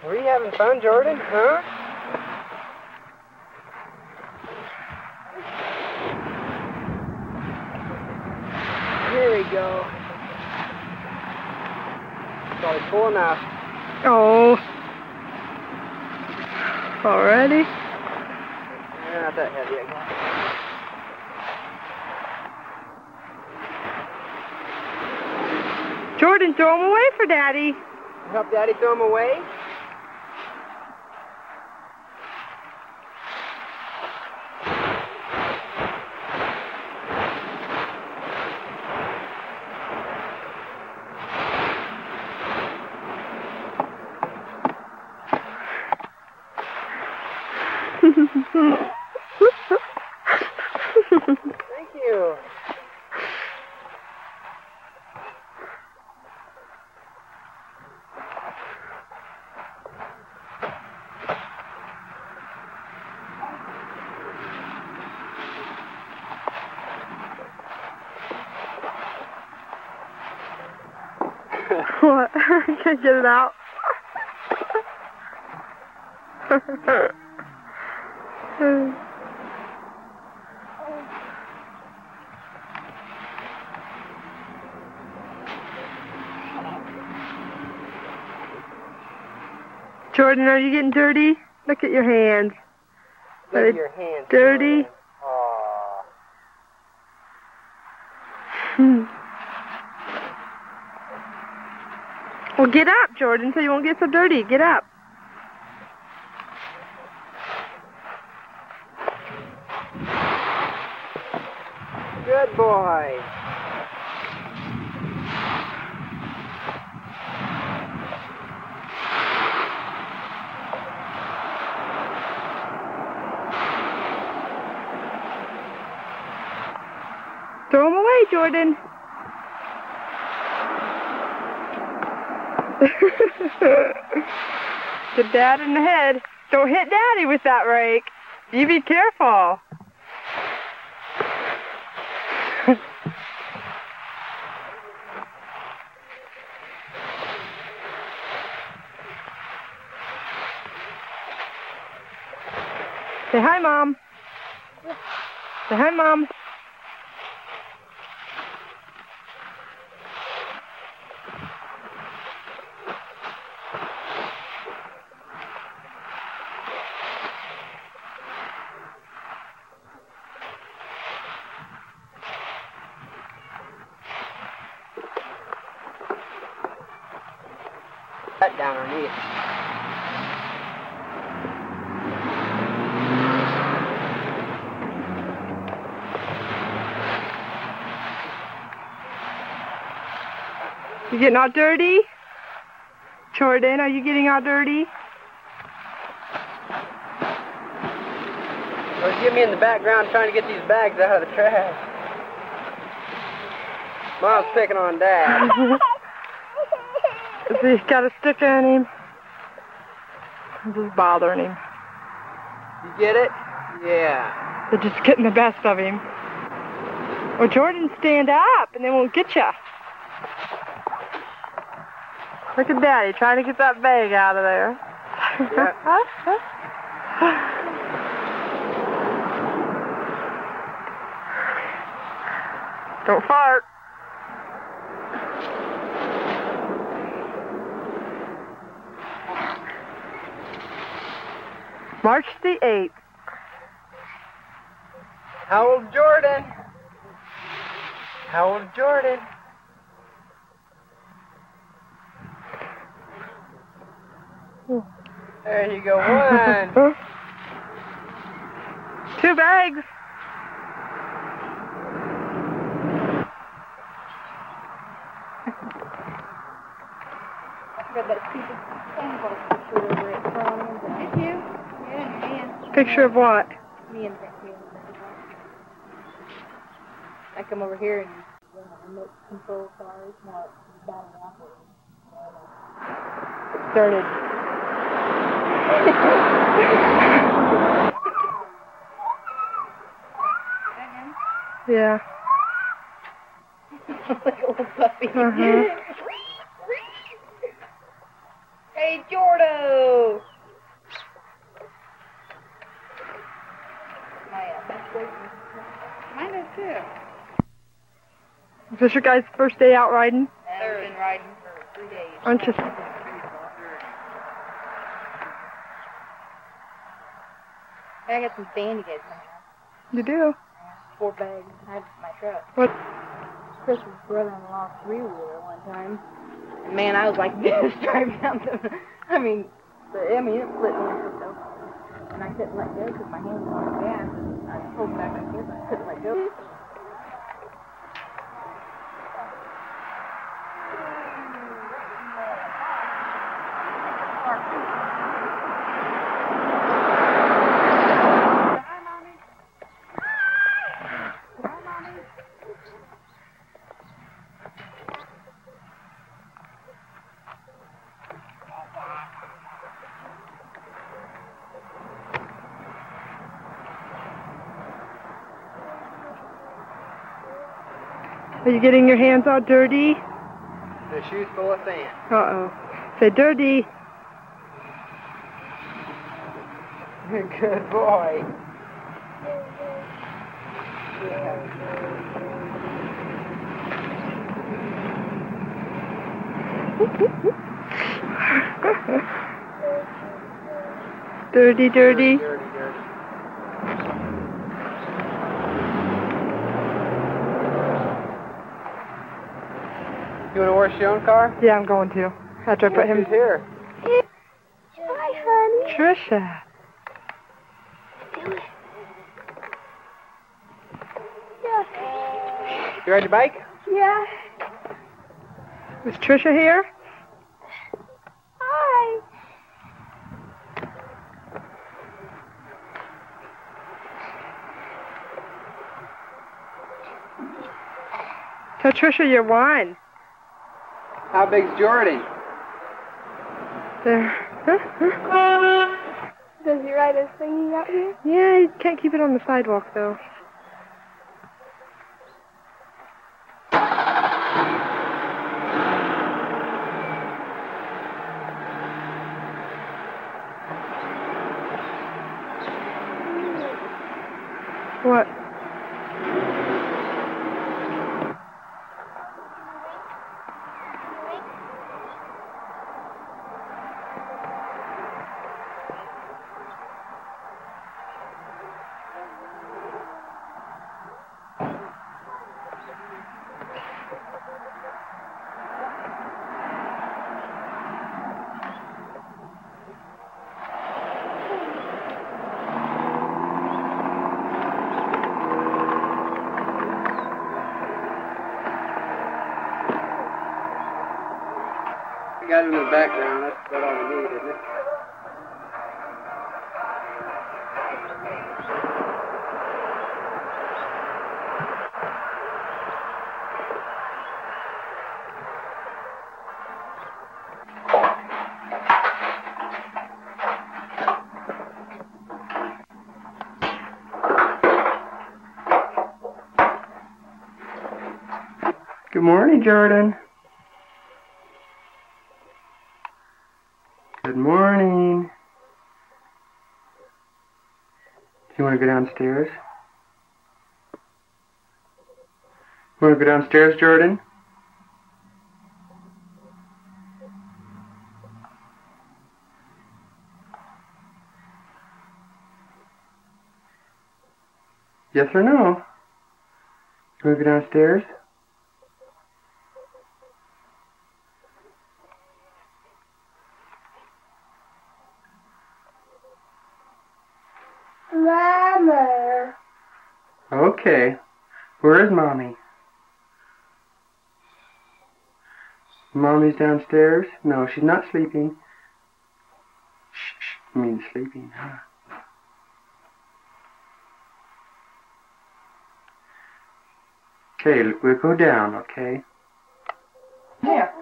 A: Were you having fun, Jordan? Huh? Here we go. Probably full enough.
C: Oh. Already?
A: Yeah, not that heavy, I guess.
C: Jordan, throw him away for Daddy.
A: Help Daddy throw him away? Thank you.
C: what? Get it out. Jordan, are you getting dirty? Look at your hands.
A: Look at your hands.
C: dirty?
A: Aw.
C: Hmm. Well, get up, Jordan, so you won't get so dirty. Get up.
A: Good boy.
C: Throw him away, Jordan. Get Dad in the head. Don't hit Daddy with that rake. You be careful. Say hi, Mom. Say hi, Mom.
A: That down underneath.
C: You getting all dirty? Jordan, are you getting all dirty?
A: Or get me in the background trying to get these bags out of the trash. Mom's picking on Dad.
C: He's got a sticker on him? This is bothering him.
A: You get it? Yeah.
C: They're just getting the best of him. Well, Jordan, stand up, and they won't get you. Look at Daddy trying to get that bag out of there. Don't fart. March the 8th.
A: How old Jordan? How old Jordan? There you go, one.
C: Two bags.
E: Thank you. Yeah, man.
C: Picture of what?
E: Me and I come over here and remote control cars, not battery operated.
C: It started. Yeah.
E: like a little puppy.
C: Uh-huh.
E: hey, Jordo! My, uh, best boyfriend. Mine does too.
C: Is this your guys' first day out riding?
E: And we've been riding for three days.
C: Aren't you?
E: I got some bandages.
C: You do.
E: Four bags. I had my truck.
C: What?
E: Chris was brother-in-law three-wheeler one time. Man, I was like this driving down the. I mean, the, I mean, it split me so. And I couldn't let go because my hands were on the gas. I was holding back my. I couldn't let go.
C: Are you getting your hands all dirty?
A: The shoe's full of sand.
C: Uh-oh. Say dirty.
A: Good boy.
C: dirty, dirty.
A: Dirty, dirty. You want to wash your own car?
C: Yeah, I'm going to. After I put him.
A: Who's here?
F: Hi, honey.
C: Tricia.
A: You ride your bike?
F: Yeah.
C: Is Tricia here?
F: Hi.
C: Tell Tricia you won.
A: How big's Jordy?
C: There.
F: Does he ride his thingy out here?
C: Yeah, he can't keep it on the sidewalk though.
A: in the background, that's about all we need, isn't it? Good morning, Jordan. To go downstairs? Want to go downstairs, Jordan? Yes or no? Want to go downstairs?
F: Mama.
A: Okay. Where is mommy? Mommy's downstairs? No, she's not sleeping. Shh, shh. I mean sleeping, huh? Okay, we'll go down, okay?
C: Here.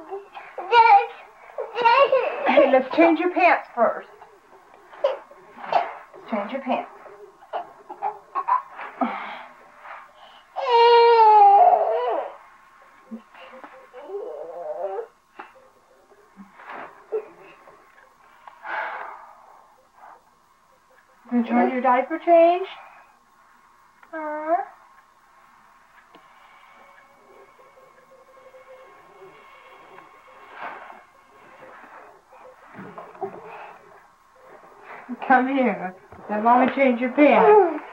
C: Hey, let's change your pants first. Let's change your pants. Did you want your diaper changed? Come here. Let mommy change your pants.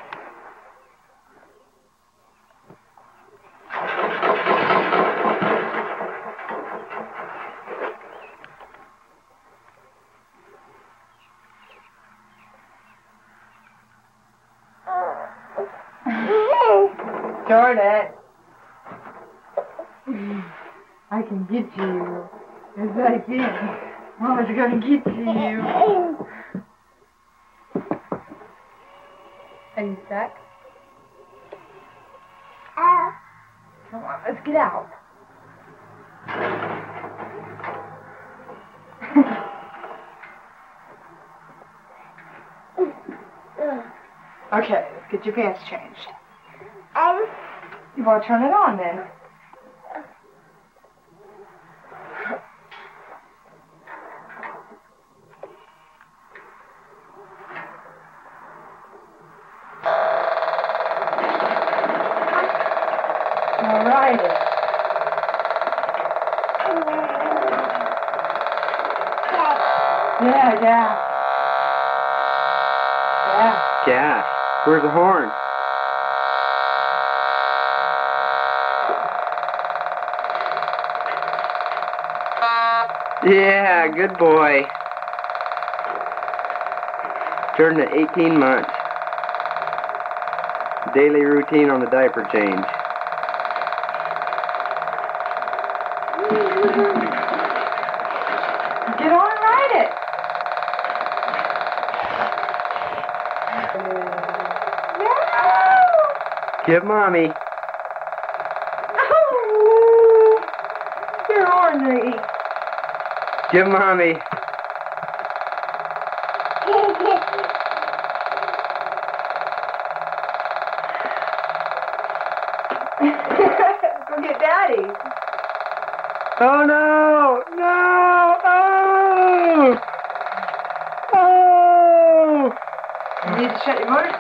C: Jordan. I can get you. Can. Mama's gonna get you. Are you stuck? Come on, let's get out. okay, let's get your pants changed. Um, You want to turn it on then? All righty. Yeah, yeah. Yeah.
A: Gas. Where's the horn? Yeah, good boy. Jordan at 18 months. Daily routine on the diaper change.
C: Get on and ride it.
A: Give mommy.
C: Oh, you're ornery.
A: Give mommy.
C: Go get daddy.
A: Oh no! No! Oh! Oh!
C: You need to shut your motor.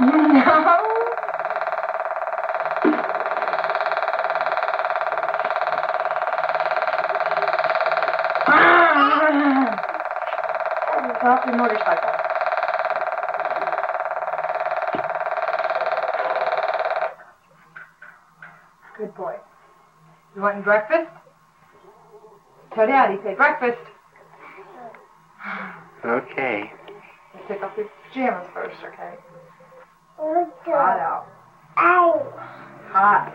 C: No. Off your motorcycle. Good boy. You want breakfast? Tell Daddy, say breakfast.
A: Okay.
C: Let's take off your pajamas first, okay? Hot out. Hot.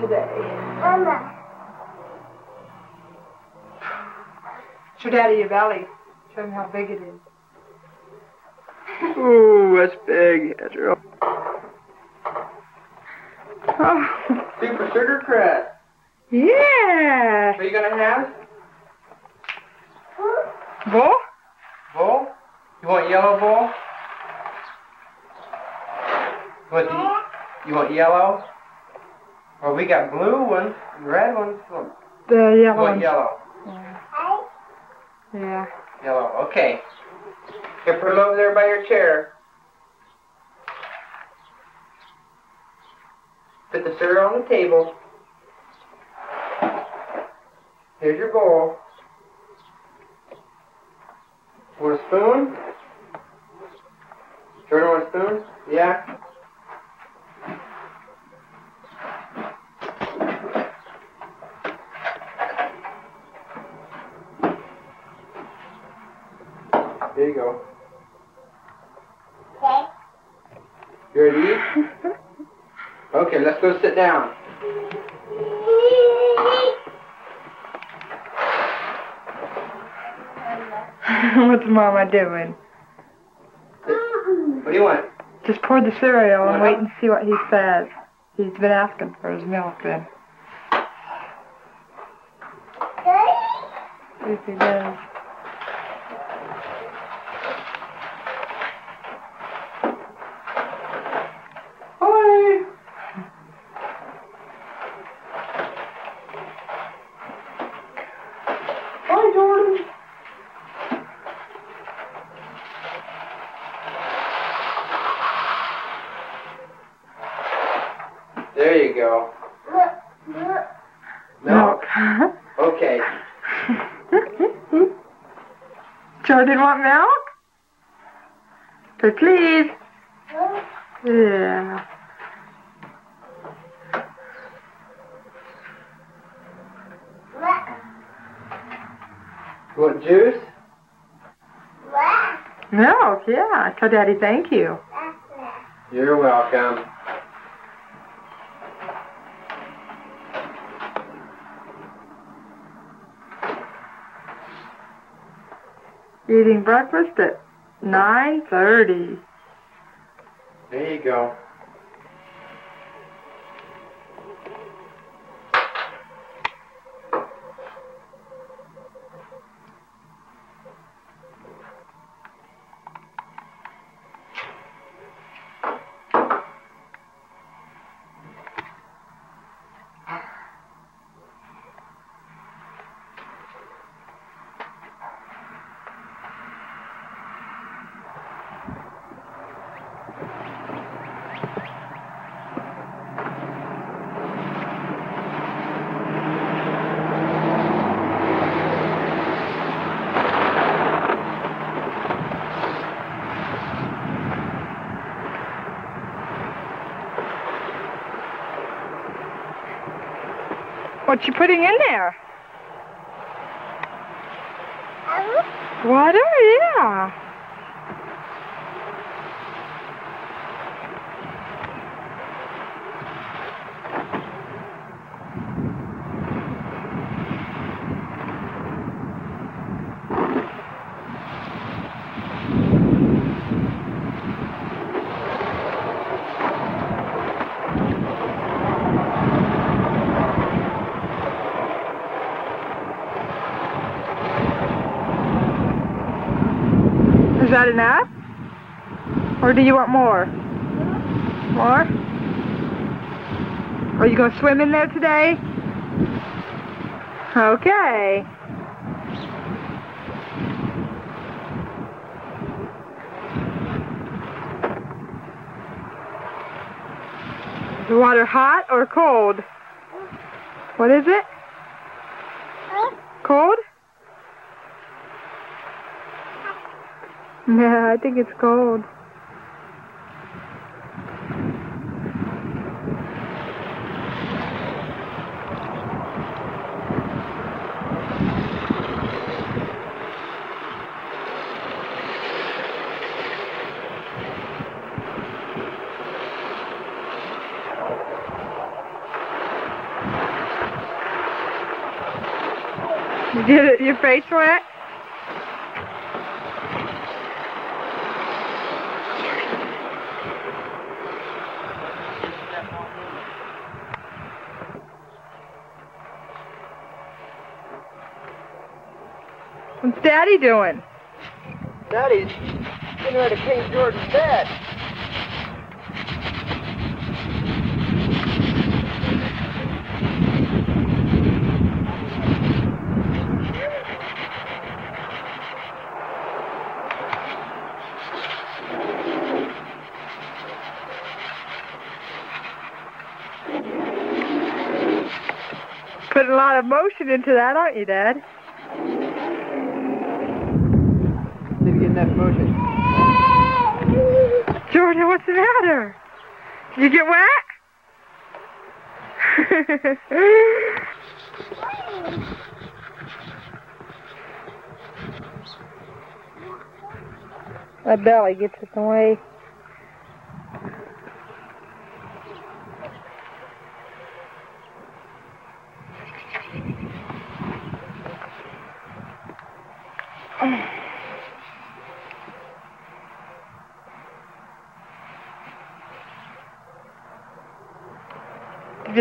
C: Today.
F: Mama.
C: Show Daddy your belly. Show him how big it is.
A: Ooh, that's big. That's real.
T: Super sugar crust.
C: Yeah.
T: What are you gonna have?
C: Bull?
A: Bull? You want yellow bull? You want the, you want yellow? Well, we got blue ones, and red ones. Look,
C: The
A: you
C: yellow
A: want
C: one.
A: yellow?
C: Yeah. Yeah.
A: Yellow. Okay. Here, put it over there by your chair. Put the on the table. Here's your bowl. Want a spoon? Jordan, want a spoon? Yeah? There you go.
F: Okay.
A: You ready to eat? Okay, let's go sit down.
C: What's Mama doing?
A: What do you want?
C: Just pour the cereal and wait and see what he says. He's been asking for his milk then. If he does.
A: Hi. Hi, Jordan. There you go. Milk. Okay.
C: Jordan want milk? But please. Yeah.
A: Want juice?
C: Milk, yeah. Tell Daddy thank you.
A: You're welcome.
C: Eating breakfast at 9.30.
A: There you go.
C: What you putting in there? Water, yeah. That enough? Or do you want more? More? Are you going to swim in there today? Okay. Is the water hot or cold? What is it? Cold? Yeah, I think it's cold. It, your face wet? Daddy doing?
A: Daddy's getting ready to paint Jordan's bed.
C: Putting a lot of motion into that, aren't you, Dad?
A: Didn't motion.
C: Jordan, what's the matter? Did you get wet? My belly gets in the way.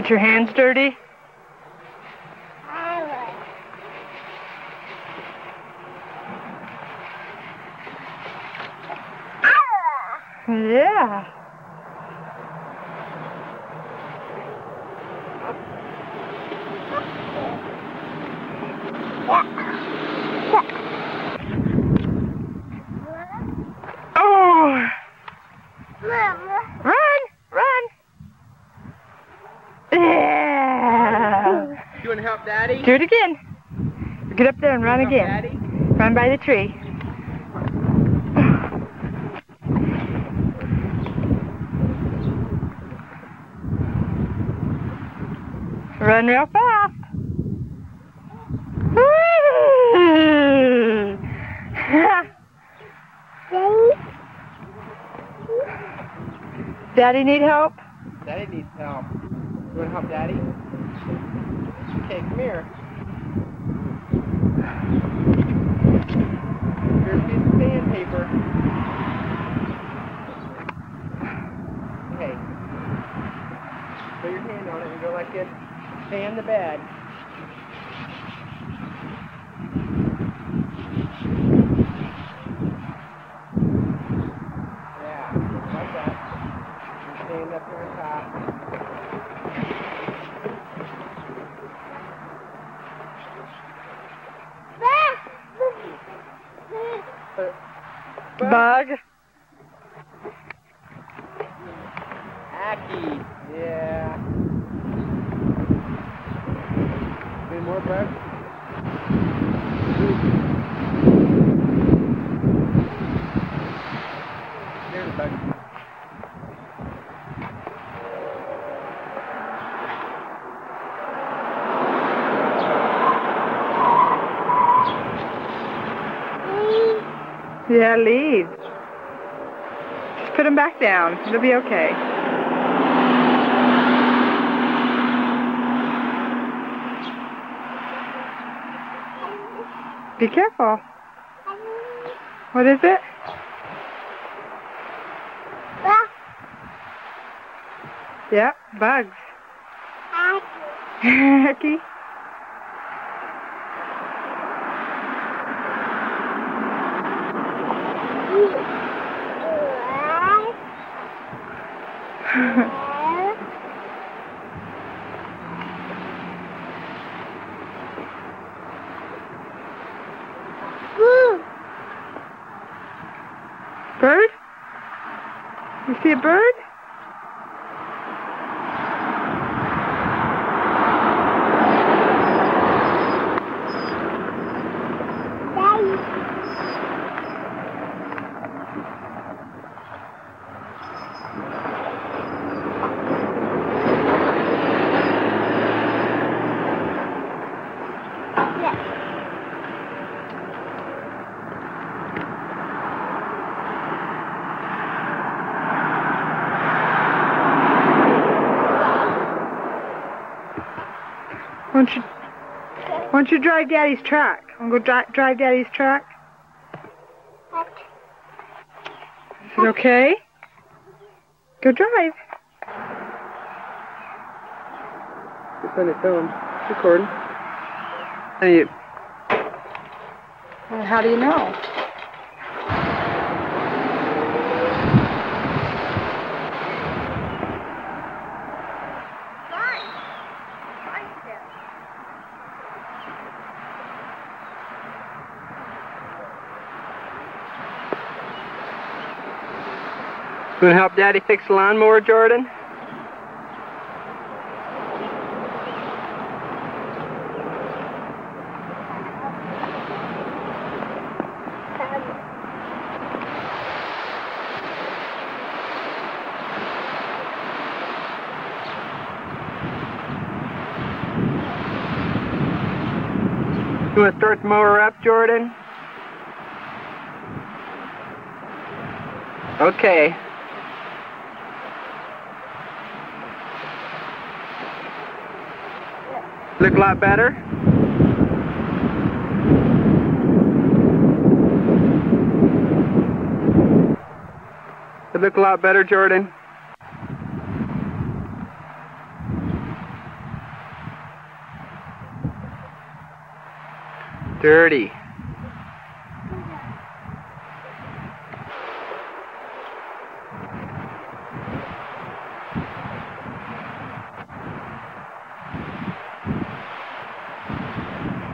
C: Get your hands dirty? Yeah. Oh! Run! Run! Yeah!
A: You want to Daddy?
C: Do it again. Get up there and run again.
A: Daddy?
C: Run by the tree. Run real fast. Daddy need help?
A: Daddy needs help. You want to help Daddy? Okay, come here. Here's a piece of sandpaper. Okay. Put your hand on it and go like this. In the bed. Yeah, like that. You're staying up here on top.
C: Bug.
A: Aki. Yeah. Any more bugs? There's a bug.
C: Yeah, leaves. Just put them back down. It'll be okay. Be careful. What is it? Yep, bugs. Hecky. bird? You see a bird? Why don't you, why don't you drive Daddy's truck? Want to go dri- drive Daddy's truck? Is it okay? Go drive.
A: Just send it to. It's recording. And you.
U: Well, how do you know?
A: You to help Daddy fix the lawnmower, Jordan? You want to start the mower up, Jordan? Okay. Look a lot better? It look a lot better, Jordan? Dirty.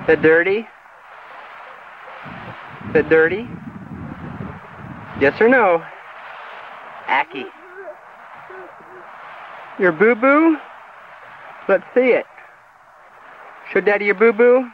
A: It dirty? It dirty? Yes or no? Aki. Your boo-boo? Let's see it. Show Daddy your boo-boo.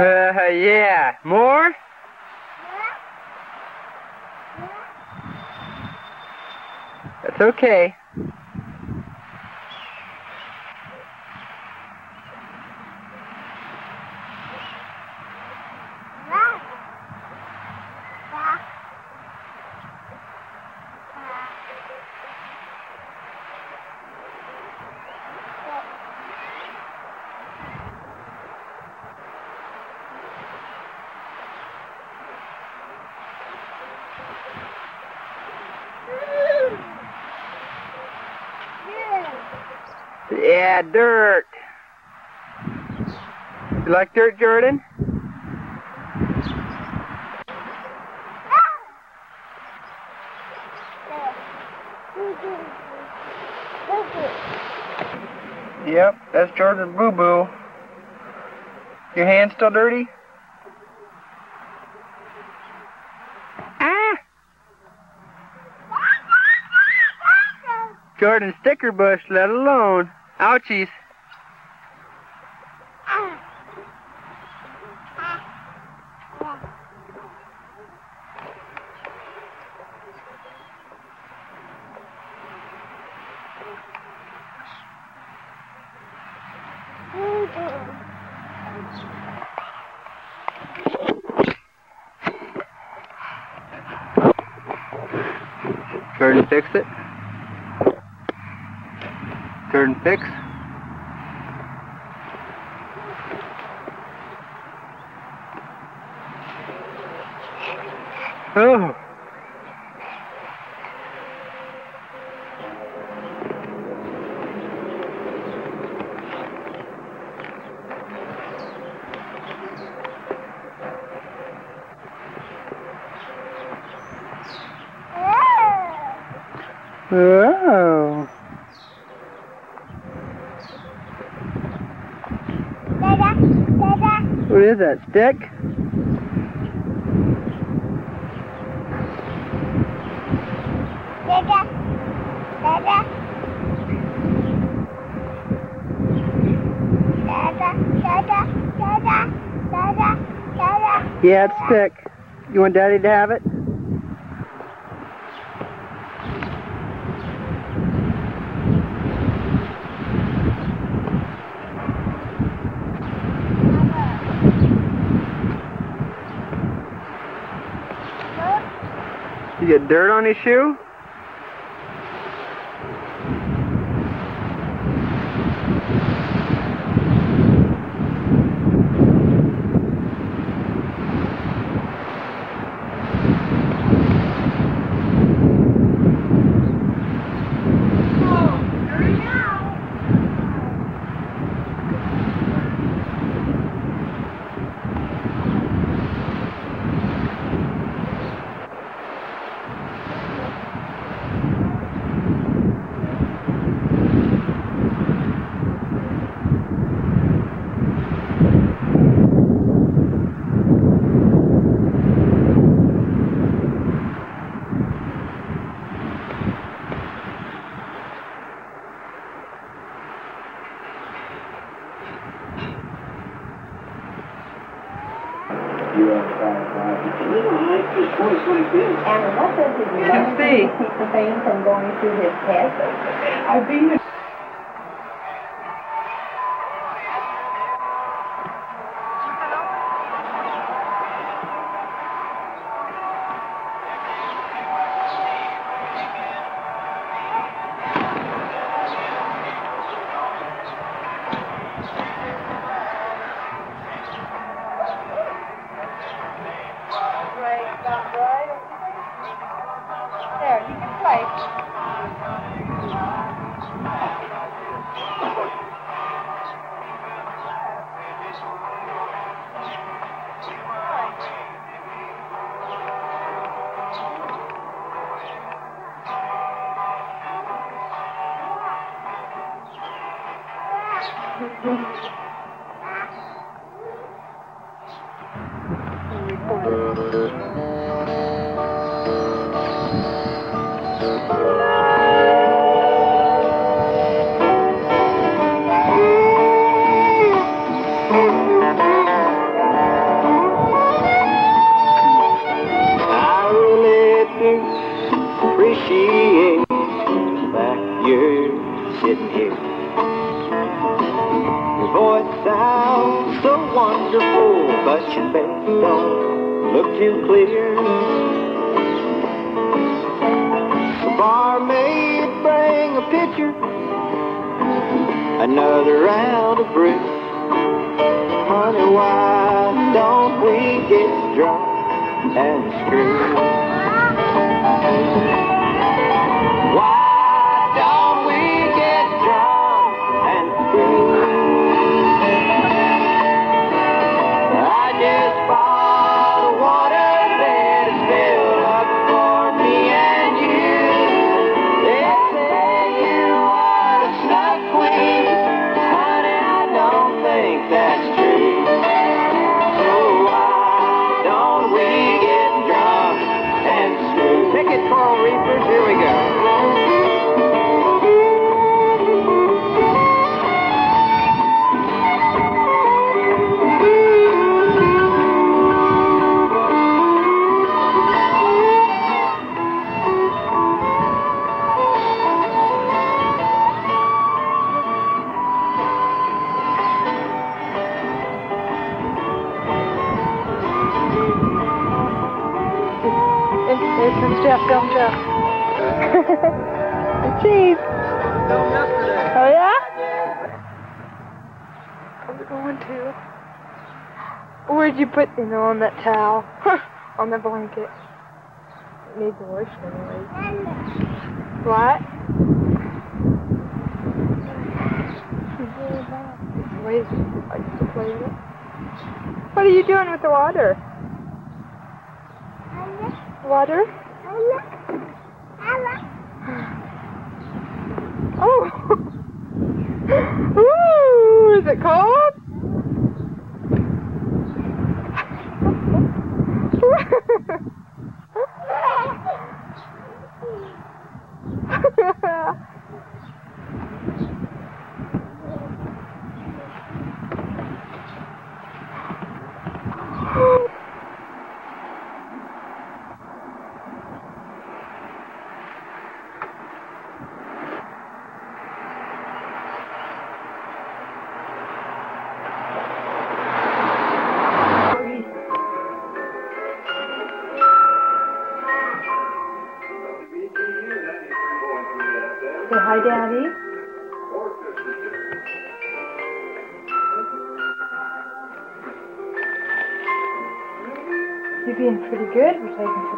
A: Uh, yeah. More? That's okay. Dirt. You like dirt, Jordan? Yep, that's Jordan's boo-boo. Your hand's still dirty? Ah! Jordan's sticker bush, let alone. Ouchies. Jordan fix it. Jordan fix. Oh. Oh. What is that, stick? Yeah, it's stick. You want Daddy to have it? You get dirt on his shoe?
C: on that towel, on the blanket. It needs a wash anyway. What?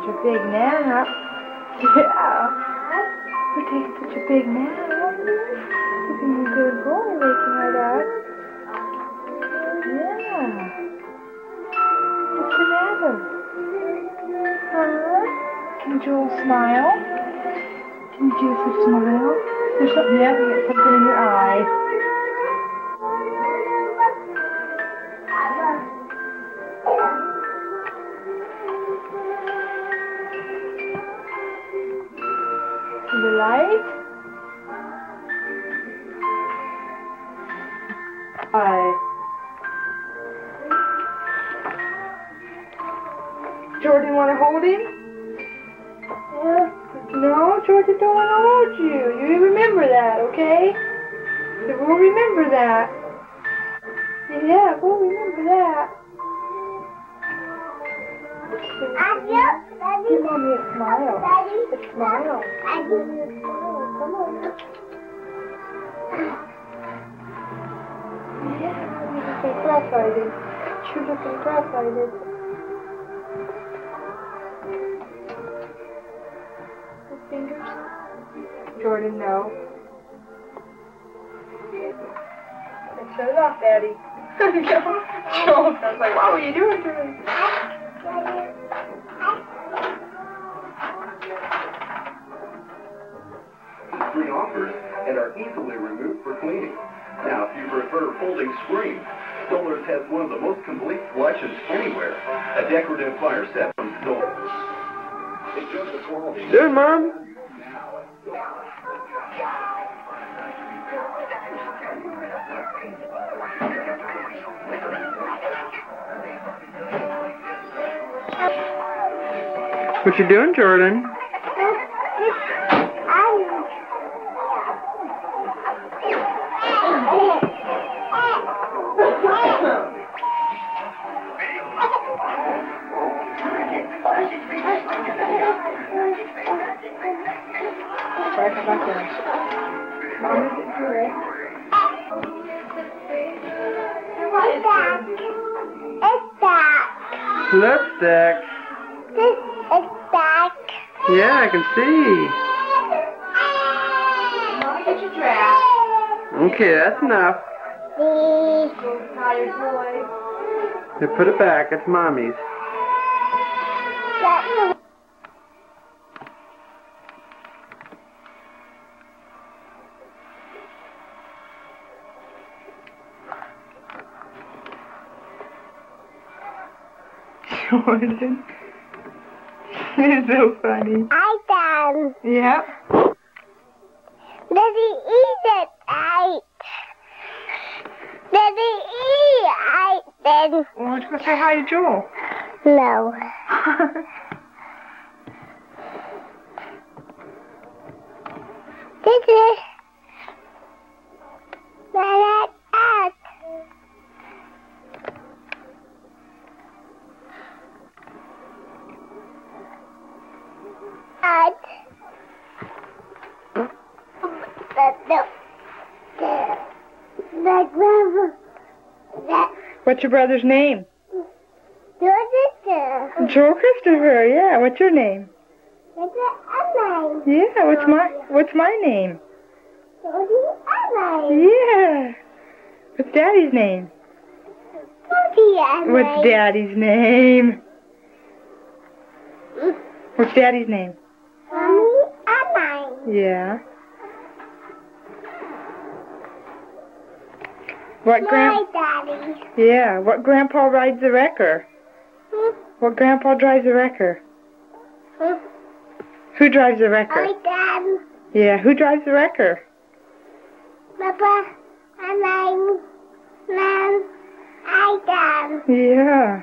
C: such a big nap. Yeah. You're taking such a big nap? You've been a good boy waking her up. Yeah. What's the matter? Huh? Can Joel smile? Can Joseph smile? There's something, yeah, you get something in your eye. You're looking cross-eyed. His fingers? Jordan, no. I shut it off, Daddy. no. I was like, what were you doing to me?
D: Three offers and are easily removed for cleaning. Now, if you prefer folding screens, Stolar's has one of the most complete selections anywhere. A decorative fire set from the quality.
A: Mom. What you doing, Jordan?
C: Sorry, come back there. Mom, is it correct?
A: Lipstick. Yeah, I can see.
C: Mama, get your dress.
A: Okay, that's enough. Now put it back. It's mommy's.
C: Jordan. You're so funny.
F: I can.
C: Yep.
F: Daddy, eat it. I. Daddy, eat I then.
C: Why don't you say hi to Joel?
F: No. This is. My dad. Dad. My. That.
C: What's your brother's name?
F: Your sister.
C: Joel Christopher. Yeah. What's your name?
F: What's your
C: Yeah. What's my What's my name? Yeah. What's Daddy's name? What's Daddy's name? What's Daddy's name?
F: Mommy and mine.
C: Yeah. What
F: My
C: grand?
F: daddy.
C: Yeah. What grandpa rides the wrecker?
F: Hmm?
C: What grandpa drives the wrecker?
F: Hmm?
C: Who drives the wrecker?
F: My dad.
C: Yeah. Who drives the wrecker?
F: Papa and mine. Mom. I dad.
C: Yeah.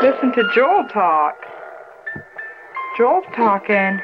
C: Listen to Joel talk. Joel's talking.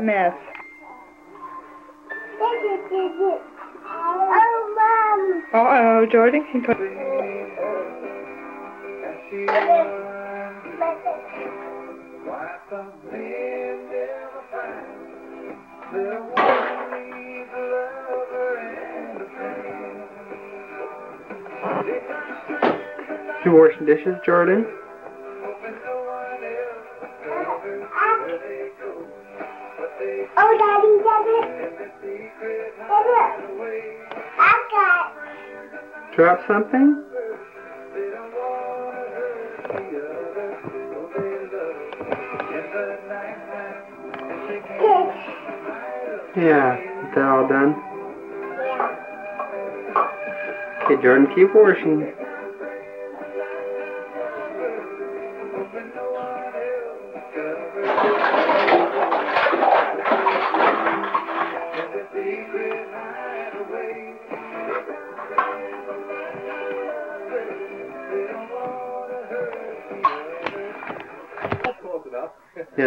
C: That mess?
F: Oh, Mom.
C: Uh oh, Jordan. He put...
A: You washing dishes, Jordan?
F: Oh, Daddy, Daddy. Daddy. I got.
A: Drop something? Yeah, is that all done? Okay, Jordan, keep washing.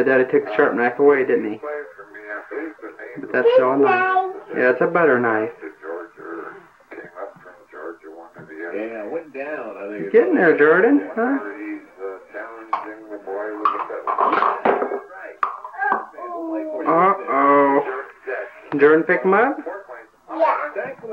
A: Yeah, Daddy took the sharp knife away, didn't he? But that's still a knife. Yeah, it's a butter knife.
B: Yeah, it went down. I think.
A: you're Getting there, Jordan, huh? Uh oh. Jordan pick him up?
B: Thanks for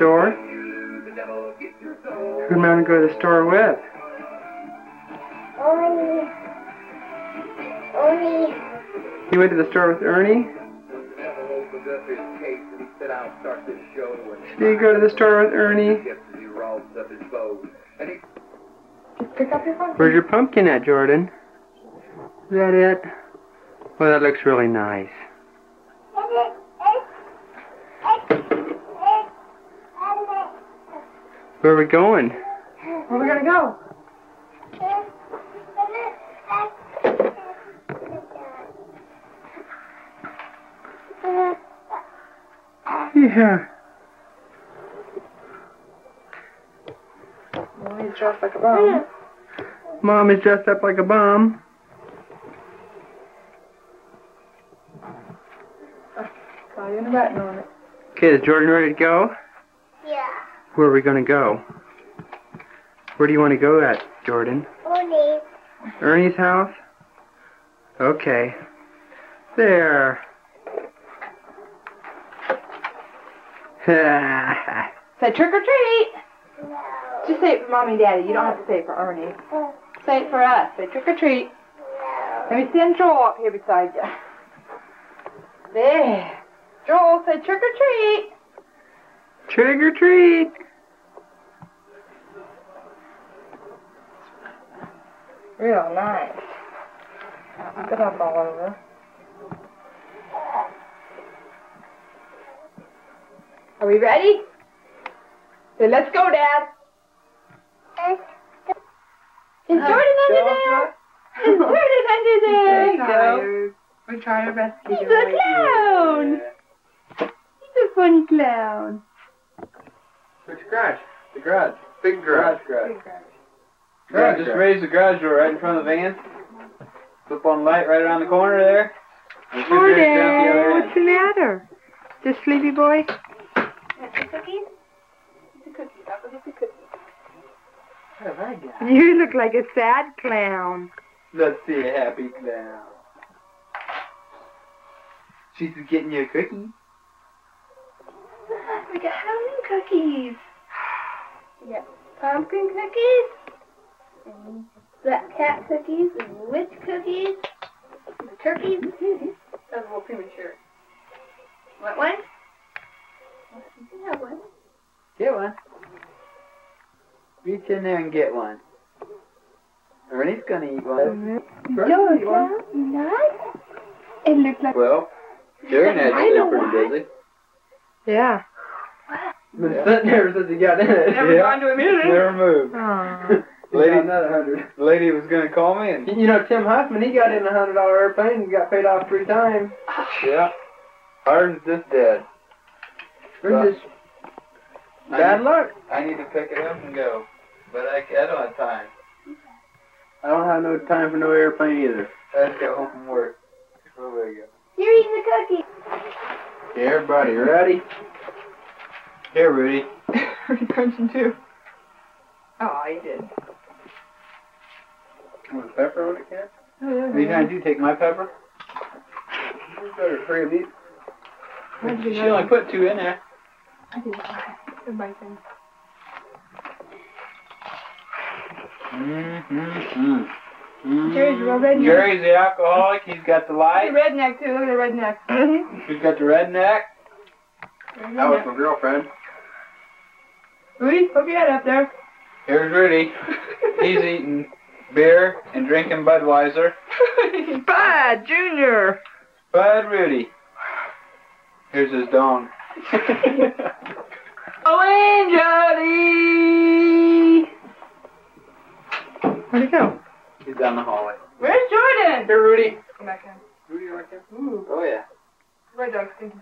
A: Mommy go to the store? Who'd go to the store with?
F: Ernie. Only.
A: You went to the store with Ernie? Did you go to the store with Ernie?
C: Pick up your phone.
A: Where's your pumpkin at, Jordan? Is that it? Well, that looks really nice. Where are we going?
C: Where are we gonna go?
A: Yeah.
C: Mommy's dressed like a bum.
A: Mom is dressed up like a bum.
C: Saw you in the button on it.
A: Okay, is Jordan ready to go?
F: Yeah.
A: Where are we going to go? Where do you want to go at, Jordan?
F: Only.
A: Ernie's house? Okay. There.
C: Say trick or treat. No. Just say it for mommy and daddy. You don't have to say it for Ernie. Say it for us. Say trick or treat. No. Let me send Joel up here beside you. There. Joel, say trick or treat.
A: Trick or treat.
C: Real nice. Get up all over. Are we ready? Say, let's go, Dad. Is Jordan under there? Is Jordan under there?
E: There you go. We try our best to
C: He's a
E: it away.
C: clown. He's a funny clown.
U: Which garage?
A: The garage. Big
U: Garage, garage. Garage, just raise the garage door right in front of the van. Flip on the light right around the corner there. And shoot your head down the other
C: Jordan,
U: end.
C: what's the matter? This sleepy boy?
V: Cookies? It's a cookie. That was just a cookie.
U: What have I got?
W: You look like a sad clown.
U: Let's see a happy clown. She's getting you a cookie.
F: We got Halloween cookies. We got pumpkin cookies, and black cat cookies, and witch cookies, and turkeys.
C: That's a little premature.
F: Want one? You can have one.
U: Get one. Reach in there and get one. Ernie's gonna eat one.
F: Don't tell not. It looks like.
U: Well, Sharon had
F: I
U: stayed
F: know
U: pretty busy.
W: Yeah.
U: Been sitting there since he got in it.
C: Never gone to a meeting.
U: Never moved.
W: Aw.
U: Lady, another hundred. Lady was gonna call me and
A: You know, Tim Huffman, he got in a hundred dollar airplane and got paid off three times.
U: yeah, ours just dead.
A: We're just
U: Bad luck. I need to pick it up and go, but I, I don't have time.
A: I don't have no time for no airplane either.
U: I just got home from work. There you go.
F: You're eating the cookie.
A: Okay, everybody ready? Here, Rudy.
C: Pretty crunching too. Oh, you did.
A: Want pepper on it, Cat?
C: Oh, yeah.
A: Are you gonna do take my pepper? You better three of these.
U: She only put two in there.
C: I did. Everybody can.
U: Mm-hmm.
C: Jerry's a real redneck.
U: Jerry's the alcoholic. He's got the
C: He's
U: light.
C: a redneck too. Look at the redneck.
U: He's got the redneck.
A: That was my girlfriend.
C: Rudy, poke your head up there.
U: Here's Rudy. He's eating beer and drinking Budweiser.
W: Bud Junior.
U: Bud Rudy. Here's his dong.
C: Oh, Angelly!
W: Where'd he go?
U: He's down the hallway.
C: Where's Jordan?
U: Here, Rudy.
C: Come back in.
A: Rudy, right there.
C: Ooh,
U: Oh yeah.
C: red dog stinking.